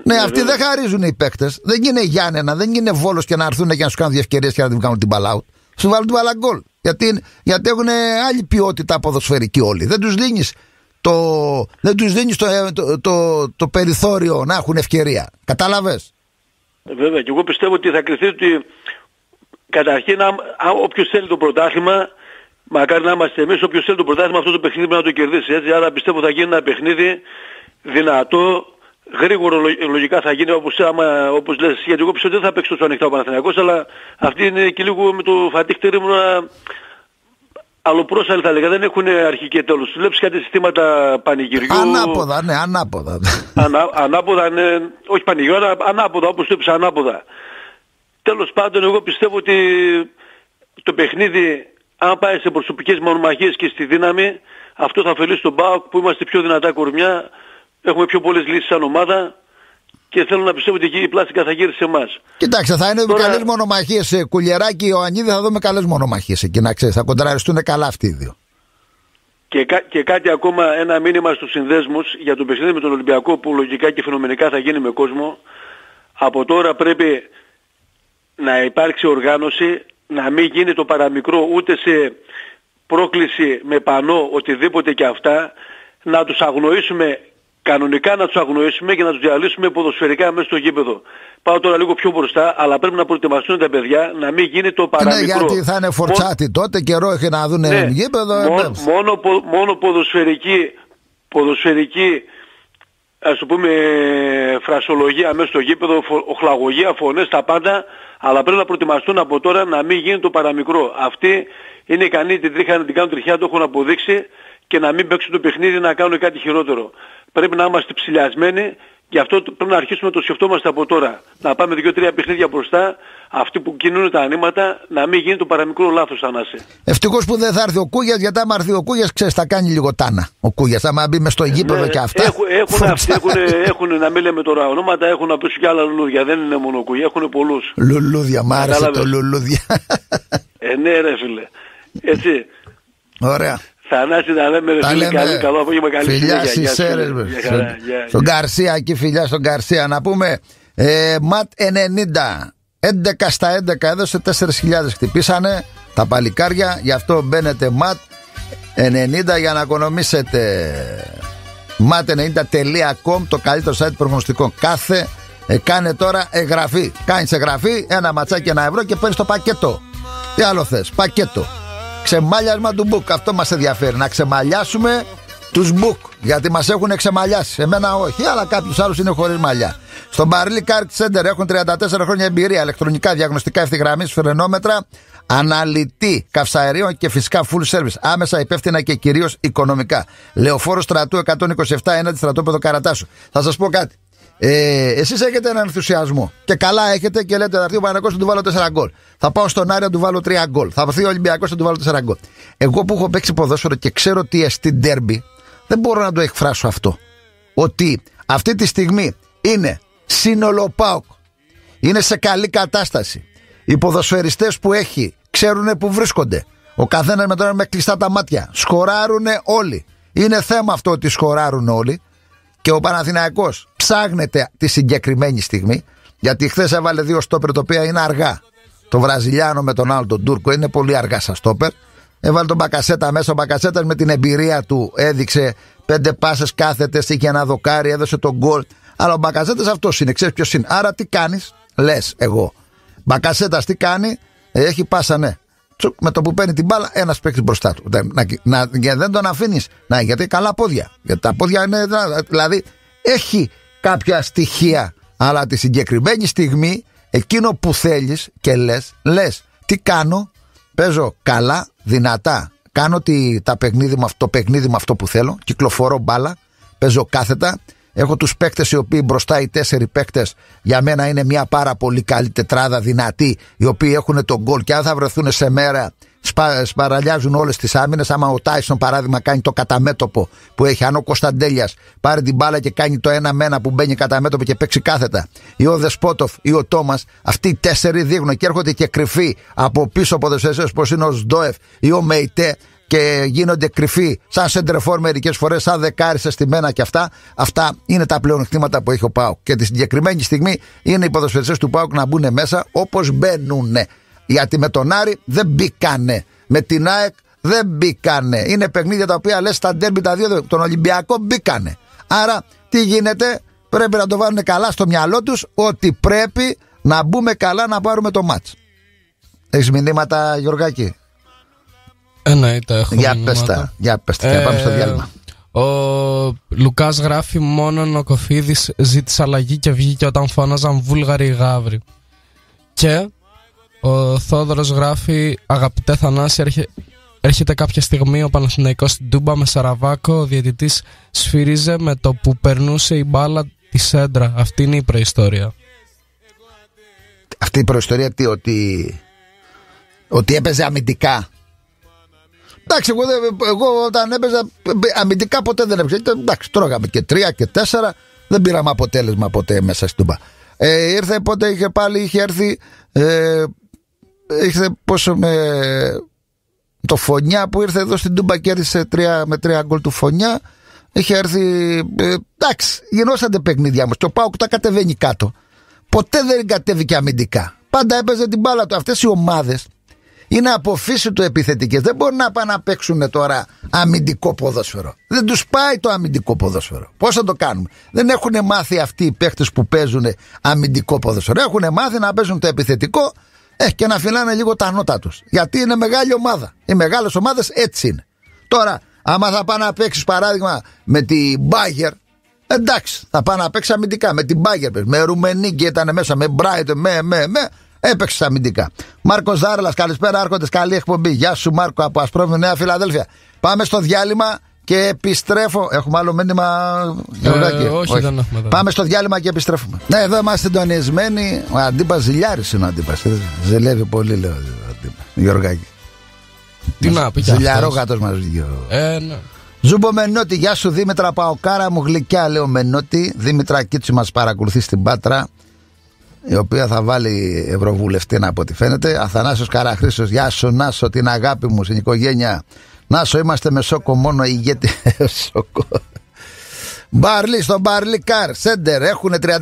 ναι, αυτοί δεν χαρίζουν οι παίκτες. Δεν είναι Γιάννενα, δεν είναι βόλος και να έρθουν και να σου κάνουν δύο ευκαιρίες και να την κάνουν την μπαλάουτ. Σου βάλουν την μπαλαγκόλ. Γιατί, γιατί έχουν άλλη ποιότητα ποδοσφαιρική όλοι. Δεν τους δίνεις το, δεν τους δίνεις το, το, το, το, περιθώριο να έχουν ευκαιρία. Κατάλαβες; Βέβαια και εγώ πιστεύω ότι θα κρυθεί ότι καταρχήν όποιος θέλει το πρωτάθλημα μακάρι να είμαστε εμείς όποιος θέλει το πρωτάθλημα αυτό το παιχνίδι πρέπει να το κερδίσει έτσι άρα πιστεύω θα γίνει ένα παιχνίδι δυνατό γρήγορο λογικά θα γίνει όπως, άμα, όπως λες γιατί εγώ πιστεύω ότι δεν θα παίξει τόσο ανοιχτά ο Παναθηναϊκός αλλά αυτή είναι και λίγο με το φατίχτερη μου να αλλοπρόσαλοι θα λέγα, δεν έχουν αρχή και τέλος. Βλέπεις κάτι συστήματα πανηγυριού. Ανάποδα, ναι, ανάποδα. Ανά, ανάποδα, ναι, όχι πανηγυριού, αλλά ανάποδα, όπως το είπες, ανάποδα. Τέλος πάντων, εγώ πιστεύω ότι το παιχνίδι, αν πάει σε προσωπικές μονομαχίες και στη δύναμη, αυτό θα ωφελήσει τον ΠΑΟΚ που είμαστε πιο δυνατά κορμιά, έχουμε πιο πολλές λύσεις σαν ομάδα και θέλω να πιστεύω ότι εκεί η πλάστικα θα γύρει σε εμάς. Κοιτάξτε, θα είναι Τώρα... καλές μονομαχίες σε κουλιεράκι Ιωαννίδη, θα δούμε καλές μονομαχίες εκεί να ξέρεις. Θα κοντραριστούν καλά αυτοί οι δύο. Και, και κάτι ακόμα, ένα μήνυμα στους συνδέσμους για το παιχνίδι με τον Ολυμπιακό που λογικά και φαινομενικά θα γίνει με κόσμο. Από τώρα πρέπει να υπάρξει οργάνωση, να μην γίνει το παραμικρό ούτε σε πρόκληση με πανό, οτιδήποτε και αυτά, να τους αγνοήσουμε κανονικά να τους αγνοήσουμε και να τους διαλύσουμε ποδοσφαιρικά μέσα στο γήπεδο. Πάω τώρα λίγο πιο μπροστά, αλλά πρέπει να προετοιμαστούν τα παιδιά να μην γίνει το παραμικρό. Ναι, γιατί θα είναι φορτσάτη τότε, καιρό έχει να δουν ναι, γήπεδο. Μόνο, μόνο, μόνο ποδοσφαιρική, ποδοσφαιρική ας το πούμε φρασολογία μέσα στο γήπεδο, οχλαγωγία, φωνές, τα πάντα, αλλά πρέπει να προετοιμαστούν από τώρα να μην γίνει το παραμικρό. Αυτοί είναι ικανοί την τρίχα να την κάνουν τριχιά, το έχουν αποδείξει και να μην παίξουν το παιχνίδι να κάνουν κάτι χειρότερο. Πρέπει να είμαστε ψηλιασμένοι Γι' αυτό πρέπει να αρχίσουμε να το σκεφτόμαστε από τώρα. Να πάμε δύο-τρία παιχνίδια μπροστά, αυτοί που κινούν τα ανήματα, να μην γίνει το παραμικρό λάθος, Θανάση. Ευτυχώς που δεν θα έρθει ο Κούγιας, γιατί άμα έρθει ο Κούγιας, ξέρεις, θα κάνει λίγο τάνα. Ο Κούγιας, άμα μπει μες στο γήπεδο Ναι, και αυτά. Έχουν, έχουν, αυτοί, έχουν, έχουν, να μην λέμε τώρα ονόματα, έχουν να πέσουν και άλλα λουλούδια. Δεν είναι μόνο ο Κούγιας, έχουν πολλούς. Λουλούδια, μ' άρεσε το Κατάλαβες. λουλούδια. Ε, ναι ρε φίλε. Έτσι. Ωραία. Θανάση να λέμε ρε Τα φίλε, λέμε. καλή, καλό απόγευμα, καλή Φιλιά συνέχεια. Γεια στι σου, αίρε. φίλε. Γεια χαρά, γεια, Στον γεια. Γκαρσία, εκεί φιλιά στον Γκαρσία. Να πούμε ε, ματ 90. 11 στα 11 έδωσε 4.000 χτυπήσανε τα παλικάρια. Γι' αυτό μπαίνετε ματ 90 για να οικονομήσετε. mat90.com το καλύτερο site προγνωστικών. Κάθε ε, κάνε τώρα εγγραφή. Κάνεις εγγραφή, ένα ματσάκι ένα ευρώ και παίρνεις το πακέτο. Τι άλλο θες, πακέτο. Ξεμάλιασμα του book. Αυτό μας ενδιαφέρει. Να ξεμαλιάσουμε τους book. Γιατί μας έχουν ξεμαλιάσει. Εμένα όχι, αλλά κάποιους άλλους είναι χωρίς μαλλιά. Στο Barley Card Center έχουν 34 χρόνια εμπειρία. Ηλεκτρονικά διαγνωστικά ευθυγραμμίσεις, φρενόμετρα, αναλυτή καυσαερίων και φυσικά full service. Άμεσα υπεύθυνα και κυρίως οικονομικά. Λεωφόρο στρατού 127 έναντι στρατόπεδο Καρατάσου. Θα σας πω κάτι. Ε, Εσείς έχετε έναν ενθουσιασμό και καλά έχετε και λέτε θα έρθει ο Παναγό να του βάλω 4 γκολ. Θα πάω στον Άρη να του βάλω 3 γκολ. Θα έρθει ο Ολυμπιακός να του βάλω 4 γκολ. Εγώ που έχω παίξει ποδόσφαιρο και ξέρω τι εστί ντέρμπι, δεν μπορώ να το εκφράσω αυτό. Ότι αυτή τη στιγμή είναι σύνολο ΠΑΟΚ. Είναι σε καλή κατάσταση. Οι ποδοσφαιριστές που έχει ξέρουν που βρίσκονται. Ο καθένας με τώρα με κλειστά τα μάτια. Σκοράρουν όλοι. Είναι θέμα αυτό ότι σκοράρουν όλοι. Και ο Παναθηναϊκός ψάχνεται τη συγκεκριμένη στιγμή. Γιατί χθες έβαλε δύο στόπερ τα οποία είναι αργά. Το Βραζιλιάνο με τον άλλο τον Τούρκο είναι πολύ αργά στα στόπερ. Έβαλε τον Μπακασέτα μέσα. Ο Μπακασέτας με την εμπειρία του έδειξε πέντε πάσες κάθετε, είχε ένα δοκάρι, έδωσε τον γκολ. Αλλά ο Μπακασέτας αυτός είναι, ξέρεις ποιος είναι. Άρα τι κάνεις, λες εγώ. Μπακασέτας τι κάνει, ε, έχει πάσα ναι. Τσουκ, με το που παίρνει την μπάλα, ένας παίκτης μπροστά του. Δεν- Να, να, για- δεν τον αφήνεις. Να, γιατί καλά πόδια. Γιατί τα πόδια είναι. Δηλαδή έχει κάποια στοιχεία. Αλλά τη συγκεκριμένη στιγμή, εκείνο που θέλεις και λες, λες, τι κάνω, παίζω καλά, δυνατά. Κάνω τη, τα παιχνίδι με αυτό, το παιχνίδι με αυτό που θέλω. Κυκλοφορώ μπάλα, παίζω κάθετα. Έχω τους παίκτες οι οποίοι μπροστά οι τέσσερι παίκτες για μένα είναι μια πάρα πολύ καλή τετράδα δυνατή, οι οποίοι έχουν τον γκολ και αν θα βρεθούν σε μέρα σπα, σπαραλιάζουν όλες τις άμυνες. Άμα ο Τάισον παράδειγμα κάνει το καταμέτωπο που έχει, αν ο Κωνσταντέλιας πάρει την μπάλα και κάνει το ένα με ένα που μπαίνει καταμέτωπο και παίξει κάθετα, ή ο Δεσπότοφ ή ο Τόμας, αυτοί οι τέσσερι δείχνουν και έρχονται και κρυφοί από πίσω από δεσπότοφ όπω είναι ο Σντόεφ ή ο Μεϊτέ και γίνονται κρυφοί σαν σεντρεφόρ μερικές φορές, σαν δεκάρι σε στημένα και αυτά. Αυτά είναι τα πλεονεκτήματα που έχει ο Πάουκ. Και τη συγκεκριμένη στιγμή είναι οι ποδοσφαιριστές του Πάουκ να μπουν μέσα όπως μπαίνουν. Γιατί με τον Άρη δεν μπήκανε. Με την ΑΕΚ δεν μπήκανε. Είναι παιχνίδια τα οποία λες στα ντέρμπι τα δύο, τον Ολυμπιακό μπήκανε. Άρα τι γίνεται, πρέπει να το βάλουν καλά στο μυαλό τους ότι πρέπει να μπούμε καλά να πάρουμε το μάτς. Έχεις μηνύματα, Γιωργάκη; Ε, ναι, τα έχω Για μηνύματα. πες τα, για πες τα, και πάμε στο διάλειμμα. Ο Λουκάς γράφει μόνο ο Κοφίδη ζήτησε αλλαγή και βγήκε όταν φώναζαν Βούλγαροι γάβροι. Και ο Θόδωρος γράφει Αγαπητέ Θανάση, έρχε, έρχεται κάποια στιγμή ο Παναθηναϊκός στην Τούμπα με Σαραβάκο. Ο διαιτητής σφυρίζε με το που περνούσε η μπάλα της σέντρα. Αυτή είναι η προϊστορία. Αυτή η προϊστορία τι, ότι, ότι έπαιζε αμυντικά. Εντάξει, εγώ, δεν- εγώ όταν έπαιζα αμυντικά ποτέ δεν έπαιζα. Ήταν, Εντάξει, τρώγαμε και τρία και τέσσερα. Δεν πήραμε αποτέλεσμα ποτέ μέσα στην Τούμπα. Ε, ήρθε πότε είχε πάλι, είχε έρθει. Ε, ήρθε πόσο με το Φωνιά που ήρθε εδώ στην Τούμπα και έρισε τρία, με τρία γκολ του Φωνιά. Είχε έρθει. Ε, εντάξει, γινόσατε παιχνίδια μα. Και ο Πάουκ τα κατεβαίνει κάτω. Ποτέ δεν κατέβηκε αμυντικά. Πάντα έπαιζε την μπάλα του. Αυτές οι ομάδες είναι από φύση του επιθετικές. Δεν μπορούν να πάνε να παίξουν τώρα αμυντικό ποδόσφαιρο. Δεν τους πάει το αμυντικό ποδόσφαιρο. Πώς θα το κάνουμε. Δεν έχουν μάθει αυτοί οι παίχτες που παίζουν αμυντικό ποδόσφαιρο. Έχουν μάθει να παίζουν το επιθετικό ε, και να φυλάνε λίγο τα νότα του. Γιατί είναι μεγάλη ομάδα. Οι μεγάλες ομάδες έτσι είναι. Τώρα, άμα θα πάει να παίξεις παράδειγμα με την Bayern, εντάξει, θα πάει να παίξεις αμυντικά με την Bayern. Με Ρουμενίγκη ήταν μέσα, με Brighton, με, με, με. Έπαιξε αμυντικά. Μάρκο Ζάρελα, καλησπέρα, άρχοντες. Καλή εκπομπή. Γεια σου, Μάρκο, από Ασπρόμη, Νέα Φιλαδέλφια. Πάμε στο διάλειμμα και επιστρέφω. Έχουμε άλλο μήνυμα, Γεωργάκη; Ε, όχι, δεν έχουμε εδώ. Πάμε στο διάλειμμα και επιστρέφουμε. Ναι, εδώ είμαστε συντονισμένοι. Ο Αντίπας ζηλιάρης είναι ο Αντίπας. Ζηλεύει πολύ, λέω ο Αντίπας. Γεωργάκη. Τι να πει κι Ζηλιαρό αυτός. γάτο μας βγει. Ε, ναι. Ζούμπο Μενώτη, γεια σου Δήμητρα Παοκάρα μου γλυκιά λέω Μενώτη. Δήμητρα Κίτσου μας παρακολουθεί στην Πάτρα η οποία θα βάλει ευρωβουλευτή από ό,τι φαίνεται. Αθανάσιος Καραχρήσος, γεια σου Νάσο την αγάπη μου στην οικογένεια. Νάσο είμαστε με σόκο μόνο ηγέτη. σόκο. Μπαρλί στο Μπαρλί Καρ Σέντερ έχουν 34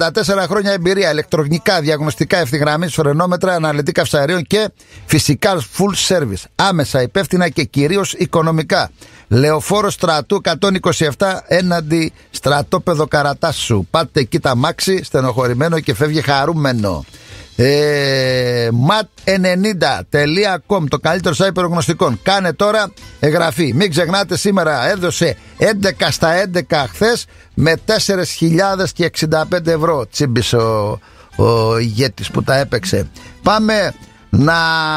χρόνια εμπειρία. Ηλεκτρονικά, διαγνωστικά, ευθυγραμμίσει, φρενόμετρα, αναλυτή καυσαρίων και φυσικά full service. Άμεσα, υπεύθυνα και κυρίως οικονομικά. Λεωφόρο στρατού 127 έναντι στρατόπεδο Καρατάσου. Πάτε εκεί τα μάξι, στενοχωρημένο και φεύγει χαρούμενο. Ε, mat90.com το καλύτερο site προγνωστικών. Κάνε τώρα εγγραφή. Μην ξεχνάτε σήμερα έδωσε 11 στα 11 χθες με 4.065 ευρώ. Τσίμπησε ο, ο ηγέτης που τα έπαιξε. Πάμε να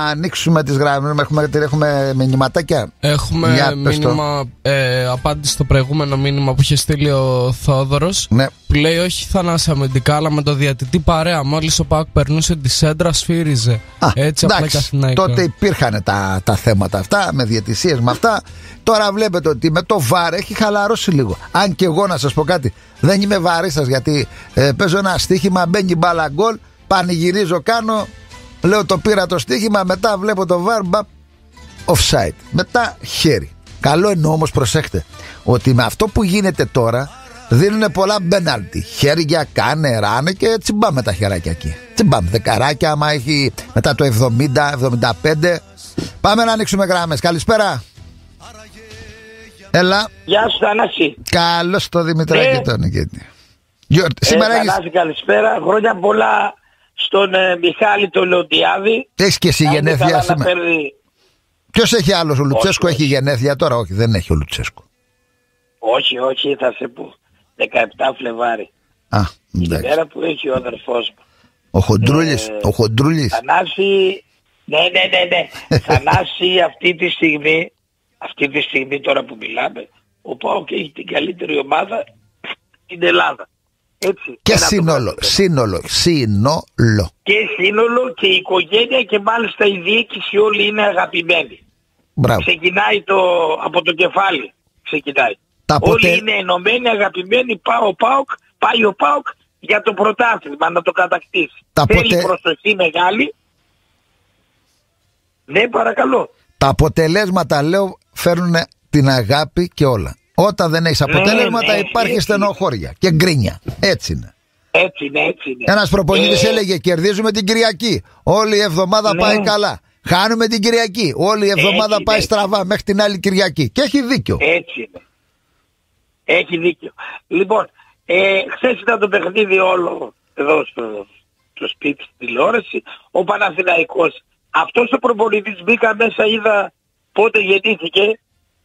ανοίξουμε τις γραμμές. Έχουμε, έχουμε μηνυματάκια; Έχουμε Για, πες το. μήνυμα, ε, απάντηση στο προηγούμενο μήνυμα που είχε στείλει ο Θόδωρος Ναι. που λέει όχι θανάσια αμυντικά αλλά με το διατητή παρέα μόλις ο Πάκ περνούσε τη σέντρα σφύριζε Α, έτσι απλά και εντάξει, αθηναϊκά τότε υπήρχαν τα, τα θέματα αυτά με διαιτησίες με αυτά. Τώρα βλέπετε ότι με το βάρ έχει χαλαρώσει λίγο. Αν και εγώ να σας πω κάτι, δεν είμαι βαρύ σας γιατί ε, παίζω ένα στοίχημα, μπαίνει μπάλα γκολ, πανηγυρίζω κάνω, λέω το πήρα το στοίχημα, μετά βλέπω το βάρ, μπαπ, offside. Μετά χέρι. Καλό εννοώ όμως προσέχτε ότι με αυτό που γίνεται τώρα δίνουν πολλά μπέναλτι. Χέρια, κάνε, ράνε και τσιμπάμε τα χεράκια εκεί. Τσιμπάμε. Δεκαράκια, άμα έχει μετά το 70-75. Πάμε να ανοίξουμε γράμμες. Καλησπέρα. Έλα. Γεια σου Θανάση. Καλώς το Δημητράκη Ναι. τον Νικήτη. Γιώργη, Σήμερα ε, έχεις, Θανάση καλησπέρα. Χρόνια πολλά στον ε, Μιχάλη τον Λοντιάδη. έχεις και εσύ Να είναι γενέθλια καλά να σήμερα. παίρνει- Ποιος έχει άλλος, ο Λουτσέσκο Όχι, έχει γενέθλια τώρα; Όχι, δεν έχει ο Λουτσέσκο. Όχι, όχι, θα σε πω. 17 Φλεβάρι. Α, Την εντάξει. μέρα που έχει ο αδερφός μου. Ο Χοντρούλης. Ε, ο Χοντρούλης. Θανάση, ναι, ναι, ναι, ναι. Θανάση αυτή τη στιγμή, αυτή τη στιγμή τώρα που μιλάμε, ο Πάοκ έχει την καλύτερη ομάδα στην Ελλάδα. Έτσι. Και Ένα το σύνολο. πρώτο. Σύνολο. Σύνολο. Και σύνολο και η οικογένεια και μάλιστα η διοίκηση όλοι είναι αγαπημένοι. Μπράβο. Ξεκινάει το, από το κεφάλι. Ξεκινάει. Τα Όλοι ποτε- είναι ενωμένοι, αγαπημένοι, πάω ο ΠΑΟΚ, πάει ο ΠΑΟΚ για το πρωτάθλημα να το κατακτήσει. Τα Θέλει ποτε- προσοχή μεγάλη. Ναι, παρακαλώ. Τα αποτελέσματα, λέω, φέρνουν την αγάπη και όλα. Όταν δεν έχεις αποτέλεσματα, ναι, υπάρχει έτσι. στενοχώρια και γκρίνια. Έτσι είναι. Έτσι είναι, έτσι είναι. Ένας προπονητής Ε, έλεγε: Κερδίζουμε την Κυριακή. Όλη η εβδομάδα Ναι. πάει καλά. Χάνουμε την Κυριακή. Όλη η εβδομάδα Έτσι, πάει έτσι. στραβά μέχρι την άλλη Κυριακή. Και έχει δίκιο. Έτσι είναι. Έχει δίκιο. Λοιπόν, ε, χθες ήταν το παιχνίδι όλο εδώ στο, στο σπίτι στη τηλεόραση. Ο Παναθηναϊκός. Αυτός ο προπονητής μπήκα μέσα, είδα πότε γεννήθηκε,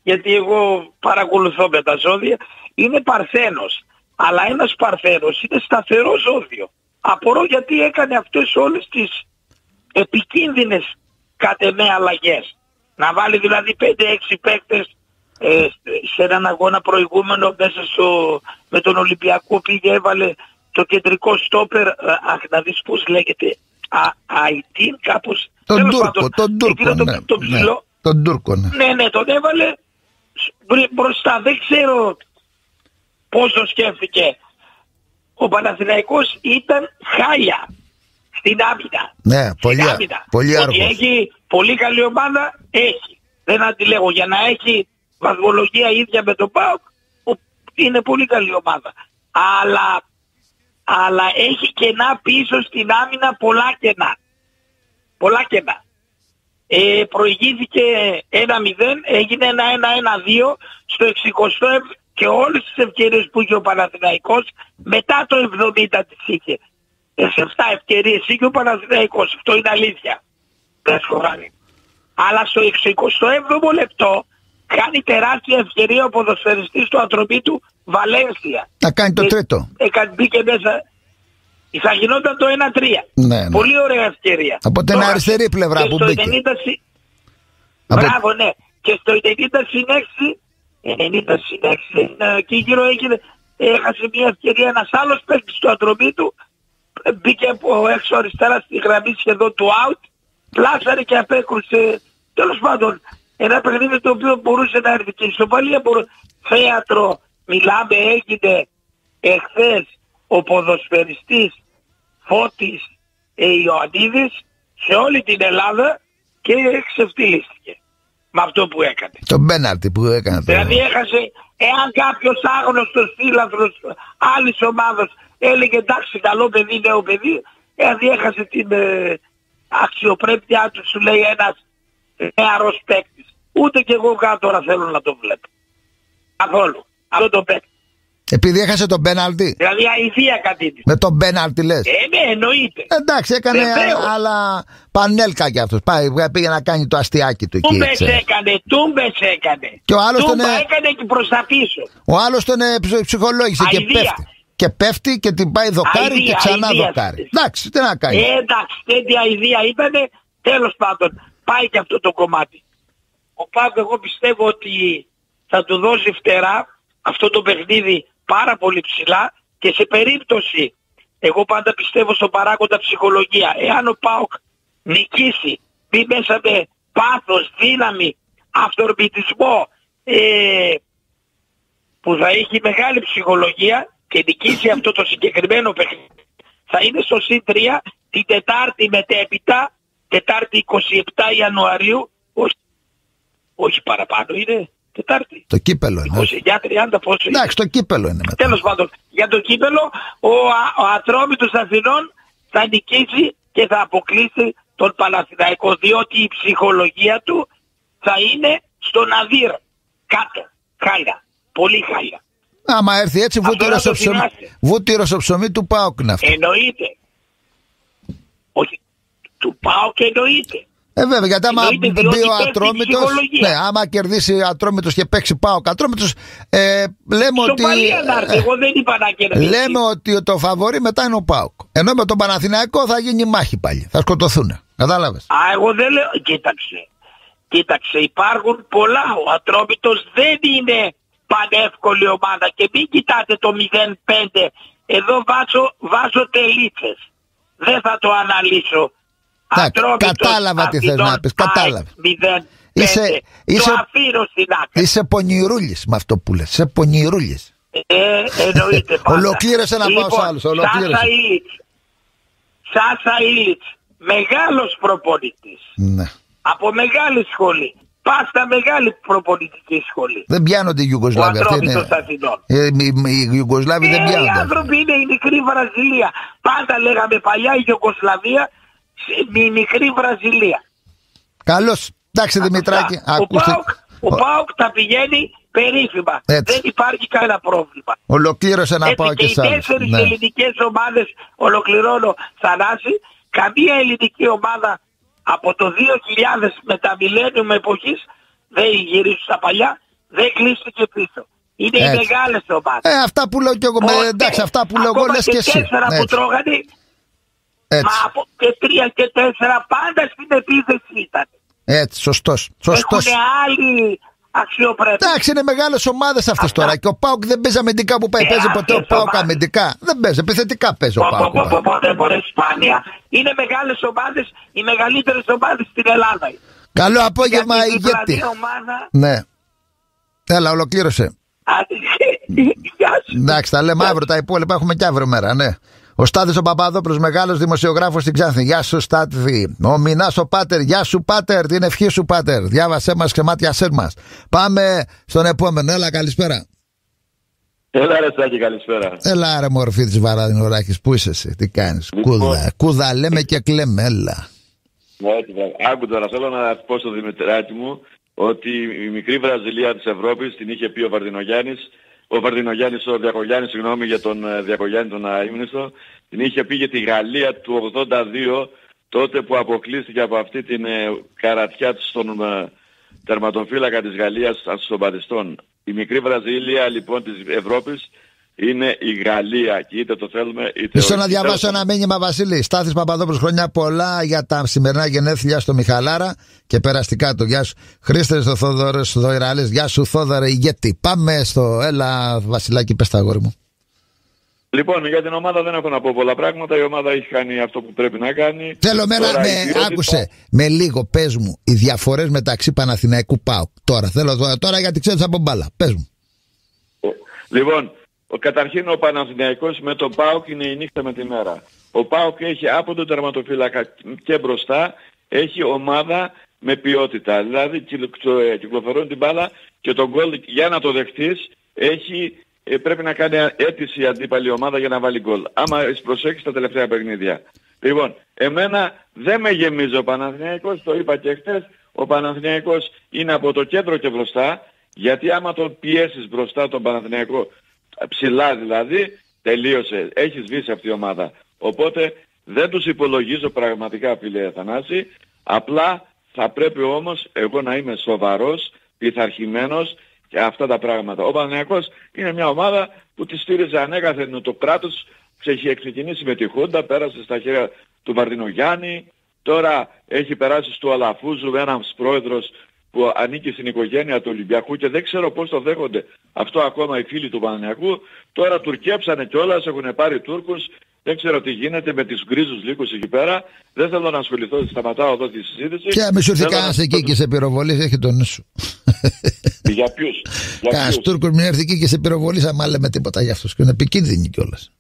γιατί εγώ παρακολουθώ με τα ζώδια, είναι παρθένος. Αλλά ένας παρθένος είναι σταθερό ζώδιο. Απορώ γιατί έκανε αυτές όλες τις επικίνδυνες κατ' εμέ αλλαγές. Να βάλει δηλαδή 5-6 παίκτες ε, σε έναν αγώνα προηγούμενο μέσα στο, με τον Ολυμπιακό πήγε έβαλε το κεντρικό στόπερ, ε, αχ να δεις πώς λέγεται, Α, Αϊτίν κάπως. Τον τέλος Τούρκο, πάντων, τον Τούρκο. εκείνο το, ναι, το ναι. ψηλό, Τον Τούρκο, ναι. ναι, ναι, τον έβαλε σ- μπρι- μπροστά. Δεν ξέρω πόσο σκέφτηκε. Ο Παναθηναϊκός ήταν χάλια στην άμυνα. Ναι, πολύ, Στην α- άμυνα. πολύ Ότι άργος. έχει πολύ καλή ομάδα, έχει. Δεν αντιλέγω. Για να έχει βαθμολογία ίδια με τον ΠΑΟΚ, ο- είναι πολύ καλή ομάδα. Αλλά, αλλά έχει κενά πίσω στην άμυνα, πολλά κενά. Πολλά κενά. Ε, προηγήθηκε 1-0, έγινε ένα 1-1-2 στο 67 και όλες τις ευκαιρίες που είχε ο Παναθηναϊκός μετά το 70 τις είχε. Ε, σε 7 ευκαιρίες είχε ο Παναθηναϊκός, αυτό είναι αλήθεια. Δεν σκοράρει. Αλλά στο 67ο λεπτό κάνει τεράστια ευκαιρία ο ποδοσφαιριστής του ανθρωπί του Βαλένσια. Να κάνει το Ε, τρίτο. Έκανε, μπήκε μέσα. Θα γινόταν το 1-3. Ναι, ναι. Πολύ ωραία ευκαιρία. Από την Τώρα, αριστερή πλευρά και που στο μπήκε. 90 συ- Από- Μπράβο, ναι. Και στο 90 συν 6 90 συν 6 και γύρω έγινε, έχασε μια ευκαιρία ένας άλλος παίκτης στο ατρομή του, μπήκε από έξω αριστερά στη γραμμή σχεδόν του out, πλάσαρε και απέκρουσε, τέλος πάντων, ένα παιχνίδι το οποίο μπορούσε να έρθει και η ισοπαλία μπορούσε. Θέατρο, μιλάμε, έγινε εχθές ο ποδοσφαιριστής Φώτης ε, Ιωαννίδης σε όλη την Ελλάδα και ξεφτυλίστηκε με αυτό που έκανε. Το μπέναρτι που έκανε. Δηλαδή έχασε, εάν κάποιος άγνωστος φίλαθρος άλλης ομάδας έλεγε εντάξει καλό παιδί, νέο παιδί, εάν έχασε την ε, αξιοπρέπειά του σου λέει ένας νεαρός παίκτης. Ούτε και εγώ κάτω τώρα θέλω να το βλέπω. Καθόλου. Αυτό το παίκτη. Επειδή έχασε τον πέναλτι. Δηλαδή αηδία κάτι της. Με τον πέναλτι λες. Ε, ναι, εννοείται. Εντάξει, έκανε Βεβαίως. αλλά πανέλκα κι αυτός. Πάει, πήγε να κάνει το αστιάκι του εκεί. Τούμπες ξέρεις. έκανε, τούμπες έκανε. Και ο άλλος τον, Τούμπα ε, έκανε και προς τα πίσω. Ο άλλος τον ε, ψ- ψυχολόγησε και Αηδία. πέφτει. Και πέφτει και την πάει δοκάρι Αηδία, και ξανά αηδία. δοκάρι. Εντάξει, τι να κάνει. Ε, εντάξει, τέτοια ιδέα ήτανε. Τέλος πάντων, πάει και αυτό το κομμάτι. Ο Πάκο εγώ πιστεύω ότι θα του δώσει φτερά αυτό το παιχνίδι πάρα πολύ ψηλά και σε περίπτωση, εγώ πάντα πιστεύω στον παράγοντα ψυχολογία. Εάν ο Πάοκ νικήσει, μπει μέσα με πάθος, δύναμη, αυτορμητισμό, ε, που θα έχει μεγάλη ψυχολογία και νικήσει αυτό το συγκεκριμένο παιχνίδι θα είναι στο C3 την Τετάρτη μετέπειτα, Τετάρτη 27 Ιανουαρίου, όχι, όχι παραπάνω είναι, Τετάρτη, Το κύπελο είναι. 29-30 πόσο είναι. Εντάξει, το κύπελο είναι μετά. Τέλος πάντων, για το κύπελο ο, Α- ο Ατρόμητος Αθηνών θα νικήσει και θα αποκλείσει τον Παναθηναϊκό διότι η ψυχολογία του θα είναι στον Αδύρ κάτω, χάλια, πολύ χάλια. Άμα έρθει έτσι Αυτό βούτυρο να στο το ψωμί, θυμάστε. βούτυρο στο ψωμί του Πάοκ είναι αυτό. Εννοείται. Όχι, του πάω και εννοείται. Ε, βέβαια, γιατί άμα Εννοείται, μπει διότι ο πέφτει η Ατρόμητος, ψυχολογία. ναι, άμα κερδίσει ο Ατρόμητος και παίξει Πάοκ Ατρόμητος, ε, λέμε ότι, Σοπαλία να έρθει, ε, εγώ δεν είπα να κερδίσει. λέμε ότι το φαβορή μετά είναι ο Πάοκ. Ενώ με τον Παναθηναϊκό θα γίνει μάχη πάλι, θα σκοτωθούν. Κατάλαβες; Α, εγώ δεν λέω, κοίταξε. Κοίταξε, υπάρχουν πολλά. Ο Ατρόμητος δεν είναι πανεύκολη ομάδα και μην κοιτάτε το 0-5. Εδώ βάζω, βάζω τελίτσες. Δεν θα το αναλύσω. Εντάξει, Ατρόμητος, κατάλαβα τι θες Αθηνών, να πεις, ΑΕΚ, κατάλαβα. 0-5. Είσαι- είσαι- Το αφήνω στην άκρη. Είσαι πονηρούλης με αυτό που λες. Είσαι πονηρούλης. Ε, εννοείται πάντα. Ολοκλήρωσε να πάω λοιπόν, σε άλλους, ολοκλήρωσε. Σάσα Ήλιτς. Σάσα Ήλιτς. Μεγάλος προπονητής. Ναι. Από μεγάλη σχολή. Πας στα μεγάλη προπονητική σχολή. Δεν πιάνονται οι Ο Ιουγκοσλάβοι. Αυτοί είναι... Ατρόμητος Αθηνών. Ε, οι, οι Ιουγκοσλάβοι δεν Ε, οι πιάνονται. άνθρωποι είναι η μικρή Βραζιλία. Πάντα λέγαμε παλιά η Ιουγκοσλαβία, η μικρή Βραζιλία. Καλώς. Εντάξει Δημητράκη, Ο ακούστε. Πάοκ, ο Πάοκ τα πηγαίνει περίφημα. Έτσι. Δεν υπάρχει κανένα πρόβλημα. Ολοκλήρωσε να Έτσι πάω και και σε οι άλλους. τέσσερις Ναι. ελληνικές ομάδες ολοκληρώνω Θανάση. Καμία ελληνική ομάδα από το 2000 με τα millennium εποχής δεν γυρίζει στα παλιά, δεν κλείστηκε πίσω. Είναι οι Έτσι. μεγάλες ομάδες. Ε, αυτά που λέω και εγώ. με- Ποτέ. εντάξει, αυτά που λέω εγώ Ακόμα λες και εσύ. τέσσερα που Έτσι. τρώγανε, Έτσι. μα από και τρία και τέσσερα πάντα στην επίθεση ήταν. Έτσι, σωστός. Σωστός. Έχουν άλλη αξιοπρέπεια. Εντάξει, είναι μεγάλες ομάδες αυτές τώρα. Και ο Πάουκ δεν παίζει αμυντικά που πάει. Ε, Παίζει ποτέ ο αυτές Πάουκ ομάδες. αμυντικά. Δεν παίζει. Επιθετικά παίζει ο Πο- Πάουκ. πο- πο- Ποτέ ποτέ σπάνια. Είναι μεγάλες ομάδες, οι μεγαλύτερες ομάδες στην Ελλάδα. Καλό απόγευμα, Γιατί η διπλανή ηγέτη. ομάδα... Ναι. Έλα, ολοκλήρωσε. Γεια σου. Εντάξει, τα λέμε αύριο. Τα υπόλοιπα έχουμε και αύριο μέρα, ναι. Ο Στάδη ο Παπαδόπουλος, μεγάλος δημοσιογράφος στην Ξάνθη. Γεια σου, Στάδη. Ο Μινάς ο Πάτερ. Γεια σου, Πάτερ. Την ευχή σου, Πάτερ. Διάβασέ μας και μάτιασέ μας. Πάμε στον επόμενο. Έλα, καλησπέρα. Έλα ρε Σάκη, καλησπέρα. Έλα, ρε μορφή της Βαραδινοράκης. Πού είσαι εσύ, τι κάνεις. Λοιπόν. Κούδα. Κούδα λέμε και κλαίμε. Έλα. Ναι, έτσι, βέβαια. Άκου τώρα, θέλω να πω στο Δημητράκη μου ότι η μικρή Βραζιλία της Ευρώπης την είχε πει ο Βαρδινογιάννης, ο Βαρδινογιάννης, ο Διακογιάννης, συγγνώμη για τον ε, Διακογιάννη τον Αείμνηστο, την είχε πει για τη Γαλλία του 82, τότε που αποκλείστηκε από αυτή την ε, καρατιά στον ε, τερματοφύλακα της Γαλλίας στον Πατιστών. Η μικρή Βραζίλια λοιπόν της Ευρώπης είναι η Γαλλία και είτε το θέλουμε είτε Μισό όχι. να διαβάσω ένα μήνυμα, Βασίλη. Στάθης Παπαδόπουλος, χρόνια πολλά για τα σημερινά γενέθλια στο Μιχαλάρα και περαστικά του. Γεια σου. Χρήστες στο Θόδωρος Δοϊράλη. Γεια σου, Θόδωρε ηγέτη. Πάμε στο Έλα, Βασιλάκι, πες τα αγόρι μου. Λοιπόν, για την ομάδα δεν έχω να πω πολλά πράγματα. Η ομάδα έχει κάνει αυτό που πρέπει να κάνει. Θέλω με, Τώρα, με, η ποιότητα- άκουσε, με λίγο πες μου οι διαφορές μεταξύ Παναθηναϊκού Πάου. Τώρα, θέλω τώρα, τώρα γιατί ξέρω από μπάλα. Πες μου. Λοιπόν, ο, καταρχήν ο Παναθηναϊκός με τον ΠΑΟΚ είναι η νύχτα με τη μέρα. Ο ΠΑΟΚ έχει από τον τερματοφύλακα και μπροστά έχει ομάδα με ποιότητα. Δηλαδή κυκλο- ε, κυκλοφορούν την μπάλα και τον γκολ για να το δεχτείς έχει, ε, πρέπει να κάνει αίτηση η αντίπαλη ομάδα για να βάλει γκολ. Άμα έχεις προσέξεις τα τελευταία παιχνίδια. Λοιπόν, εμένα δεν με γεμίζει ο Παναθηναϊκός, το είπα και χτες, ο Παναθηναϊκός είναι από το κέντρο και μπροστά, γιατί άμα τον πιέσεις μπροστά τον Παναθηναϊκό, ψηλά δηλαδή, τελείωσε. Έχεις σβήσει αυτή η ομάδα. Οπότε δεν τους υπολογίζω πραγματικά φίλε Αθανάση, απλά θα πρέπει όμως εγώ να είμαι σοβαρός, πειθαρχημένος και αυτά τα πράγματα. Ο Παναθηναϊκός είναι μια ομάδα που τη στήριζε ανέκαθεν το κράτος, έχει ξεκινήσει με τη Χούντα, πέρασε στα χέρια του Μαρτινογιάννη, τώρα έχει περάσει στο Αλαφούζου ένας πρόεδρος που ανήκει στην οικογένεια του Ολυμπιακού και δεν ξέρω πώς το δέχονται αυτό ακόμα οι φίλοι του Παναθηναϊκού. Τώρα τουρκέψανε κιόλας, έχουν πάρει Τούρκους, δεν ξέρω τι γίνεται με τις γκρίζους λύκους εκεί πέρα. Δεν θέλω να ασχοληθώ, σταματάω εδώ τη συζήτηση. Και μη σου έρθει Θέλω να- κανένα εκεί και σε πυροβολή, έχει τον νου σου. Για ποιους; Για Κανένα ποιους; Τούρκο μην έρθει εκεί και σε πυροβολή, άμα λέμε τίποτα για αυτούς. Και είναι επικίνδυνοι κιόλας.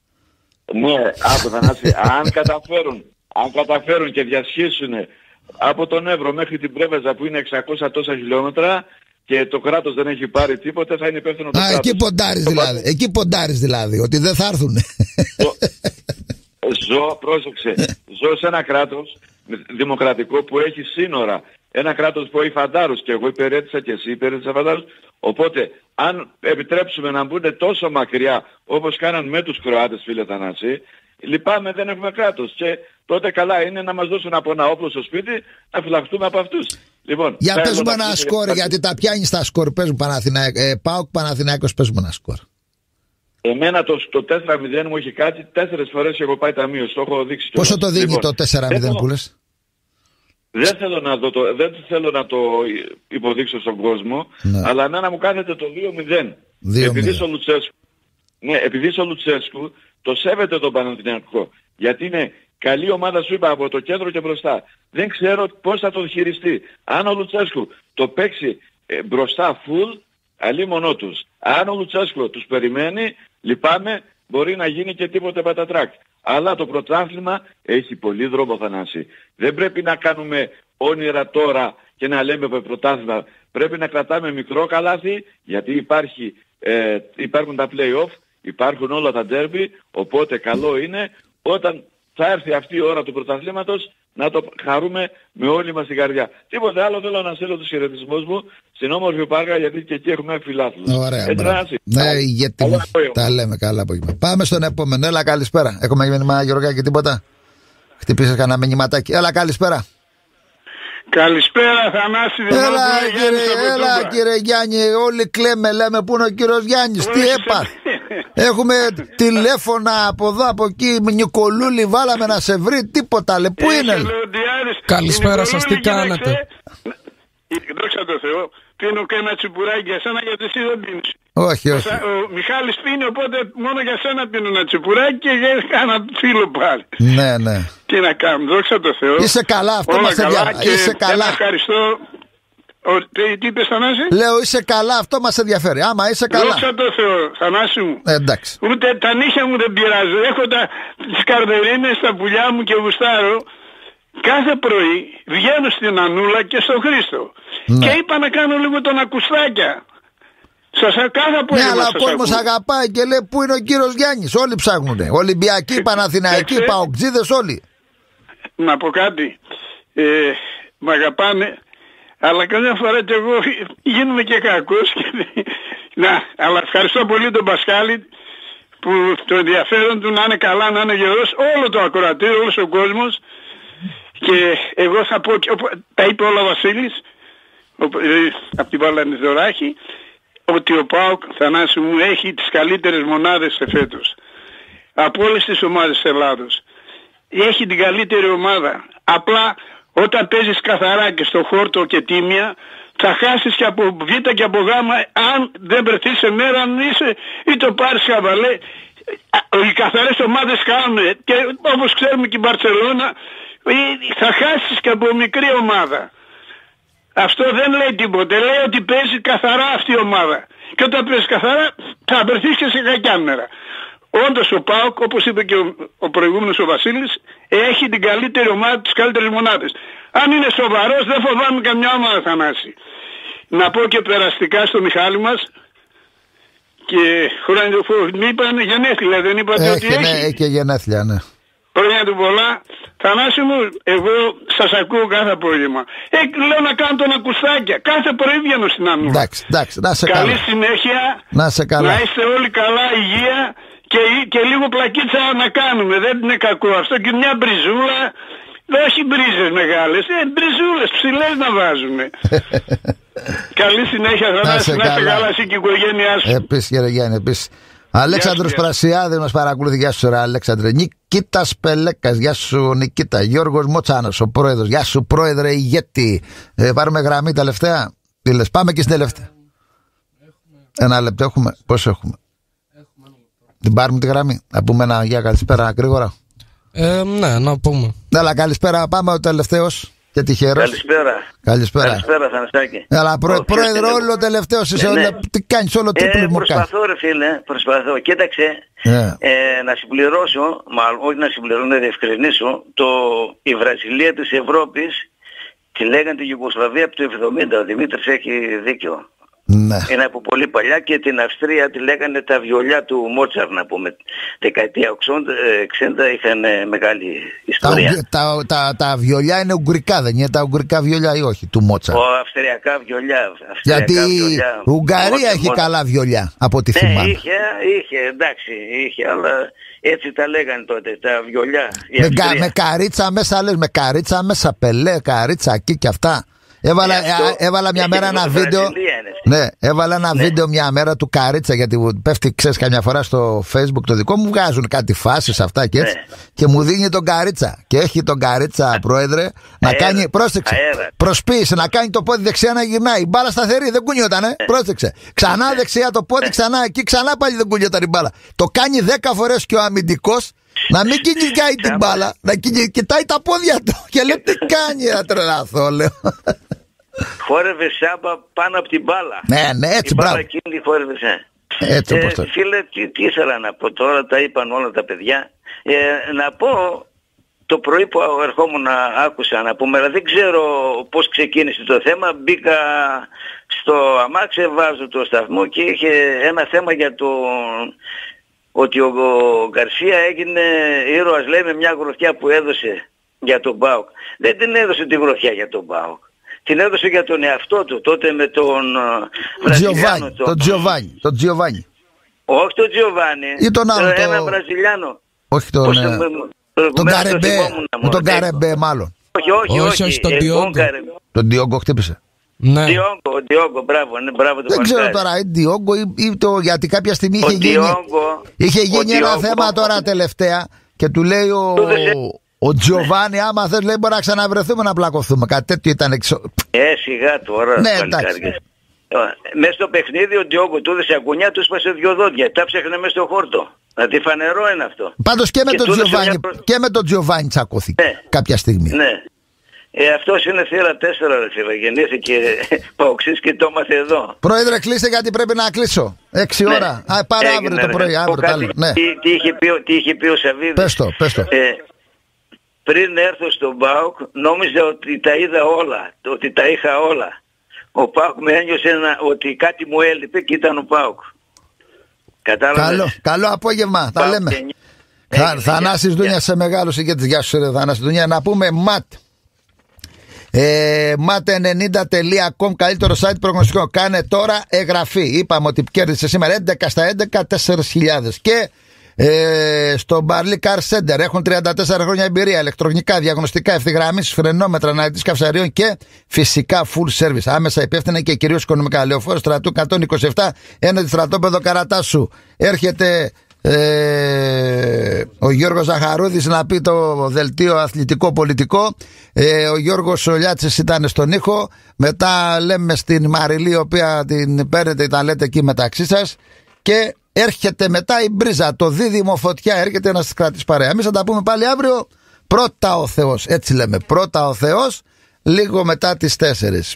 Ναι, άκου Θανάση, αν καταφέρουν, αν καταφέρουν και διασχίσουν από τον Εύρο μέχρι την Πρέβεζα που είναι 600 τόσα χιλιόμετρα και το κράτος δεν έχει πάρει τίποτα, θα είναι υπεύθυνο το Α, κράτος. εκεί ποντάρεις Το δηλαδή. Εκεί ποντάρεις δηλαδή, ότι δεν θα έρθουν. Ζω, πρόσεξε, ζω σε ένα κράτος δημοκρατικό που έχει σύνορα. Ένα κράτος που έχει φαντάρους και εγώ υπηρέτησα και εσύ υπηρέτησα φαντάρους. Οπότε, αν επιτρέψουμε να μπουν τόσο μακριά όπως κάναν με τους Κροάτες φίλε Θανάση, λυπάμαι δεν έχουμε κράτος. Και τότε καλά είναι να μας δώσουν από ένα όπλο στο σπίτι να φυλαχτούμε από αυτούς. Λοιπόν, Για θέλω πες μου να ένα πούμε- σκορ, γιατί τα πιάνει στα σκορ. Πες μου Παναθηναϊκ, ε, Πάοκ Παναθηναϊκός, πες μου ένα σκορ. Εμένα το, το 4-0 μου έχει κάτσει τέσσερις φορές και έχω πάει ταμείο. Το έχω δείξει. Πόσο κιόλας. το δίνει Λοιπόν, το 4-0 δεν που λες; Δεν θέλω να, δω το, δεν θέλω να το υποδείξω στον κόσμο, Ναι. αλλά εμένα μου κάθεται το 2-0. 2-0. Επειδή στο Λουτσέσκου, ναι, επειδή στο Λουτσέσκου το σέβεται τον Παναθηναϊκό. Γιατί είναι καλή ομάδα σου είπα από το κέντρο και μπροστά. Δεν ξέρω πώς θα το χειριστεί. Αν ο Λουτσέσκου το παίξει ε, μπροστά full, αλλή μονό τους. Αν ο Λουτσέσκου τους περιμένει, λυπάμαι, μπορεί να γίνει και τίποτε πατατράκ. Αλλά το πρωτάθλημα έχει πολύ δρόμο Θανάση. Δεν πρέπει να κάνουμε όνειρα τώρα και να λέμε με πρωτάθλημα. Πρέπει να κρατάμε μικρό καλάθι γιατί υπάρχει, ε, υπάρχουν τα play-off, υπάρχουν όλα τα derby, οπότε καλό είναι όταν θα έρθει αυτή η ώρα του πρωταθλήματος να το χαρούμε με όλη μας την καρδιά. Τίποτε άλλο θέλω να στείλω τους χαιρετισμούς μου στην όμορφη Πάργα γιατί και εκεί έχουμε φιλάθλους. Ωραία. Έτσι, μπράβο. Θανάση. Ναι, γιατί Καλό μου. απόγευμα. Τα λέμε καλά απόγευμα. Πάμε στον επόμενο. Έλα, καλησπέρα. Έχουμε μήνυμα, Γιώργα, και τίποτα; Χτυπήσει κανένα μηνυματάκι. Έλα, καλησπέρα. Καλησπέρα Θανάση Έλα, Δημόπουλε, Γιάννης κύριε, από έλα, Τούμπα. κύριε Γιάννη. Όλοι κλαίμε, λέμε πού είναι ο κύριος Γιάννης. Τι έπαθε. Έχουμε τηλέφωνα από εδώ, από εκεί. Νικολούλη, βάλαμε να σε βρει. Τίποτα, λε. Πού είναι; λε; Καλησπέρα σας, τι Νικολούλη, κάνετε. κοίταξε, Δόξα τω Θεώ, πίνω και ένα τσιπουράκι για σένα γιατί εσύ δεν πίνεις. Όχι, όχι. Ο Μιχάλης πίνει οπότε μόνο για σένα πίνω ένα τσιπουράκι και για ένα φίλο πάλι. Ναι, ναι. Τι να κάνουμε, δόξα τω Θεώ. Είσαι καλά, αυτό Όλα μας καλά ενδιαφέρει. και Είσαι καλά. ένα ευχαριστώ. Ο, τι, τι είπες Θανάση; Λέω είσαι καλά, αυτό μας ενδιαφέρει. Άμα είσαι καλά. Δόξα τω Θεώ, Θανάση μου. Ε, εντάξει. Ούτε τα νύχια μου δεν πειράζω. Έχω τα, τις καρδερίνες στα πουλιά μου και γουστάρω. Κάθε πρωί βγαίνω στην Ανούλα και στον Χρήστο. Ναι. Και είπα να κάνω λίγο τον ακουστάκια. Σας κάθε Ναι, απόγευμα αλλά ο σας κόσμος ακούω. αγαπάει και λέει πού είναι ο κύριος Γιάννης; Όλοι ψάχνουν. Ολυμπιακοί, Παναθηναϊκοί, και- Παοκτζίδες, όλοι. Να πω κάτι. Ε, μ' αγαπάνε. Αλλά καμιά φορά κι εγώ γίνομαι και κακός. Και... να, αλλά ευχαριστώ πολύ τον Πασχάλη που το ενδιαφέρον του να είναι καλά, να είναι γερός, όλο το ακροατήριο, όλος ο κόσμος και εγώ θα πω, και, οπο- τα είπε όλα ο Βασίλης ο- ε, από την Παλανιδωράχη ότι ο ΠΑΟΚ Θανάση μου έχει τις καλύτερες μονάδες εφέτος. Από όλες τις ομάδες της Ελλάδος. Έχει την καλύτερη ομάδα. Απλά όταν παίζεις καθαρά και στο χόρτο και τίμια θα χάσεις και από Β και από Γ αν δεν βρεθείς σε μέρα αν είσαι ή το πάρεις χαβαλέ. Οι καθαρές ομάδες κάνουν και όπως ξέρουμε και η Μπαρτσελώνα θα χάσεις και από μικρή ομάδα. Αυτό δεν λέει τίποτε. Λέει ότι παίζει καθαρά αυτή η ομάδα. Και όταν παίζεις καθαρά θα βρεθείς και σε κακιά μέρα. Όντως ο ΠΑΟΚ, όπως είπε και ο, ο προηγούμενος ο Βασίλης, έχει την καλύτερη ομάδα, τις καλύτερες μονάδες. Αν είναι σοβαρός δεν φοβάμαι καμιά ομάδα Θανάση. Να πω και περαστικά στο Μιχάλη μας και χρόνια του Μη είπανε γενέθλια, δεν είπατε ότι Έχει, ναι, έχει. έχει και γενέθλια, ναι. Χρόνια του πολλά. Θανάση μου, εγώ σας ακούω κάθε απόγευμα. Ε, λέω να κάνω τον ακουστάκια. Κάθε πρωί βγαίνω στην Ανούρα. Εντάξει, εντάξει, να σε Καλή καλά. συνέχεια. Να σε καλά. Να είστε όλοι καλά, υγεία και, και λίγο πλακίτσα να κάνουμε. Δεν είναι κακό αυτό. Και μια μπριζούλα. Όχι μπρίζες μεγάλες, ε, μπριζούλες ψηλές να βάζουμε. Καλή συνέχεια, θα να σε είστε καλά. καλά. εσύ και η οικογένειά σου. Επίσης, κύριε Γιάννη, επίσης. Αλέξανδρος γεια σου. Πρασιάδη μας παρακολουθεί. Γεια σου, ρε Αλέξανδρε. Νικήτας Πελέκας. Γεια σου, Νικήτα. Γιώργος Μοτσάνο, ο πρόεδρος. Γεια σου, πρόεδρε ηγέτη. Ε, πάρουμε γραμμή τελευταία. Τι λες, πάμε και στην τελευταία. Ένα λεπτό έχουμε. Πόσο έχουμε; Την πάρουμε τη γραμμή. Να πούμε ένα γεια καλησπέρα γρήγορα. Ε, ναι, να πούμε. Έλα, καλησπέρα. Πάμε ο τελευταίος και τυχερό. Καλησπέρα. Καλησπέρα. Καλησπέρα, Θανασάκη. Έλα, πρό, Ο, ποιος πρόεδρο, είναι- όλο ο τελευταίος είσαι. Ναι, ναι. όλο- Τι κάνεις, όλο τρίπλο Ε, μου κάνεις. προσπαθώ ρε φίλε, προσπαθώ. Κοίταξε, Ναι. ε, να συμπληρώσω, μάλλον όχι να συμπληρώσω, να διευκρινίσω, το, η Βραζιλία της Ευρώπης τη λέγανε τη Ιουγκοσλαβία από το 70. Ο Δημήτρης έχει δίκιο. Ναι. Είναι από πολύ παλιά και την Αυστρία τη λέγανε τα βιολιά του Μότσαρ να πούμε. Δεκαετία 80, ε, 60 είχαν ε, μεγάλη Τα, ιστορία. ουγγ- τα, τα, τα βιολιά είναι ουγγρικά, δεν είναι τα ουγγρικά βιολιά ή όχι, του Μότσα. Ο αυστριακά βιολιά. αυστριακά Γιατί βιολιά, η Ουγγαρία μόνο- έχει μόνο- καλά βιολιά, από ό,τι Ναι, θυμάμαι. είχε, είχε, εντάξει, είχε, αλλά έτσι τα λέγανε τότε, τα βιολιά. η Με, κα- Αυστρία. με καρίτσα μέσα, λες, με καρίτσα μέσα, πελέ, καρίτσα εκεί και αυτά. Έβαλα, Ναι, αυτό α, έβαλα μια έχει μέρα λίγο ένα Βραζιλία βίντεο. είναι Ναι, έβαλα ένα βίντεο μια μέρα του Καρίτσα γιατί μου πέφτει, ξέρεις, καμιά φορά στο Facebook το δικό μου βγάζουν κάτι φάσεις αυτά και έτσι. Ναι. Και μου δίνει τον Καρίτσα. Και έχει τον Καρίτσα, πρόεδρε, να Αέρα. κάνει. Πρόσεξε. Αέρα. Προσποίησε, να κάνει το πόδι δεξιά να γυρνάει. Η μπάλα σταθερή, δεν κουνιότανε. Ναι. Πρόσεξε. Ξανά δεξιά το πόδι, ξανά εκεί, ξανά πάλι δεν κουνιόταν η μπάλα. Το κάνει 10 φορές και ο αμυντικός να μην κυνηγάει την μπάλα, να κυνηγ- κοιτάει τα πόδια του. Και λέει τι κάνει, να τρελαθώ, λέω. Χόρευε σάμπα πάνω από την μπάλα. Ναι, ναι, έτσι, Η μπάλα μπράβο. εκείνη χόρευε σάμπα. Έτσι όπως το- Φίλε, τι, τι ήθελα να πω τώρα, τα είπαν όλα τα παιδιά. Ε, να πω το πρωί που ερχόμουν να άκουσα να πούμε, αλλά δεν ξέρω πώς ξεκίνησε το θέμα. Μπήκα στο αμάξι, βάζω το σταθμό και είχε ένα θέμα για το ότι ο, ο Γκαρσία έγινε ήρωας λέει με μια γροθιά που έδωσε για τον Μπάουκ. Δεν την έδωσε τη γροθιά για τον Μπάουκ. Την έδωσε για τον εαυτό του τότε με τον ε, Βραζιλιάνο, Τζιοβάνι, τον Τζιοβάνι, τον Τζιοβάνι. όχι τον Τζιοβάνι. Ή τον άλλο, ε, το- Ένα Βραζιλιάνο. Όχι τον. Πώς ε, το- Τον προηγουμένως το Καρεμπέ. θυμόμουν, Με μωρέ, τον τέτοιο. Καρεμπέ, μάλλον. Όχι, όχι, Όχι, όχι, τον ε, Διόγκο. Καρεμπέ. Τον Διόγκο χτύπησε. Ναι. Διόγκο, ο Διόγκο, μπράβο, ναι, μπράβο το Δεν ξέρω παλικάρι. τώρα, ή Διόγκο ή, ή το. Γιατί κάποια στιγμή Ο είχε γίνει. Διόγκο, Είχε ο γίνει ένα Διόγκο. θέμα τώρα τελευταία και του λέει ο. Του έδωσε- Ο Τζιοβάνι, άμα θες λέει μπορεί να ξαναβρεθούμε να πλακωθούμε. Κάτι τέτοιο ήταν εξω... Ε, σιγά τώρα, Ναι, παλικάριες. Ε, Μέσα στο παιχνίδι ο Διόγκο του έδωσε αγκουνιά, του σπάσε δυο δόντια. Τα ψάχνε μέσα στο χόρτο. Δηλαδή φανερό είναι αυτό. Πάντως και με Και τον του έδωσε Τζιοβάνι, μια προ- και με τον Τζιοβάνι τσακώθηκε Ναι. κάποια στιγμή. Ναι. Ε, αυτός είναι θύρα 4 ρε φίλε. Γεννήθηκε παοξής και το έμαθε εδώ. Πρόεδρε, κλείστε γιατί πρέπει να κλείσω. Έξι Ναι. ώρα. Α, πάρε Έγινε, αύριο το ρε. πρωί. Πω Αύριο, το κάτι, άλλο. Ναι. τι, τι, είχε πει, ο- τι είχε πει ο Σαββίδης. Πες το, πες το. Ε, πριν έρθω στον ΠΑΟΚ νόμιζα ότι τα είδα όλα, ότι τα είχα όλα. Ο ΠΑΟΚ με ένιωσε να- ότι κάτι μου έλειπε και ήταν ο ΠΑΟΚ. Κατάλαβες; Καλό, καλό απόγευμα. Τα ΠΑΟΚ λέμε. και νι- Θα, Έγινε, Θανάσης γεια. Δούνια σε μεγάλο ηγέτη. Γεια σου, ρε Θανάση Δούνια. Να πούμε ματ. Ε, mat90.com καλύτερο site προγνωστικό. Κάνε τώρα εγγραφή. Είπαμε ότι κέρδισε σήμερα 11 στα 11 4.000. Και Ε, στο Barley Car Center έχουν 34 χρόνια εμπειρία, ηλεκτρονικά, διαγνωστικά, ευθυγραμμίσεις, φρενόμετρα, αναλυτής καυσαρίων και φυσικά full service. Άμεσα υπεύθυνα και κυρίως οικονομικά. Λεωφόρος στρατού 127, έναντι στρατόπεδο Καρατάσου. Έρχεται ε, ο Γιώργος Ζαχαρούδης να πει το δελτίο αθλητικό πολιτικό ε, ο Γιώργος Σολιάτσης ήταν στον ήχο μετά λέμε στην Μαριλή η οποία την παίρνετε τα λέτε εκεί μεταξύ σας και έρχεται μετά η μπρίζα το δίδυμο φωτιά έρχεται να σας κρατήσει παρέα. Εμείς θα τα πούμε πάλι αύριο. Πρώτα ο Θεός έτσι λέμε πρώτα ο Θεός λίγο μετά τις 4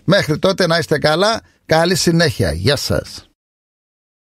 μέχρι τότε να είστε καλά καλή συνέχεια. Γεια σας